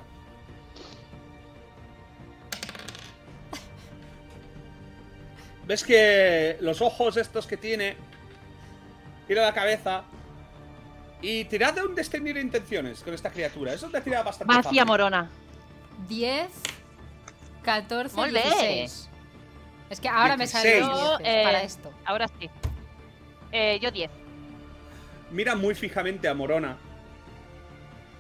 ¿Ves que los ojos estos que tiene? Tira la cabeza. Y tirad de un discernir intenciones con esta criatura. Eso te tira bastante Va hacia fácil. Morona. 10, 14, Molt bé. 16. Es que ahora me 16. salió Yo, eh, para esto. Ahora sí. Eh, yo 10. Mira muy fijamente a Morona.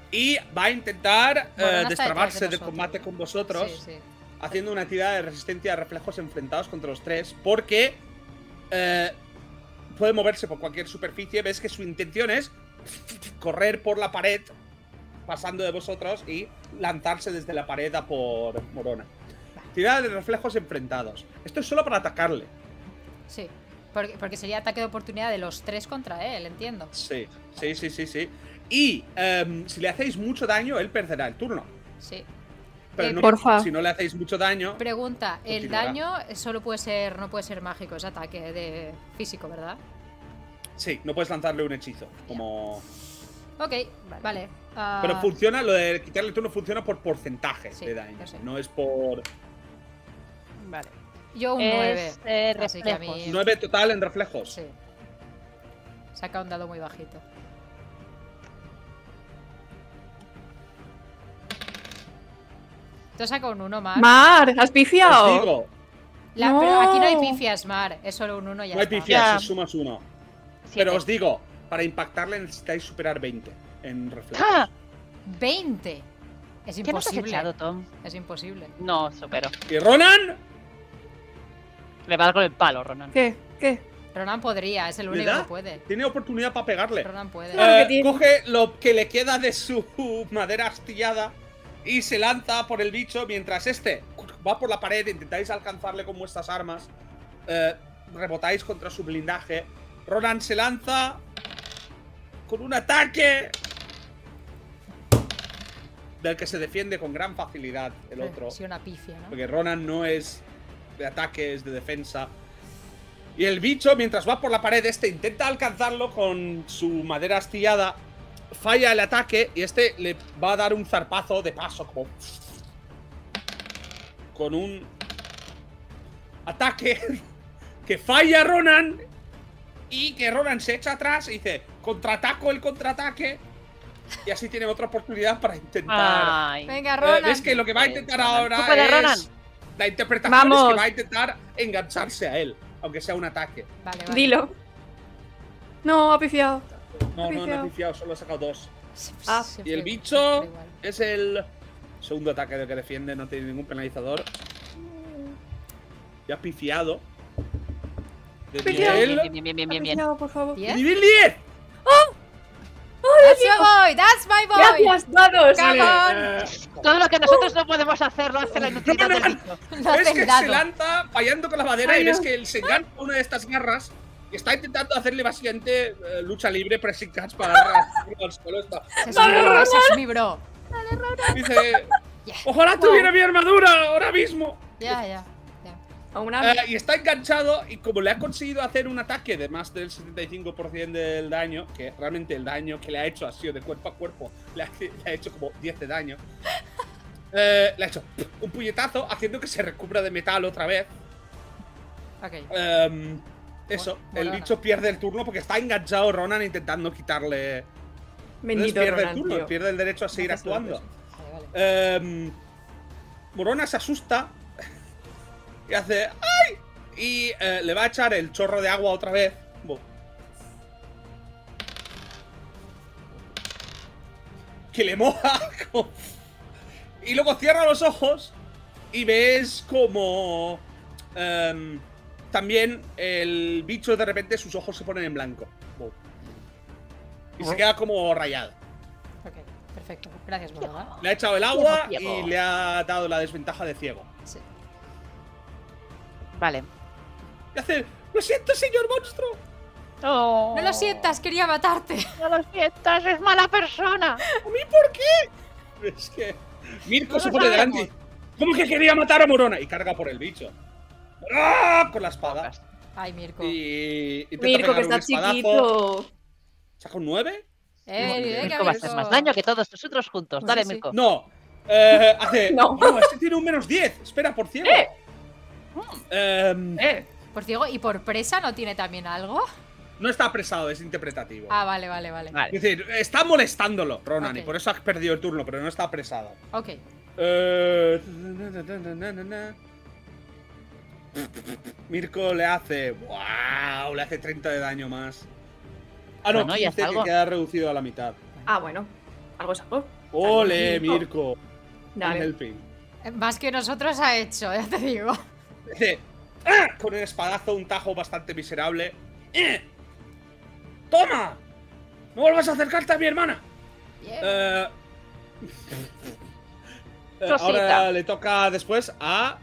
Y va a intentar eh, destrabarse de de combate con vosotros. Sí, sí. Haciendo una tirada de resistencia a reflejos enfrentados contra los tres, porque eh, puede moverse por cualquier superficie. Ves que su intención es correr por la pared, pasando de vosotros y lanzarse desde la pared a por Morona. Tirada de reflejos enfrentados. Esto es solo para atacarle. Sí. Porque, porque sería ataque de oportunidad de los tres contra él, entiendo. Sí, sí, sí, sí, sí. Y em, si le hacéis mucho daño, él perderá el turno. Sí. Pero Eh, no- porfa. si no le hacéis mucho daño, Pregunta, el daño solo puede ser, no puede ser mágico, es ataque de físico, ¿verdad? sí, no puedes lanzarle un hechizo. Como. Ok, vale. ah, Pero funciona, lo de quitarle el turno funciona por porcentaje Sí, de daño. No es por. Vale. yo un Es, 9. eh, así que a mí- reflejos. 9 total en reflejos. Sí. Saca un dado muy bajito. Te saca un 1 más. Mar, has Os pifiado. digo, La- No. Pero aquí no hay pifias, Mar. Es solo un 1 y ya no hay está. pifias, si sumas uno. Siete. Pero os digo, para impactarle necesitáis superar 20 en reflejos. ¡Ah! 20. Es ¿Qué nos has imposible. echado, Tom? Es imposible. No, supero. Y Ronan, Le va a dar con el palo, Ronan. ¿Qué? ¿Qué? Ronan podría, es el ¿Le único que puede. tiene oportunidad para pegarle. Ronan puede. Eh, coge lo que le queda de su madera astillada y se lanza por el bicho mientras este va por la pared, intentáis alcanzarle con vuestras armas, eh, rebotáis contra su blindaje. Ronan se lanza con un ataque del que se defiende con gran facilidad el otro. Sí, una pifia, ¿no? Porque Ronan no es de ataque, es de defensa. Y el bicho, mientras va por la pared, este intenta alcanzarlo con su madera astillada. Falla el ataque y este le va a dar un zarpazo de paso, como. Con un. Ataque que falla Ronan. Y que Ronan se echa atrás y dice: Contraataco el contraataque. Y así tiene otra oportunidad para intentar. Ay. Venga, Eh, Ronan. ¿Ves que lo que va a intentar ahora es Ronan. la interpretación es que va a intentar engancharse a él, aunque sea un ataque. Vale, vale. Dilo. No, ha pifiado. No, no, no he Pifiado. solo he sacado dos. Ah. Y el bicho es el segundo ataque del que defiende, no tiene ningún penalizador. Ya pifiado. De nivel. Bien, bien, bien, bien, bien, bien. pifiado, por favor. ¿Diez? ¡Nivel 10! That's your boy, that's my boy. Gracias, dados. Cagón. Eh, Todo lo que nosotros no podemos hacer lo hace la No, inutilidad no, del bicho. Ves que se lanza fallando con la madera Ay, y ves que él se engancha una de estas garras está intentando hacerle básicamente eh, lucha libre, pressing catch para al suelo. Está- Ese es mi bro, ese es mi bro. Dice. Ojalá tuviera mi armadura ahora mismo. Ya, ya. ya. Eh, y está enganchado y como le ha conseguido hacer un ataque de más del 75% del daño, que realmente el daño que le ha hecho ha sido de cuerpo a cuerpo, le ha, le ha hecho como 10 de daño, eh, le ha hecho un puñetazo haciendo que se recubra de metal otra vez. Ok. Em, eso, Bueno, el bicho pierde el turno porque está enganchado Ronan intentando quitarle... Entonces pierde Ronan, el turno, tío. pierde el derecho a seguir actuando. Vale, vale. Em, Morona se asusta y hace ¡ay! Y eh, le va a echar el chorro de agua otra vez. Que le moja. Y luego cierra los ojos y ves como em, también el bicho de repente sus ojos se ponen en blanco. Y se queda como rayado. Ok, perfecto. Gracias, Morona. Le ha echado el agua Ciego. y le ha dado la desventaja de ciego. Sí. Vale. Y hace, lo siento, señor monstruo. No, No lo sientas, quería matarte. No lo sientas, es mala persona. ¿A mí por qué? Es que Mirko No se pone sabemos. delante. ¿Cómo que quería matar a Morona? Y carga por el bicho. ¡Ah! Con la espada. Ay, Mirko. Y Mirko, que está chiquito. ¿Saca un 9? Eh, venga, Mirko va a hacer más daño que todos nosotros juntos. Pues Dale, sí, sí. Mirko. No. Eh, hace. No. No, este tiene un menos 10. Espera, por ciego. ¡Eh! Em, Eh. Por ciego, ¿y por presa no tiene también algo? no está apresado, es interpretativo. Ah, vale, vale, vale. Vale. Es decir, está molestándolo, Ronan, y por eso ha perdido el turno, pero no está apresado. Ok. Eh, Mirko le hace. ¡Wow! Le hace 30 de daño más. Ah, no, Bueno, ya 15 es que algo. queda reducido a la mitad. Ah, bueno. Algo es algo. ¡Ole, Mirko. Dale. Eh, Más que nosotros ha hecho, ya te digo. Dice. ¡Ah! Con el espadazo, un tajo bastante miserable. ¡Eh! ¡Toma! ¡No vuelvas a acercarte a mi hermana! Bien. Eh, ahora le toca después a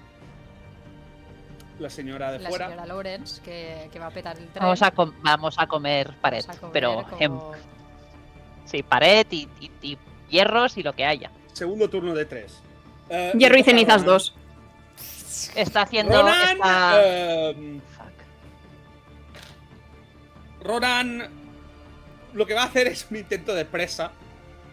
la señora de la fuera. señora Lawrence, que, que va a petar el tren. Vamos a, com- vamos a comer pared. Vamos a comer pero como- sí, pared y, y- y hierros y lo que haya. Segundo turno de tres. Eh, Hierro y cenizas Ronan. 2. Está haciendo. Ronan, está- eh, Fuck. Ronan lo que va a hacer es un intento de presa.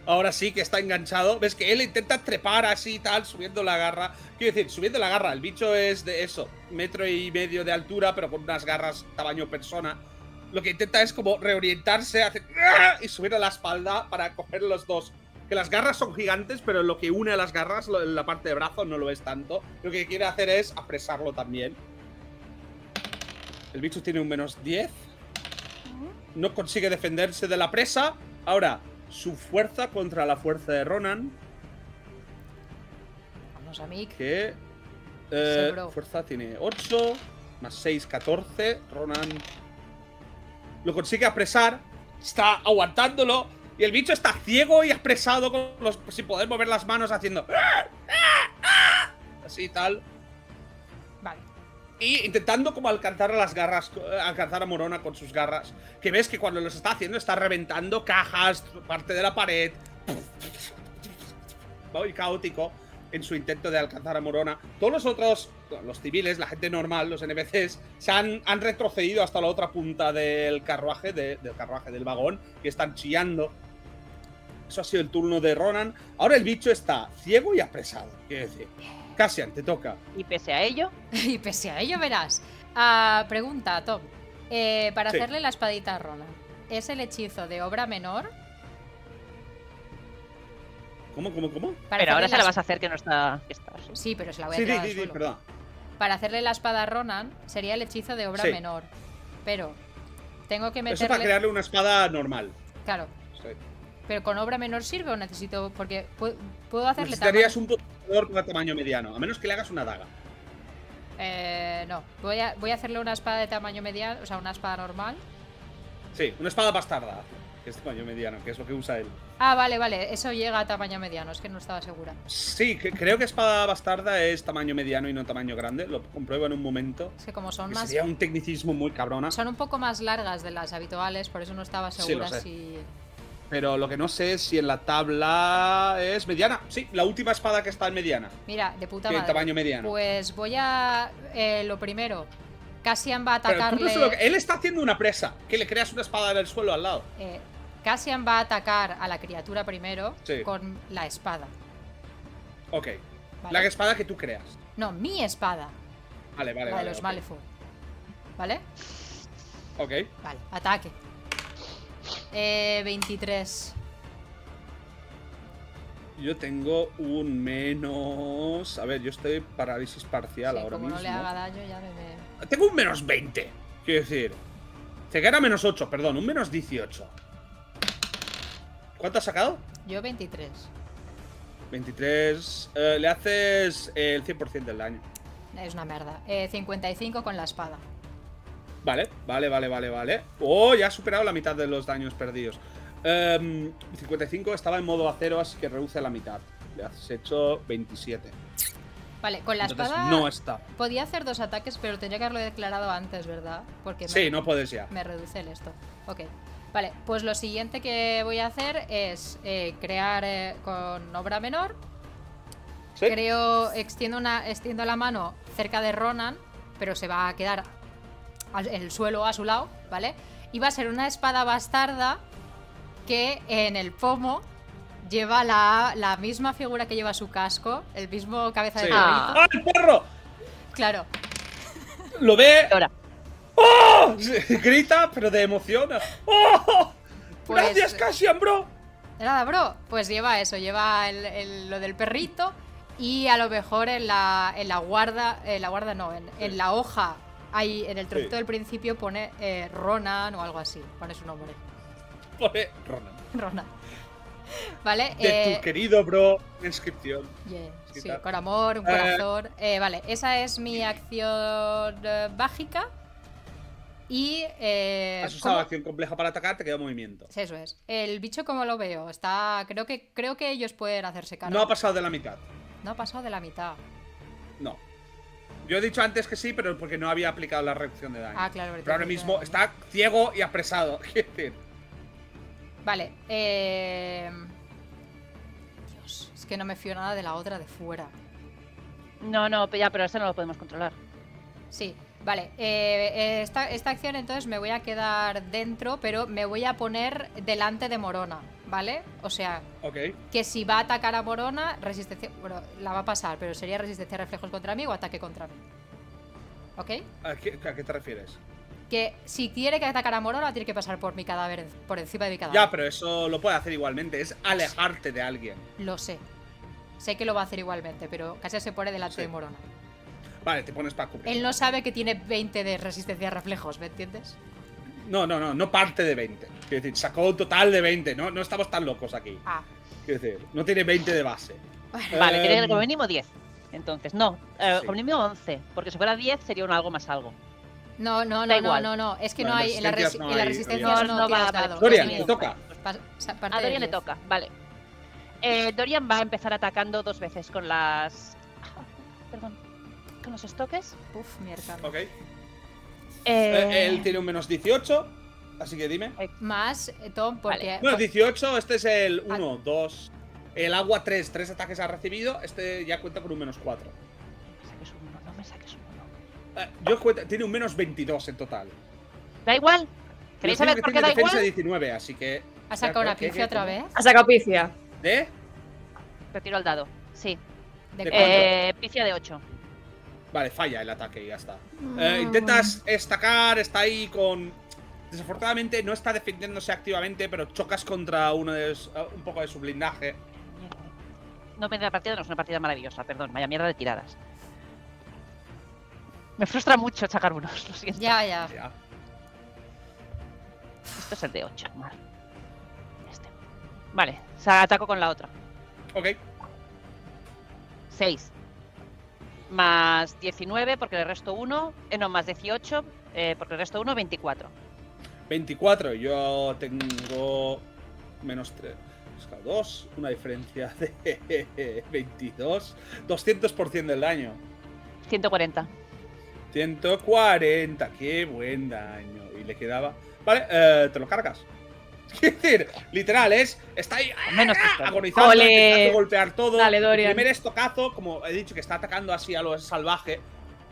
Ahora sí que está enganchado. Ves que él intenta trepar así y tal, subiendo la garra. Quiero decir, subiendo la garra. El bicho es de eso, metro y medio de altura, pero con unas garras tamaño persona. Lo que intenta es como reorientarse, hacer y subir a la espalda para coger los dos. Que las garras son gigantes, pero lo que une a las garras, la parte de brazo, no lo es tanto. Lo que quiere hacer es apresarlo también. El bicho tiene un menos 10. No consigue defenderse de la presa. Ahora, su fuerza contra la fuerza de Ronan. Vamos a Mick. Que. eh, fuerza tiene 8. Más 6, 14. Ronan. Lo consigue apresar. Está aguantándolo. Y el bicho está ciego y apresado con los, sin poder mover las manos haciendo. Así y tal. Y intentando como alcanzar a las garras, eh, alcanzar a Morona con sus garras. Que ves que cuando los está haciendo está reventando cajas, parte de la pared. Muy caótico en su intento de alcanzar a Morona. Todos los otros, los civiles, la gente normal, los NPCs, se han, han retrocedido hasta la otra punta del carruaje, de- del carruaje del vagón, y están chillando. Eso ha sido el turno de Ronan. Ahora el bicho está ciego y apresado. Quiero decir, Cassian, te toca. Y pese a ello, Y pese a ello, verás. Ah, pregunta, Tom. Eh, para Sí. hacerle la espadita a Ronan, ¿es el hechizo de obra menor? ¿Cómo, cómo, cómo? Para pero ahora hacerle se la vas a hacer que no está. Sí, pero se la voy a Sí, tirar sí, sí, perdón. Para hacerle la espada a Ronan sería el hechizo de obra Sí. menor. Pero tengo que Eso para meterle. crearle una espada normal. Claro. Sí. Pero con obra menor sirve o necesito. Porque pu- puedo hacerle Necesitarías tamaño- un potenciador de tamaño mediano, a menos que le hagas una daga. Eh, no. Voy a, voy a hacerle una espada de tamaño mediano. O sea, una espada normal. Sí, una espada bastarda. Que es tamaño mediano, que es lo que usa él. Ah, vale, vale. Eso llega a tamaño mediano. Es que no estaba segura. Sí, que- creo que espada bastarda es tamaño mediano y no tamaño grande. Lo compruebo en un momento. Es que como son Que más. sería un tecnicismo muy cabrona. Son un poco más largas de las habituales, por eso no estaba segura si. Pero lo que no sé es si en la tabla es mediana. Sí, la última espada que está en mediana. Mira, de puta madre. tamaño mediano. Pues voy a. eh, lo primero. Cassian va a atacarle. él está haciendo una presa. Que le creas una espada en el suelo al lado. eh, Cassian va a atacar a la criatura primero Sí. con la espada. Ok. ¿vale? La espada que tú creas. No, mi espada. Vale, vale, la vale. de los ok. Malefor. ¿Vale? Ok. Vale, ataque. Eh, 23. Yo tengo un menos. A ver, yo estoy parálisis parcial Sí, ahora como mismo. no le haga daño, ya me. me- Tengo un menos 20. Quiero decir. Ceguera menos 8, perdón, un menos 18. ¿Cuánto has sacado? Yo 23. 23. eh, le haces el 100% del daño. Es una merda. Eh, 55 con la espada. Vale, vale, vale, vale, vale. Oh, ya ha superado la mitad de los daños perdidos. Em, 55 estaba en modo acero, así que reduce la mitad. Le has hecho 27. Vale, con la Entonces espada. no está. Podía hacer dos ataques, pero tendría que haberlo declarado antes, ¿verdad? Porque me, Sí, no puedes ya. me reduce el esto. Ok. Vale, pues lo siguiente que voy a hacer es eh, crear eh, con obra menor. ¿Sí? Creo, extiendo, una, extiendo la mano cerca de Ronan, pero se va a quedar en el suelo a su lado, ¿vale? Y va a ser una espada bastarda que en el pomo lleva la, la misma figura que lleva su casco, el mismo cabeza de Sí. perrito. Ah. ¡Ah, el perro! Claro, Lo ve. Ahora, ¡Oh! Grita, pero de emoción. ¡Oh! Pues- Gracias, Cassian, bro. De Nada, bro. Pues lleva eso, lleva el- el- lo del perrito y a lo mejor en la, en la guarda, en la guarda no, en, en la hoja, ahí en el trocito Sí. del principio pone eh, Ronan o algo así, pone su nombre. Pone Ronan. Ronan. ¿Vale? De Eh, tu querido bro, inscripción. yeah, Sí, con amor, un Eh. corazón. Eh, vale, esa es mi acción eh, mágica. Y. Eh, Has usado ¿cómo- acción compleja para atacar, te queda movimiento. Sí, Eso es. El bicho, como lo veo? Está. Creo que, creo que ellos pueden hacerse cargo. No ha pasado de la mitad. No ha pasado de la mitad. No. Yo he dicho antes que sí, pero porque no había aplicado la reducción de daño. Ah, claro. pero ahora mismo está ciego y apresado. Decir, Vale. Eh... Dios, es que no me fío nada de la otra de fuera. no, no, ya, pero ese no lo podemos controlar. Sí, vale. eh, eh, esta, esta acción entonces me voy a quedar dentro, pero me voy a poner delante de Morona, ¿vale? O sea, que si va a atacar a Morona, resistencia. Bueno, la va a pasar, pero sería resistencia a reflejos contra mí o ataque contra mí. ¿Ok? ¿A qué, a qué te refieres? Que si quiere que atacar a Morona, tiene que pasar por mi cadáver, por encima de mi cadáver. Ya, pero eso lo puede hacer igualmente. Es alejarte de alguien. Lo sé. Sé que lo va a hacer igualmente, pero casi se pone delante Sí. de Morona. Vale, te pones para cubrir. Él no sabe que tiene 20 de resistencia a reflejos, ¿me entiendes? No, no, no, no parte de 20. Quiero decir, sacó un total de 20. No, no estamos tan locos aquí. Ah, Quiero decir, no tiene 20 de base. Vale, tiene Em, como mínimo 10. Entonces, no, eh, sí. como mínimo 11. Porque si fuera 10 sería un algo más algo. no, no, no, no, igual. no, no. Es que No, no hay. En la, resi- no en la resistencia no, No, va, dado. vale. Dorian, Pues te toca. Pues A Dorian le 10. toca, vale. Eh, Dorian va a empezar atacando dos veces con las. Perdón. Con los estoques. Uf, mierda. Ok. Eh, Eh, él tiene un menos 18. Así que dime. Más, eh, Tom, porque. Bueno, 18, este es el Ah. 1, 2. El agua 3, 3 ataques ha recibido. Este ya cuenta con un menos 4. No me saques un uno, no me saques un uno. Eh, yo cuenta, tiene un menos 22 en total. Da igual. ¿Queréis tengo saber por qué tiene da defensa igual? 19, así que. ¿Ha sacado una ¿Qué, qué, pifia qué, otra vez? Ha sacado pifia. ¿De? Retiro el dado. Sí. ¿De ¿De? Eh, pifia de 8. Vale, falla el ataque y ya está. Mm. Eh, intentas estacar, está ahí con. Desafortunadamente no está defendiéndose activamente, pero chocas contra uno de eh, un poco de su blindaje. No me da partida, no es una partida maravillosa, perdón. Vaya mierda de tiradas. Me frustra mucho sacar unos, lo siento. Ya, ya. Ya. Esto es el de 8. Vale. Este. Vale, o sea, ataco con la otra. Ok. 6. Más 19 porque le resto 1. Eh, no, más 18 eh, porque le resto 1, 24. 24. Yo tengo menos 3. 2, una diferencia de 22. 200% del daño. 140. 140, qué buen daño. Y le quedaba. Vale, eh, te lo cargas. Es decir, literal, es. Está ahí Menos ¡ah! agonizando, intentando golpear todo. Dale, El Dorian. primer estocazo, como he dicho, que está atacando así a lo salvaje.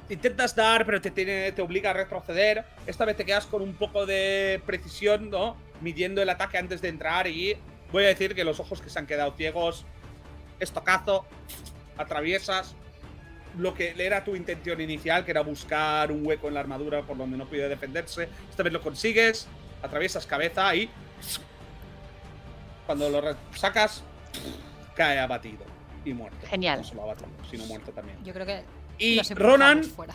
Intentas dar, pero te, tiene, te obliga a retroceder. Esta vez te quedas con un poco de precisión, ¿no? Midiendo el ataque antes de entrar. Y voy a decir que los ojos que se han quedado ciegos. Estocazo. Atraviesas lo que era tu intención inicial, que era buscar un hueco en la armadura por donde no pudiera defenderse. Esta vez lo consigues, atraviesas cabeza y. Cuando lo sacas, cae abatido y muerto. Genial. No solo abatido, sino muerto también. Yo creo que Y Ronan. fuera.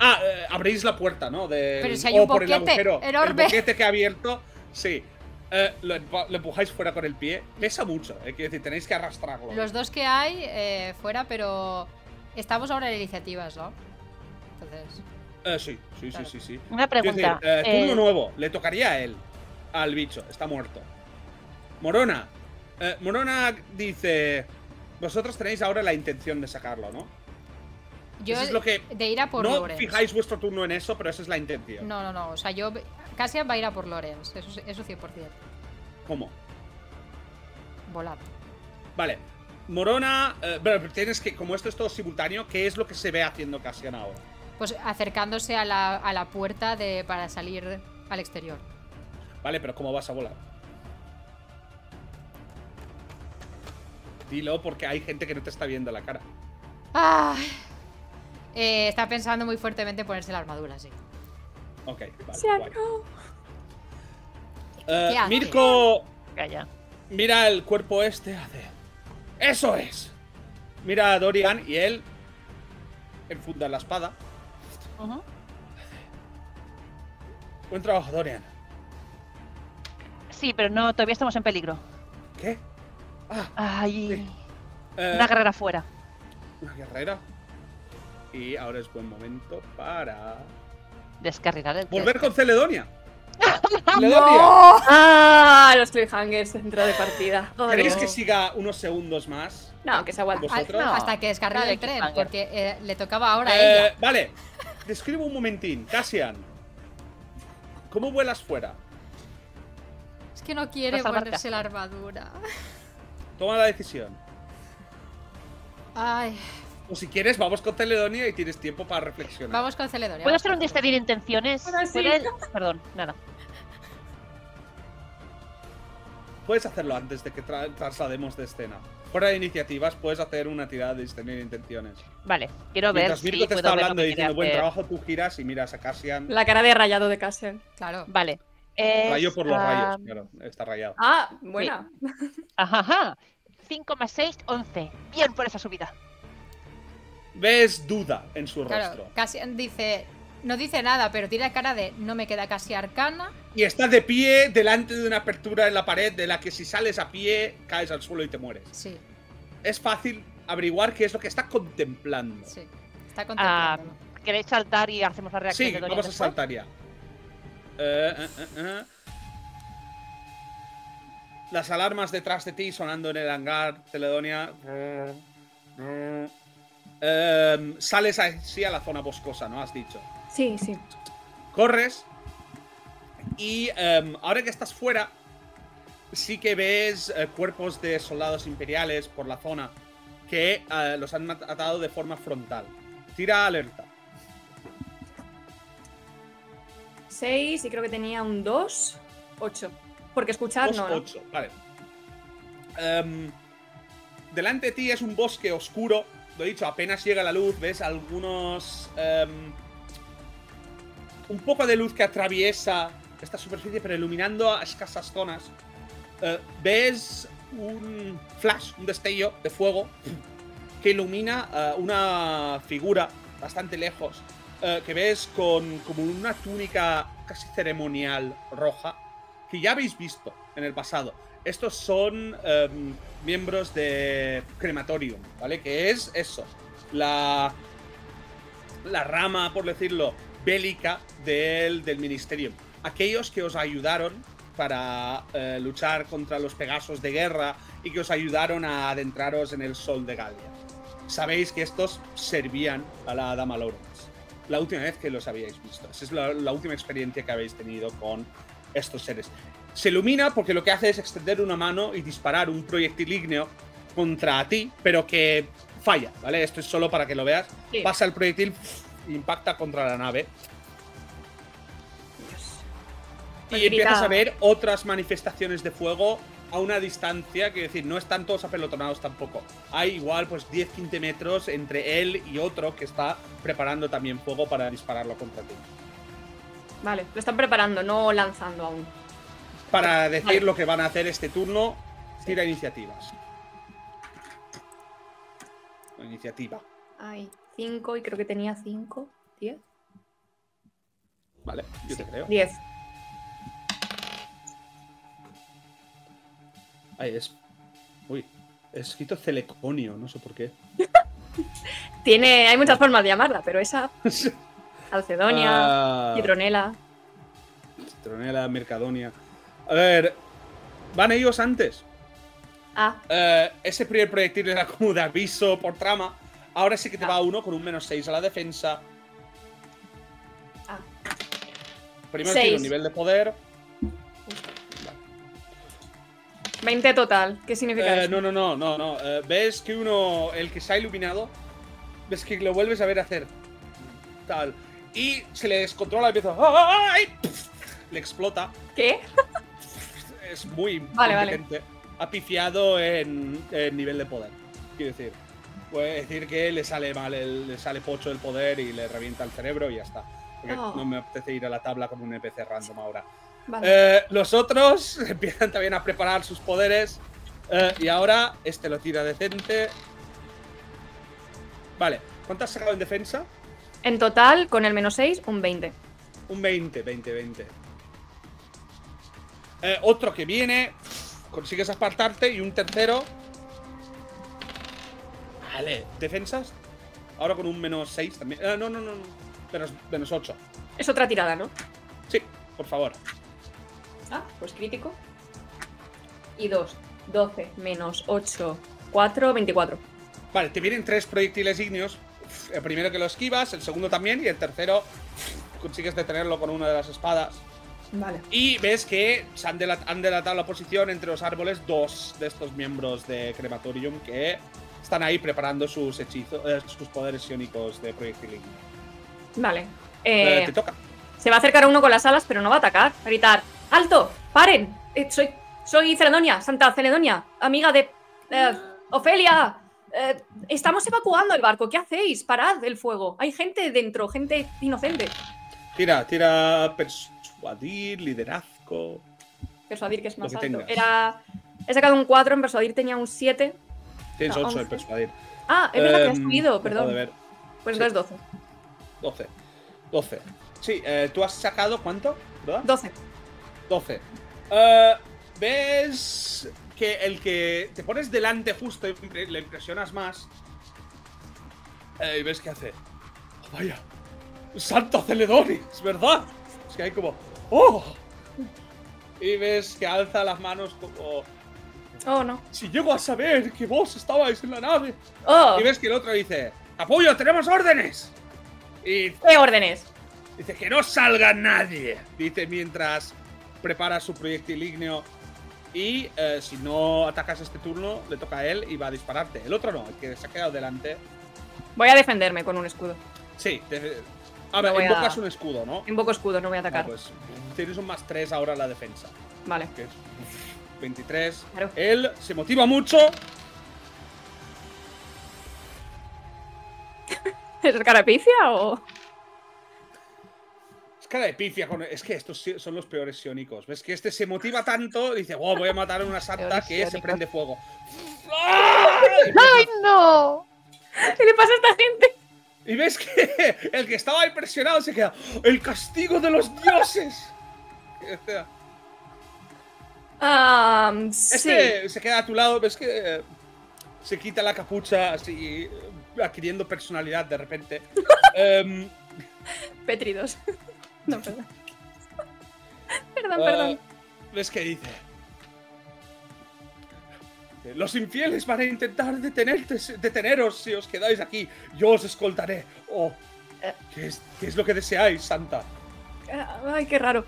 Ah, eh, abrís la puerta, ¿no? De, Pero si hay un o por el agujero. enorme. El boquete que ha abierto, sí. Eh, lo, empu- lo empujáis fuera con el pie. Pesa mucho, eh, quiero decir, tenéis que arrastrarlo. Los dos que hay eh, fuera, pero estamos ahora en iniciativas, ¿no? Entonces, Eh, sí, sí, Claro. sí, sí, sí. Una pregunta. decir, eh, turno eh, nuevo, le tocaría a él. Al bicho, está muerto. Morona. eh, Morona dice. Vosotros tenéis ahora la intención de sacarlo, ¿no? Yo Eso es lo que. de ir a por no Lorenz. fijáis vuestro turno en eso, pero esa es la intención. No, no, no. O sea, yo. Cassian va a ir a por Lorenz. Eso, es- eso 100%. ¿Cómo? Volado. Vale. Morona. eh, pero tienes que. Como esto es todo simultáneo, ¿qué es lo que se ve haciendo Cassian ahora? Pues acercándose a la, a la puerta de, para salir al exterior. Vale, pero ¿cómo vas a volar? Dilo porque hay gente que no te está viendo la cara. ¡Ah! Eh, está pensando muy fuertemente en ponerse la armadura, sí. Ok, vale. Se. Eh. Mirko Calla. mira el cuerpo este, hace. ¡Eso es! Mira a Dorian y él enfunda la espada. Buen trabajo, Dorian. Sí, pero no, todavía estamos en peligro. ¿Qué? Ah, Ay, Sí. eh, una guerrera fuera. una guerrera. Y ahora es buen momento para Descarrilar el volver con Celedonia. ¡No! Celedonia, Ah, los cliffhangers dentro de partida. Oh, ¿queréis que siga unos segundos más? No, que se aguante. No. hasta que descargue Dale, el tren, porque eh, le tocaba ahora a Eh, ella. vale, describo un momentín. Cassian, ¿cómo vuelas fuera? Es que no quiere ponerse la armadura. Toma la decisión. Ay, O si quieres, vamos con Celedonia y tienes tiempo para reflexionar. vamos con Celedonia. ¿Puedo hacer un despedir intenciones? Sí. ¿Puede- Perdón, nada. Puedes hacerlo antes de que tra- traslademos de escena. Fuera de iniciativas, puedes hacer una tirada de discernir intenciones. Vale, quiero ver Mientras si Mirko te puedo está ver hablando y diciendo buen hacer". trabajo, tú giras y miras a Cassian. La cara de rayado de Cassian. Claro. Vale. Es, Rayo por los ah, rayos, claro. Está rayado. Ah, buena. Ajá, ajá. 5 más 6, 11. Bien por esa subida. Ves duda en su Claro, rostro. Cassian dice. No dice nada, pero tiene cara de no me queda casi arcana. Y está de pie delante de una apertura en la pared de la que si sales a pie caes al suelo y te mueres. Sí, Es fácil averiguar qué es lo que está contemplando. sí. Está Ah, contemplando. ¿Queréis saltar y hacemos la reacción Sí, de vamos a saltar ya. Eh, eh, eh, eh. Las alarmas detrás de ti sonando en el hangar, Teledonia. Em, sales así a la zona boscosa, ¿no? Has dicho. Sí, sí. Corres. Y em, ahora que estás fuera, sí que ves eh, cuerpos de soldados imperiales por la zona que eh, los han matado de forma frontal. Tira alerta. 6 y creo que tenía un 2. 8. Porque escuchar Dos, no. ¿no? ocho, vale. Em, delante de ti es un bosque oscuro. Lo dicho, apenas llega la luz. Ves algunos. em, un poco de luz que atraviesa esta superficie, pero iluminando a escasas zonas. Eh, ves un flash, un destello de fuego que ilumina eh, una figura bastante lejos. eh, que ves con como una túnica casi ceremonial roja que ya habéis visto en el pasado. Estos son em, miembros de Crematorium, ¿vale? Que es eso, la, la rama, por decirlo, bélica del, del Ministerium. aquellos que os ayudaron para eh, luchar contra los Pegasos de guerra y que os ayudaron a adentraros en el sol de Galia. Sabéis que estos servían a la Dama Lawrence. La última vez que los habíais visto. Esa es la última experiencia que habéis tenido con estos seres. Se ilumina porque lo que hace es extender una mano y disparar un proyectil ígneo contra ti, pero que falla, ¿vale? Esto es solo para que lo veas. Sí. Pasa el proyectil, impacta contra la nave Pues y empiezas a ver otras manifestaciones de fuego a una distancia, que decir, no están todos apelotonados tampoco. Hay igual pues 10-15 metros entre él y otro que está preparando también fuego para dispararlo contra ti. Vale, lo están preparando, no lanzando aún. Para decir Vale. lo que van a hacer este turno, tira iniciativas. Iniciativa, Hay 5 y creo que tenía 5. 10. ¿vale? Yo te creo. 10. Ahí es. Uy, he escrito Celeconio, no sé por qué. Tiene, hay muchas formas de llamarla, pero esa, Alcedonia, Ah, Citronela. Citronela, Mercadonia. A ver, van ellos antes. Ah, Eh, ese primer proyectil era como de aviso por trama. Ahora sí que te Ah. va uno con un menos 6 a la defensa. ah. Primero Seis. tiro nivel de poder. 20 total. ¿Qué significa Eh, eso? no, no, no, no, no. Eh, ves que uno, el que se ha iluminado, ves que lo vuelves a ver hacer tal. Y se le descontrola y empieza. ¡Ay! Le explota. ¿Qué? Es muy Vale, vale. Ha pifiado en, en nivel de poder. Quiero decir. Puede decir que le sale mal, el- le sale pocho el poder y le revienta el cerebro y ya está. Porque Oh. no me apetece ir a la tabla como un NPC random ahora. Vale. Eh, los otros empiezan también a preparar sus poderes. eh, y ahora este lo tira decente. Vale, ¿cuánto has sacado en defensa? En total, con el menos 6, un 20. Un 20, 20, 20. Eh, otro que viene, consigues apartarte y un tercero. Vale, defensas. Ahora con un menos 6 también. Eh, no, no, no, no. Menos, menos 8. Es otra tirada, ¿no? Sí, por favor. Ah, pues crítico. Y 2. 12 menos 8, 4, 24. Vale, te vienen tres proyectiles ígneos. El primero que lo esquivas, el segundo también, y el tercero consigues detenerlo con una de las espadas. Vale. Y ves que se han, delat- han delatado la posición entre los árboles dos de estos miembros de Crematorium que están ahí preparando sus hechizos, eh, sus poderes iónicos de proyectil. Vale. Eh, Eh, te toca. se va a acercar a uno con las alas, pero no va a atacar. Va a gritar: ¡Alto! ¡Paren! Eh, soy, soy Celedonia, Santa Celedonia, amiga de. ¡Ofelia! Estamos evacuando el barco. ¿Qué hacéis? Parad el fuego. Hay gente dentro, gente inocente. Tira, tira persuadir, liderazgo. Persuadir, que es más que alto. tengas. Era. He sacado un 4, en persuadir tenía un 7. Tienes No, 8 en 11. persuadir. Ah, es verdad que has Em, subido, perdón. ver. Pues Sí. entonces 12. 12. 12. Sí, eh, tú has sacado cuánto, ¿verdad? 12. 12. Eh, ¿Ves que el que te pones delante justo y le impresionas más? eh, y ves que hace. "Oh, vaya, Santa Celedoni, es verdad. Que hay como. ¡Oh! Y ves que alza las manos como. Oh, no. Si llego a saber que vos estabais en la nave. Oh, Y ves que el otro dice: ¡Apoyo, tenemos órdenes! Y ¿qué órdenes? Dice que no salga nadie. Dice mientras prepara su proyectil ígneo. Y eh, si no atacas este turno, le toca a él y va a dispararte. El otro no, el que se ha quedado delante. Voy a defenderme con un escudo. Sí, te- a ver, a- invocas un escudo, ¿no? Invoco escudo, no voy a Ah, atacar. pues tienes un más 3 ahora en la defensa. Vale. Que es 23. Claro. Él se motiva mucho. ¿Es carapicia o.? Es cara de pifia. Con... Es que estos son los peores sionicos. ¿Ves que este se motiva tanto? Dice, wow, voy a matar a una santa que se prende fuego. ¡Ay, no! ¿Qué le pasa a esta gente? Y ves que el que estaba impresionado se queda. ¡El castigo de los dioses! Este, Ah, sí. este se queda a tu lado, ves que eh, se quita la capucha así, eh, adquiriendo personalidad de repente. Em, Pétridos. no, perdón. Perdón, Ah, perdón. ¿Ves qué dice? Los infieles van a intentar detenerte, deteneros si os quedáis aquí. Yo os escoltaré. Oh, Eh. ¿qué es, qué es lo que deseáis, Santa? Ah, Ay, qué raro.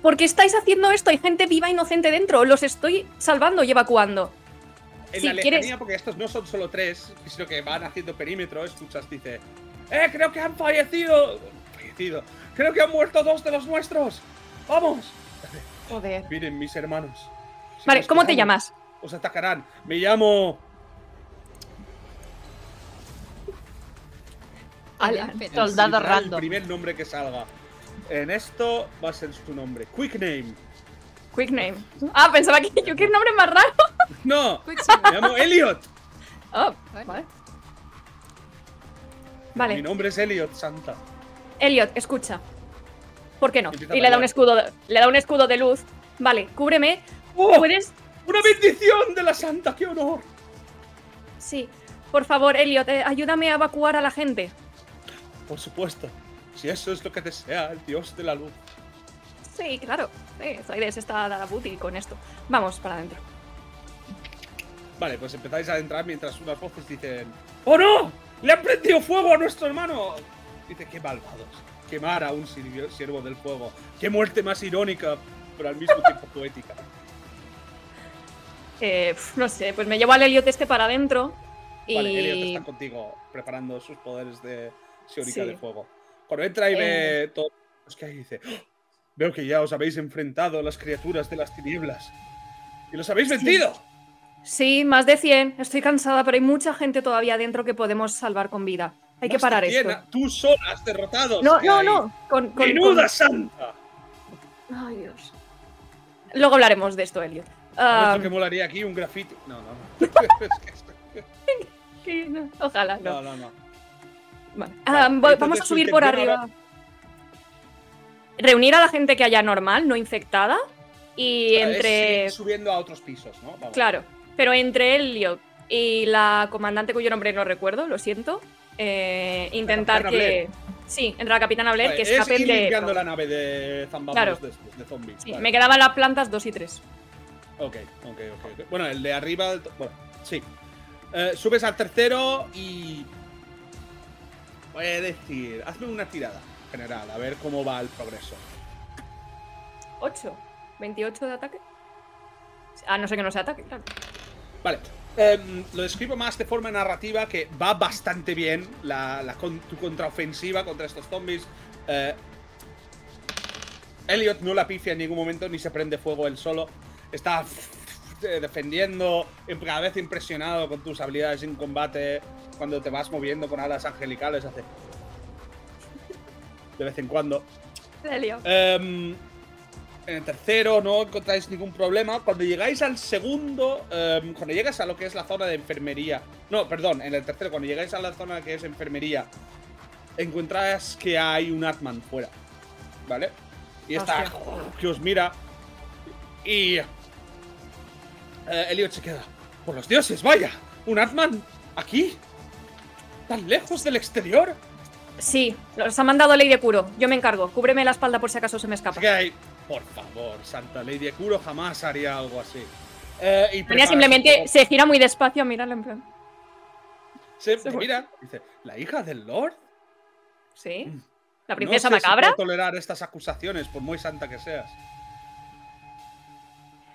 ¿Por qué estáis haciendo esto? Hay gente viva inocente dentro. Los estoy salvando y evacuando. En Si la lejanía, quieres- porque estos no son solo tres, sino que van haciendo perímetro, escuchas, dice... ¡Eh, creo que han fallecido! Fallecido. Creo que han muerto dos de los nuestros. ¡Vamos! Joder. Miren, mis hermanos. Si Vale, ¿cómo te llamas? Os atacarán. Me llamo... Alan, soldado El random. primer nombre que salga. En esto va a ser su nombre. Quick name. Quick name. Ah, pensaba que yo qué nombre más raro. No, me llamo Elliot. Oh, Vale. vale. Mi nombre es Elliot Santa. Elliot, escucha. ¿Por qué no? Empieza Y le da un escudo, de- le da un escudo de luz. Vale, cúbreme. ¡Oh! ¿Puedes? ¡Una bendición de la Santa! ¡Qué honor! Sí. Por favor, Elliot, eh, ayúdame a evacuar a la gente. Por supuesto. Si eso es lo que desea el dios de la luz. Sí, claro. Sí, Zaides está a la booty con esto. Vamos para adentro. Vale, pues empezáis a entrar mientras unas voces dicen ¡Oh no! ¡Le han prendido fuego a nuestro hermano! Dice, qué malvados. Quemar a un siervo del fuego. Qué muerte más irónica, pero al mismo tiempo poética. Eh, no sé, pues me llevo al Elliot este para adentro. Y. Vale, Elliot está contigo, preparando sus poderes de psiónica Sí. de fuego. Cuando entra y ve Eh. todo los que hay, dice: "¡Oh! Veo que ya os habéis enfrentado a las criaturas de las tinieblas. ¡Y los habéis vencido! Sí, más de 100. Estoy cansada, pero hay mucha gente todavía dentro que podemos salvar con vida. Hay que Más parar esto. Tú sola has derrotado. No, no, no. Con, con- ¡Menuda con- santa! Ay, Dios. Luego hablaremos de esto, Elliot. ¿Sabes Ah, lo que molaría aquí? Un graffiti. No, no, no. Ojalá, no. no, no, no. Vale. Vale, Ah, vamos a subir por arriba. Reunir a la gente que haya normal, no infectada. Y entre. subiendo a otros pisos, ¿no? Vamos. Claro, pero entre Elliot y la comandante cuyo nombre no recuerdo, lo siento. eh, intentar que. Sí, entre la capitana Blair, Vale, que es ir de. limpiando la nave de Claro. de, zombies. Sí, me quedaban las plantas 2 y 3. Ok, ok, ok. ok. Bueno, el de arriba. Bueno, sí. Eh, subes al tercero y. Voy a decir. Hazme una tirada general, a ver cómo va el progreso. 8. 28 de ataque. Ah, no sé que no sea ataque, claro. Vale. em, lo describo más de forma narrativa que va bastante bien la, la con- tu contraofensiva contra estos zombies. Eh, Elliot no la pifia en ningún momento ni se prende fuego él solo. Está defendiendo, cada vez impresionado con tus habilidades en combate. Cuando te vas moviendo con alas angelicales, hace. De vez en cuando. Em, en el tercero no encontráis ningún problema. Cuando llegáis al segundo, em, cuando llegas a lo que es la zona de enfermería. No, perdón, en el tercero, cuando llegáis a la zona que es enfermería, encontráis que hay un Atman fuera. ¿Vale? Y está que os mira. Y. eh, Elliot se queda. Por los dioses, vaya. ¿Un Atman? ¿Aquí? ¿Tan lejos del exterior? Sí, los ha mandado Ley de Curo. Yo me encargo. Cúbreme la espalda por si acaso se me escapa. Hay. Por favor, Santa Lady de Kuro jamás haría algo así. Eh, y simplemente se gira muy despacio a mirarla en plan. se, mira, dice, ¿la hija del Lord? ¿Sí? Mm. ¿La princesa no sé si macabra? puedo tolerar estas acusaciones, por muy santa que seas.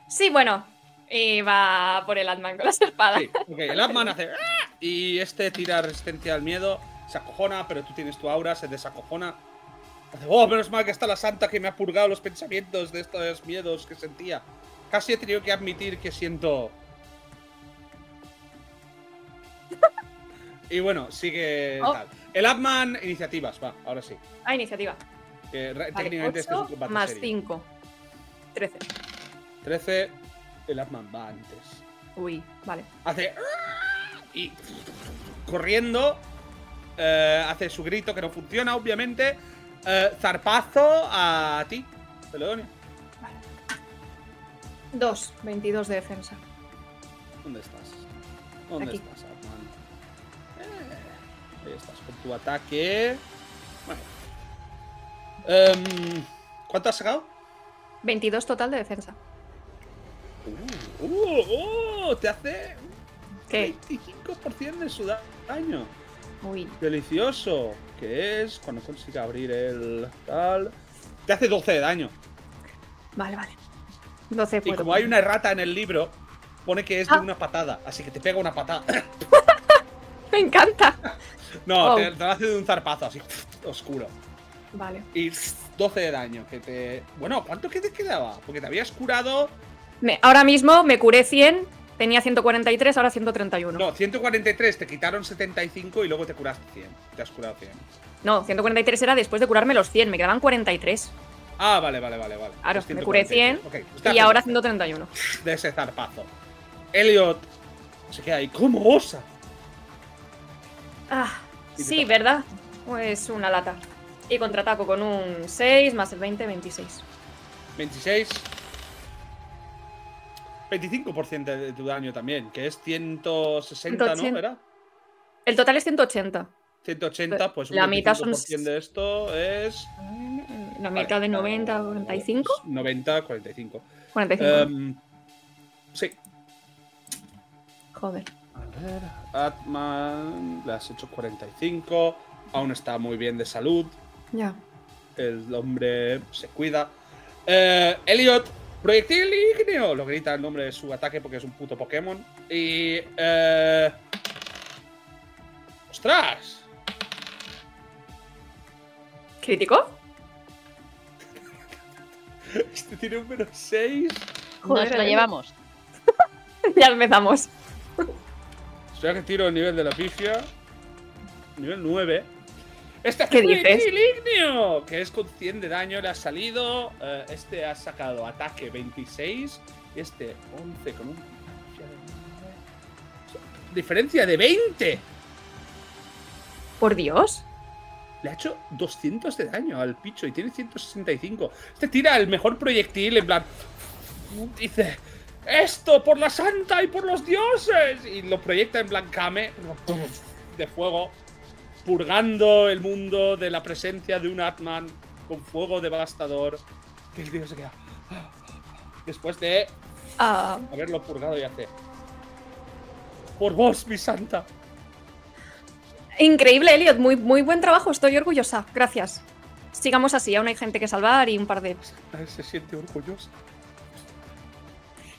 Sí, bueno. Y va por el Atman con las espadas. Sí, ok, el Atman hace. "Ah", Y este tira resistencia al miedo, se acojona, pero tú tienes tu aura, se desacojona. Hace, oh, menos mal que está la santa que me ha purgado los pensamientos de estos miedos que sentía. Casi he tenido que admitir que siento. Y bueno, sigue Oh. tal. El Atman, iniciativas, va, ahora sí. Ah, iniciativa. Que re- Vale, técnicamente este es un 8 combate más serio. 5. 13. 13, el Atman va antes. Uy, vale. Hace. Y. Corriendo. eh, hace su grito que no funciona, obviamente. eh, zarpazo a ti, Celedonia. 2. 22 de defensa. ¿Dónde estás? ¿Dónde Aquí. estás, Atman? Eh, ahí estás, con tu ataque. Bueno. Em, ¿Cuánto has sacado? 22 total de defensa. Uh, uh, uh, te hace ¿Qué? 25% de su da- daño. Uy. Delicioso. Que es cuando consiga abrir el tal. Te hace 12 de daño. Vale, vale. 12 Y como hay una errata en el libro, pone que es de Ah. una patada. Así que te pega una patada. Me encanta. no, Oh. te, te lo hace de un zarpazo así, oscuro. Vale. Y 12 de daño. Que te. Bueno, ¿cuánto que te quedaba? Porque te habías curado. Me- ahora mismo me curé 100, tenía 143, ahora 131. No, 143, te quitaron 75 y luego te curaste 100. Te has curado 100. No, 143 era después de curarme los 100, me quedaban 43. Ah, vale, vale, vale, vale. Claro, Pues me curé 143. 100 Ok, está y ahora haciendo 131. de ese zarpazo. Elliot se queda ahí. ¿Cómo osa? Ah, sí. ¿verdad? Pues una lata. Y contraataco con un 6 más el 20, 26. 26. 25% de tu daño también, que es 160, 180. ¿no? ¿Era? El total es 180. 180, pues un La mitad son 25% de esto es. La mitad de 90, 45. 90, 45. 45. Em, sí. Joder. A ver, Atman, le has hecho 45. Aún está muy bien de salud. Ya. El hombre se cuida. Eh, Elliot, proyectil ígneo. Lo grita el nombre de su ataque porque es un puto Pokémon. Y. Eh, ¡Ostras! ¿Crítico? Este tiene un menos 6. Nos Joder, lo eh. llevamos. ya empezamos. Espera que tiro el nivel de la pifia. Nivel 9. Este ¿Qué dices? ígneo, que es con 100 de daño, le ha salido. eh, este ha sacado ataque 26. y Este 11 con un. Diferencia de 20. Por Dios. Le ha hecho 200 de daño al picho y tiene 165. Este tira el mejor proyectil, en plan. Dice: ¡Esto por la santa y por los dioses! Y lo proyecta en plan Kame de fuego, purgando el mundo de la presencia de un Atman con fuego devastador. Que el tío se queda. Después de Ah, haberlo purgado y hace. Por vos, mi santa. increíble, Elliot. Muy, muy buen trabajo. Estoy orgullosa. Gracias. Sigamos así. Aún hay gente que salvar y un par de. Se siente orgullosa.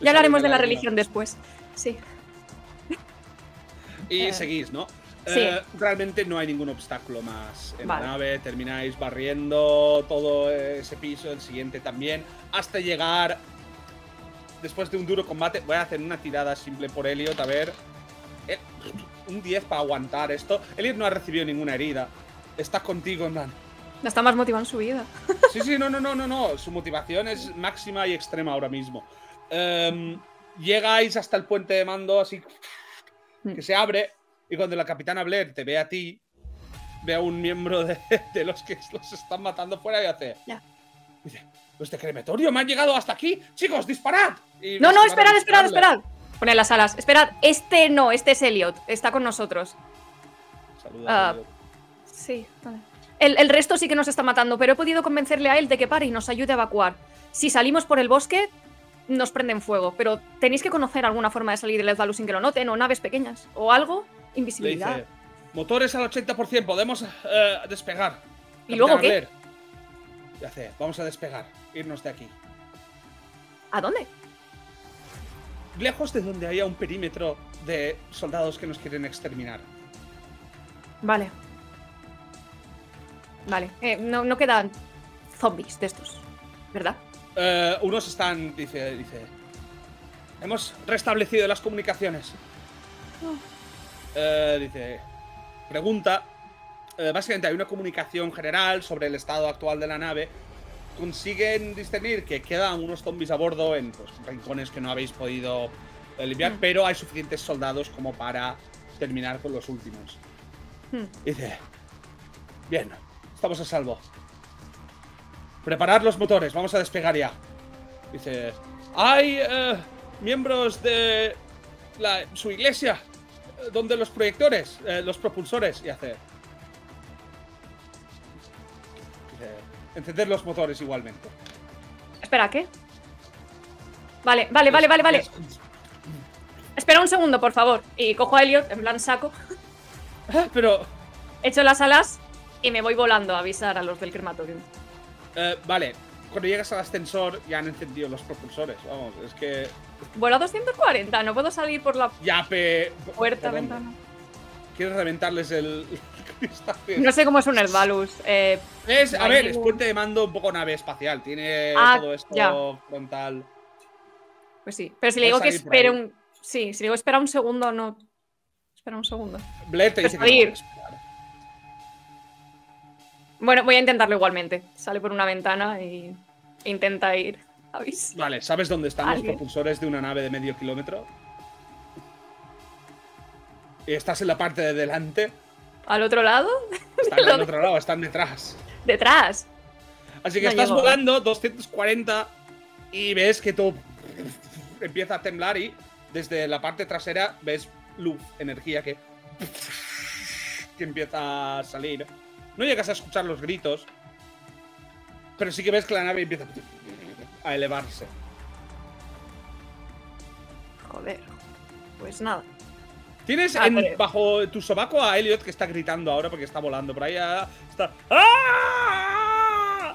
Ya hablaremos de la religión después. Sí. Y Eh, seguís, ¿no? Sí. Eh, realmente no hay ningún obstáculo más en Vale. la nave. Termináis barriendo todo ese piso, el siguiente también, hasta llegar. Después de un duro combate, voy a hacer una tirada simple por Elliot, a ver. Eh, un 10 para aguantar esto. Elliot no ha recibido ninguna herida. Está contigo, en plan. Está más motivado en su vida. Sí, sí, no, no, no, no, no. Su motivación es máxima y extrema ahora mismo. Em, llegáis hasta el puente de mando, así que se abre. Y cuando la capitana Blair te ve a ti, ve a un miembro de, de los que los están matando fuera y hace. Ya. Dice: Los de crematorio me han llegado hasta aquí. Chicos, disparad. Y No, no, esperad, esperad, esperad. Pone las alas. Esperad, este no, este es Elliot. Está con nosotros. Saluda. Elliot. Sí, vale. El, el resto sí que nos está matando, pero he podido convencerle a él de que pare y nos ayude a evacuar. Si salimos por el bosque, nos prenden fuego, pero tenéis que conocer alguna forma de salir del Ezdalu sin que lo noten, o naves pequeñas, o algo. Invisibilidad. dice: Motores al 80%, podemos eh, despegar. ¿Y luego qué? Y hace: Vamos a despegar, irnos de aquí. ¿A dónde? lejos de donde haya un perímetro de soldados que nos quieren exterminar. Vale. Vale. Eh, no, no quedan zombies de estos, ¿verdad? Eh, unos están, dice, dice, hemos restablecido las comunicaciones. Eh, dice, pregunta, eh, básicamente hay una comunicación general sobre el estado actual de la nave. Consiguen discernir que quedan unos zombies a bordo en pues, rincones que no habéis podido eh, limpiar, Mm. pero hay suficientes soldados como para terminar con los últimos. Hmm. Dice, bien, estamos a salvo. Preparad los motores, vamos a despegar ya. Dice, hay eh, miembros de la- su iglesia eh, donde los proyectores, eh, los propulsores, y hace... Dice, encender los motores igualmente. Espera, ¿qué? Vale, vale, vale, vale, vale. Espera un segundo, por favor. Y cojo a Elliot, en plan saco, Pero, echo las alas y me voy volando a avisar a los del crematorium. eh, vale, cuando llegas al ascensor ya han encendido los propulsores. Vamos, es que. Vuelo a 240, no puedo salir por la Ya, pe. puerta, ventana. ¿Quieres reventarles el. cristal? No sé cómo es un Herbalus. Eh, Es, a ver, es puente de mando un poco nave espacial. Tiene Ah, todo esto ya. frontal. pues sí. Pero si le digo que espere un. Sí, si le digo espera un segundo, no. Espera un segundo. Bled te dice que no. Bueno, voy a intentarlo igualmente. Sale por una ventana y intenta ir. ¿Habéis? Vale, ¿sabes dónde están los propulsores de una nave de medio kilómetro? Estás en la parte de delante. ¿Al otro lado? Están al otro lado, están detrás. Detrás. Así que No estás llego. volando 240 y ves que todo empieza a temblar y desde la parte trasera ves luz, energía que, que empieza a salir. No llegas a escuchar los gritos, pero sí que ves que la nave empieza a elevarse. Joder. Pues nada. Tienes Ah, en- pero- bajo tu sobaco a Elliot que está gritando ahora porque está volando por ahí. ah, Está. ¡Ah!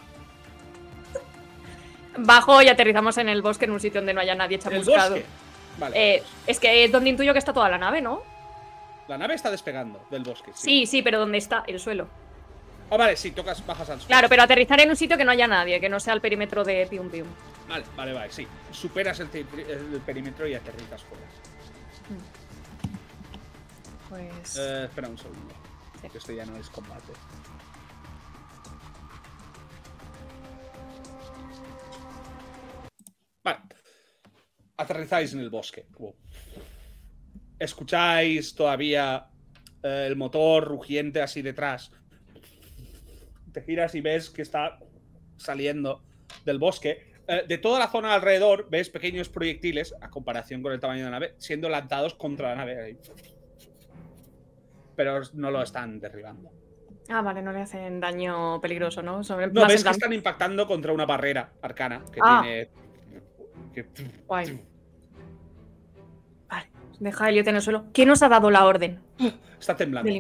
Bajo y aterrizamos en el bosque en un sitio donde no haya nadie chamuscado. Vale. Eh, es que es donde intuyo que está toda la nave, ¿no? La nave está despegando del bosque. Sí. Sí, sí, pero ¿dónde está? El suelo. Ah, vale, sí, tocas, bajas al suelo. Claro, pero aterrizar en un sitio que no haya nadie, que no sea el perímetro de Pium Pium. Vale, vale, vale, sí. Superas el, perímetro y aterrizas fuera. Pues. Eh, espera un segundo. Sí. Que esto ya no es combate. Vale. Aterrizáis en el bosque. Wow. Escucháis todavía eh, el motor rugiente así detrás. Te giras y ves que está saliendo del bosque. Eh, de toda la zona alrededor ves pequeños proyectiles, a comparación con el tamaño de la nave, siendo lanzados contra la nave. ahí. Pero no lo están derribando. Ah, vale, no le hacen daño peligroso, ¿no? Sobre No, ves que están impactando contra una barrera arcana que Ah. tiene. que- Guay. Vale, deja a Elliot en el suelo. ¿Quién nos ha dado la orden? está temblando.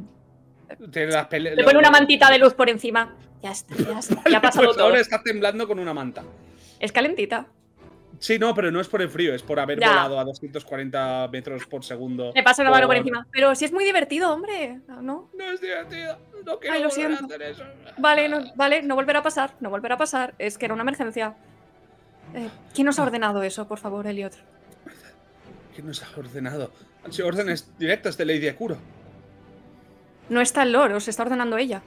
Tiene las pele- le pone una mantita de luz por encima. Ya está, ya está. Ya ha pasado Pues todo. ahora está temblando con una manta. Es calentita. Sí, no, pero no es por el frío, es por haber Ya. volado a 240 metros por segundo. Me paso la mano por Por- encima. Pero si es muy divertido, hombre. ¿No? No es divertido. No quiero Ay, lo a siento. hacer eso. Vale, no, vale, no volverá a pasar. No volverá a pasar. Es que era una emergencia. Eh, ¿Quién nos ha ordenado eso, por favor, Elliot? ¿Quién nos ha ordenado? Han sido órdenes directas de Lady Akuro. No está el Lord, os está ordenando ella.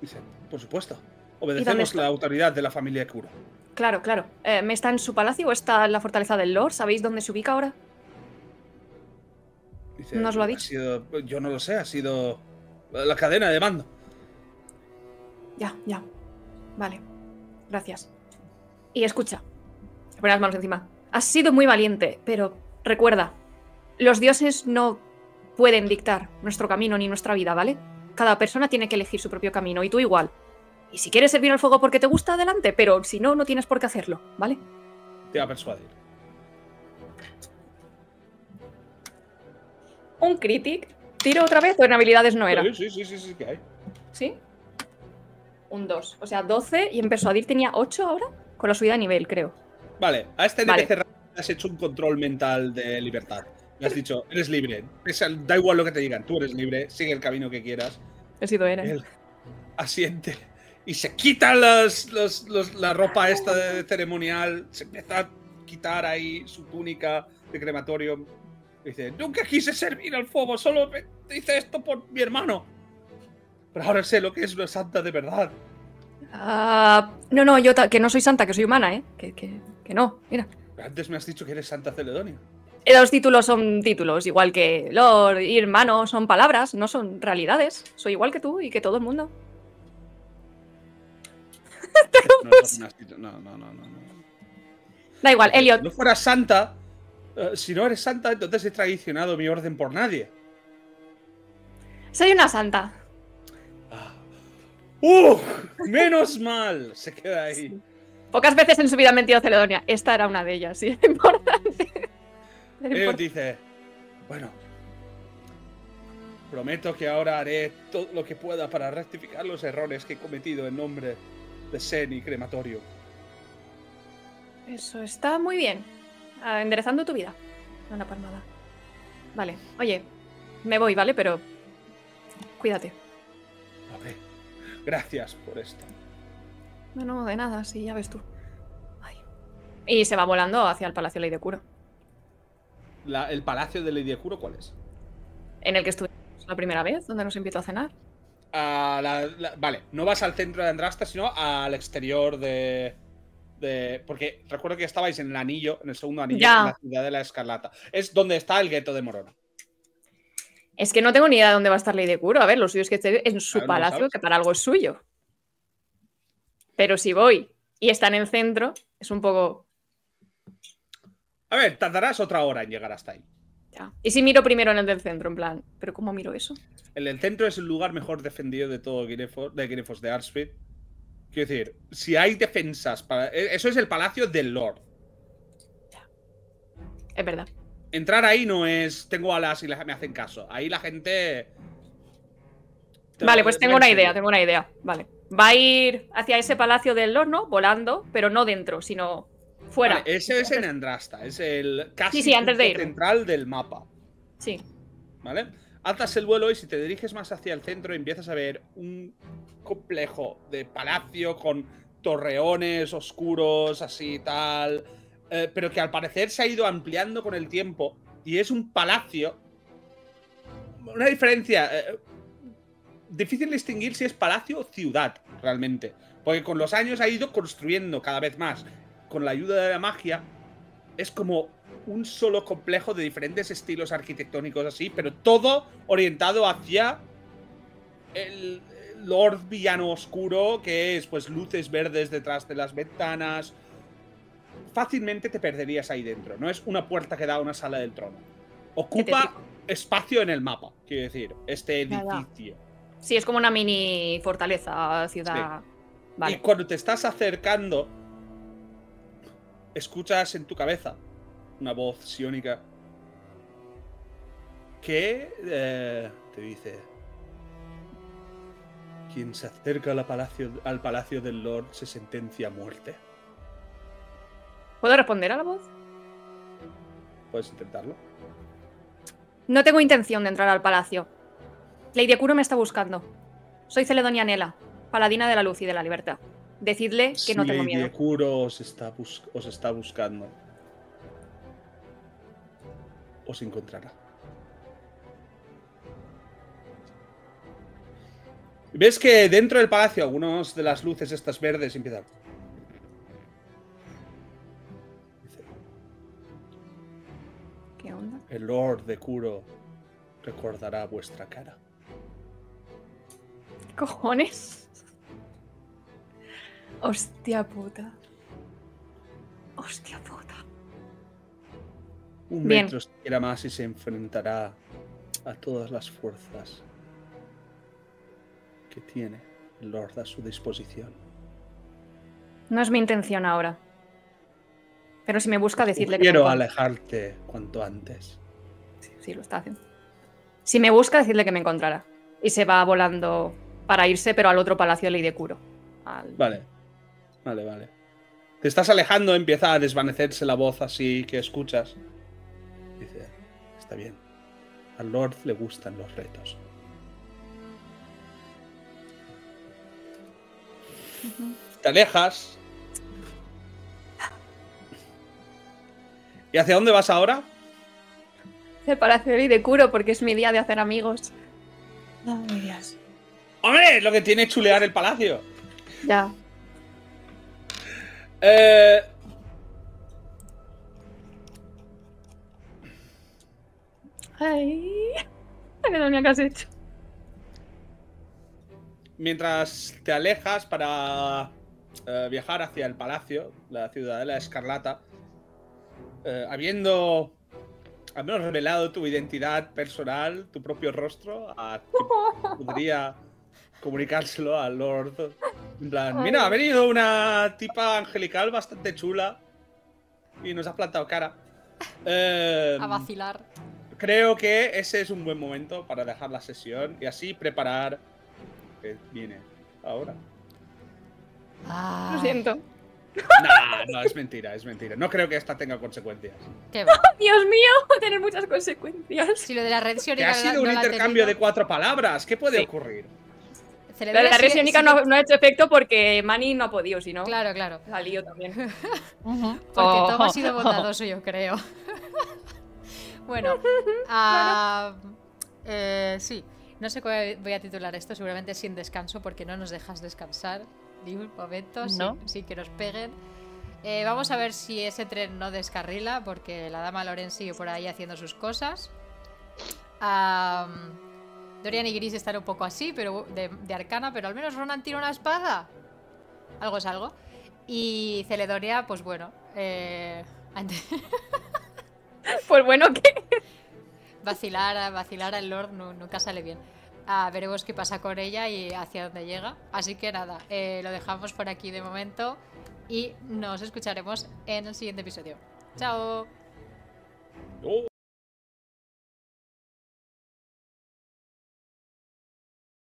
Dice, por supuesto. Obedecemos la autoridad de la familia Akuro. Claro, claro. Eh, ¿Me está en su palacio o está en la fortaleza del Lord? ¿Sabéis dónde se ubica ahora? Dice, Nos lo ha dicho. sido- yo no lo sé, ha sido la cadena de mando. Ya, ya. Vale. Gracias. Y escucha. Se pone las manos encima. Has sido muy valiente, pero recuerda, los dioses no pueden dictar nuestro camino ni nuestra vida, ¿vale? Cada persona tiene que elegir su propio camino y tú igual. Y si quieres servir al fuego porque te gusta, adelante, pero si no, no tienes por qué hacerlo, ¿vale? Te va a persuadir. Un critic. ¿Tiro otra vez o en habilidades no era? Sí, sí, sí, sí, sí, que hay. ¿Sí? Un 2. O sea, 12 y en persuadir tenía 8 ahora. Con la subida de nivel, creo. Vale, a este. NPC has hecho un control mental de libertad. Le has dicho, eres libre. Da igual lo que te digan, tú eres libre, sigue el camino que quieras. He sido. Él asiente y se quita los- los- la ropa esta de ceremonial, se empieza a quitar ahí su túnica de crematorio. Dice, nunca quise servir al fuego, solo hice esto por mi hermano. Pero ahora sé lo que es una santa de verdad. Ah, no, no, yo que no soy santa, que soy humana, ¿eh? Que, que- que no, mira. Antes me has dicho que eres Santa Celedonia. Eh, Los títulos son títulos, igual que Lord y hermano son palabras, no son realidades. Soy igual que tú y que todo el mundo. No, no, no, no. Da igual, Si Elliot. no fueras santa, eh, si no eres santa, entonces he traicionado mi orden por nadie. Soy una santa. Ah. ¡Uh! ¡Menos mal! Se queda ahí. Pocas veces en su vida ha mentido Celedonia. Esta era una de ellas, sí. Importante. Importante. dice, bueno, prometo que ahora haré todo lo que pueda para rectificar los errores que he cometido en nombre de Sen y Crematorio. Eso está muy bien. Ah, enderezando tu vida. Una palmada. Vale. Oye, me voy, ¿vale? Pero. Cuídate. Ver, gracias por esto. No, no, de nada, sí, ya ves tú. Ay. Y se va volando hacia el Palacio Ley de Curo. La- ¿El palacio de Lady Kuro cuál es? En el que estuvimos la primera vez, donde nos invitó a cenar. A la- la- vale, no vas al centro de Andrasta, sino al exterior de, de- Porque recuerdo que estabais en el anillo, en el segundo anillo, Ya. en la ciudad de la Escarlata. Es donde está el gueto de Morona. Es que no tengo ni idea de dónde va a estar Ley de Curo. A ver, lo suyo es que esté en su palacio, que para algo es suyo. Pero si voy y está en el centro, es un poco. A ver, tardarás otra hora en llegar hasta ahí. Ya. Y si miro primero en el del centro, en plan, ¿pero cómo miro eso? El del centro es el lugar mejor defendido de todo Guinefos de, Guinefos de Arspeed. Quiero decir, si hay defensas para. e- Eso es el palacio del Lord. Es verdad. Entrar ahí no es. Tengo alas y me hacen caso. Ahí la gente. te- Vale, pues tengo en una idea, tengo una idea. Vale. Va a ir hacia ese palacio del horno, volando, pero no dentro, sino fuera. Vale, ese es en Andrasta. Es el casi Sí, sí, antes de punto irme. central del mapa. Sí. ¿Vale? Alzas el vuelo y si te diriges más hacia el centro empiezas a ver un complejo de palacio con torreones oscuros, así tal. eh, pero que al parecer se ha ido ampliando con el tiempo y es un palacio. Una diferencia. eh, difícil distinguir si es palacio o ciudad, realmente. Porque con los años ha ido construyendo cada vez más. Con la ayuda de la magia, es como un solo complejo de diferentes estilos arquitectónicos así, pero todo orientado hacia el Lord Villano Oscuro, que es pues luces verdes detrás de las ventanas. Fácilmente te perderías ahí dentro. No es una puerta que da a una sala del trono. Ocupa espacio en el mapa, quiero decir, este edificio. Sí, es como una mini fortaleza, ciudad. Y Vale. cuando te estás acercando, escuchas en tu cabeza una voz siónica que eh, te dice: Quien se acerca al palacio, al palacio del Lord se sentencia a muerte. ¿Puedo responder a la voz? ¿Puedes intentarlo? No tengo intención de entrar al palacio. Lady Akuro me está buscando. Soy Celedonia Nela, paladina de la luz y de la libertad. Decidle que no tengo miedo. Ekuro os está, os está buscando. Os encontrará. ¿Ves que dentro del palacio algunas de las luces estas verdes empiezan? ¿Qué onda? El Lord de Kuro recordará vuestra cara. ¿Qué cojones? Hostia puta. Hostia puta. Un Bien. metro siquiera más y se enfrentará a todas las fuerzas que tiene el Lord a su disposición. No es mi intención ahora. Pero si me busca, decirle que me Quiero alejarte cuanto antes. Sí, sí, lo está haciendo. Si me busca, decirle que me encontrará. Y se va volando para irse, pero al otro palacio de Ley de Curo. Al- Vale. Vale, vale. Te estás alejando, empieza a desvanecerse la voz así que escuchas. Dice, está bien. Al Lord le gustan los retos. Te alejas. ¿Y hacia dónde vas ahora? El palacio Ley de Curo, porque es mi día de hacer amigos. Ay, Dios. ¡Hombre! Lo que tiene chulear el palacio. Ya. Eh, Ay. Ay, ¿qué has hecho? mientras te alejas para eh, viajar hacia el palacio, la ciudadela escarlata, eh, habiendo al menos revelado tu identidad personal, tu propio rostro, a que podría comunicárselo al Lord En plan, mira, ha venido una tipa angelical bastante chula y nos ha plantado cara. Eh, A vacilar. creo que ese es un buen momento para dejar la sesión y así preparar lo que viene ahora. Lo siento. No, no, es mentira, es mentira. No creo que esta tenga consecuencias. qué va. Dios mío, va a tener muchas consecuencias. Si lo de la red Que ha sido no un intercambio de cuatro palabras. ¿Qué puede Sí. ocurrir? La, la red no, no ha hecho efecto porque Manny no ha podido, si no. Claro, claro. La lío también. Porque Oh, Tom ha oh, sido oh. bondadoso, yo creo. bueno, ah, eh, sí. No sé cómo voy a titular esto, seguramente sin descanso, porque no nos dejas descansar ni un momento, sin- No. sin, que nos peguen. Eh, vamos a ver si ese tren no descarrila, porque la dama Loren sigue por ahí haciendo sus cosas. Am, Dorian y Gris están un poco así, pero de, de arcana, pero al menos Ronan tira una espada. Algo es algo. Y Celedonia, pues bueno, eh, Pues bueno, que vacilar, vacilar al Lord nu- nunca sale bien. Ah, veremos qué pasa con ella y hacia dónde llega. Así que nada, eh, lo dejamos por aquí de momento y nos escucharemos en el siguiente episodio. ¡Chao! Oh.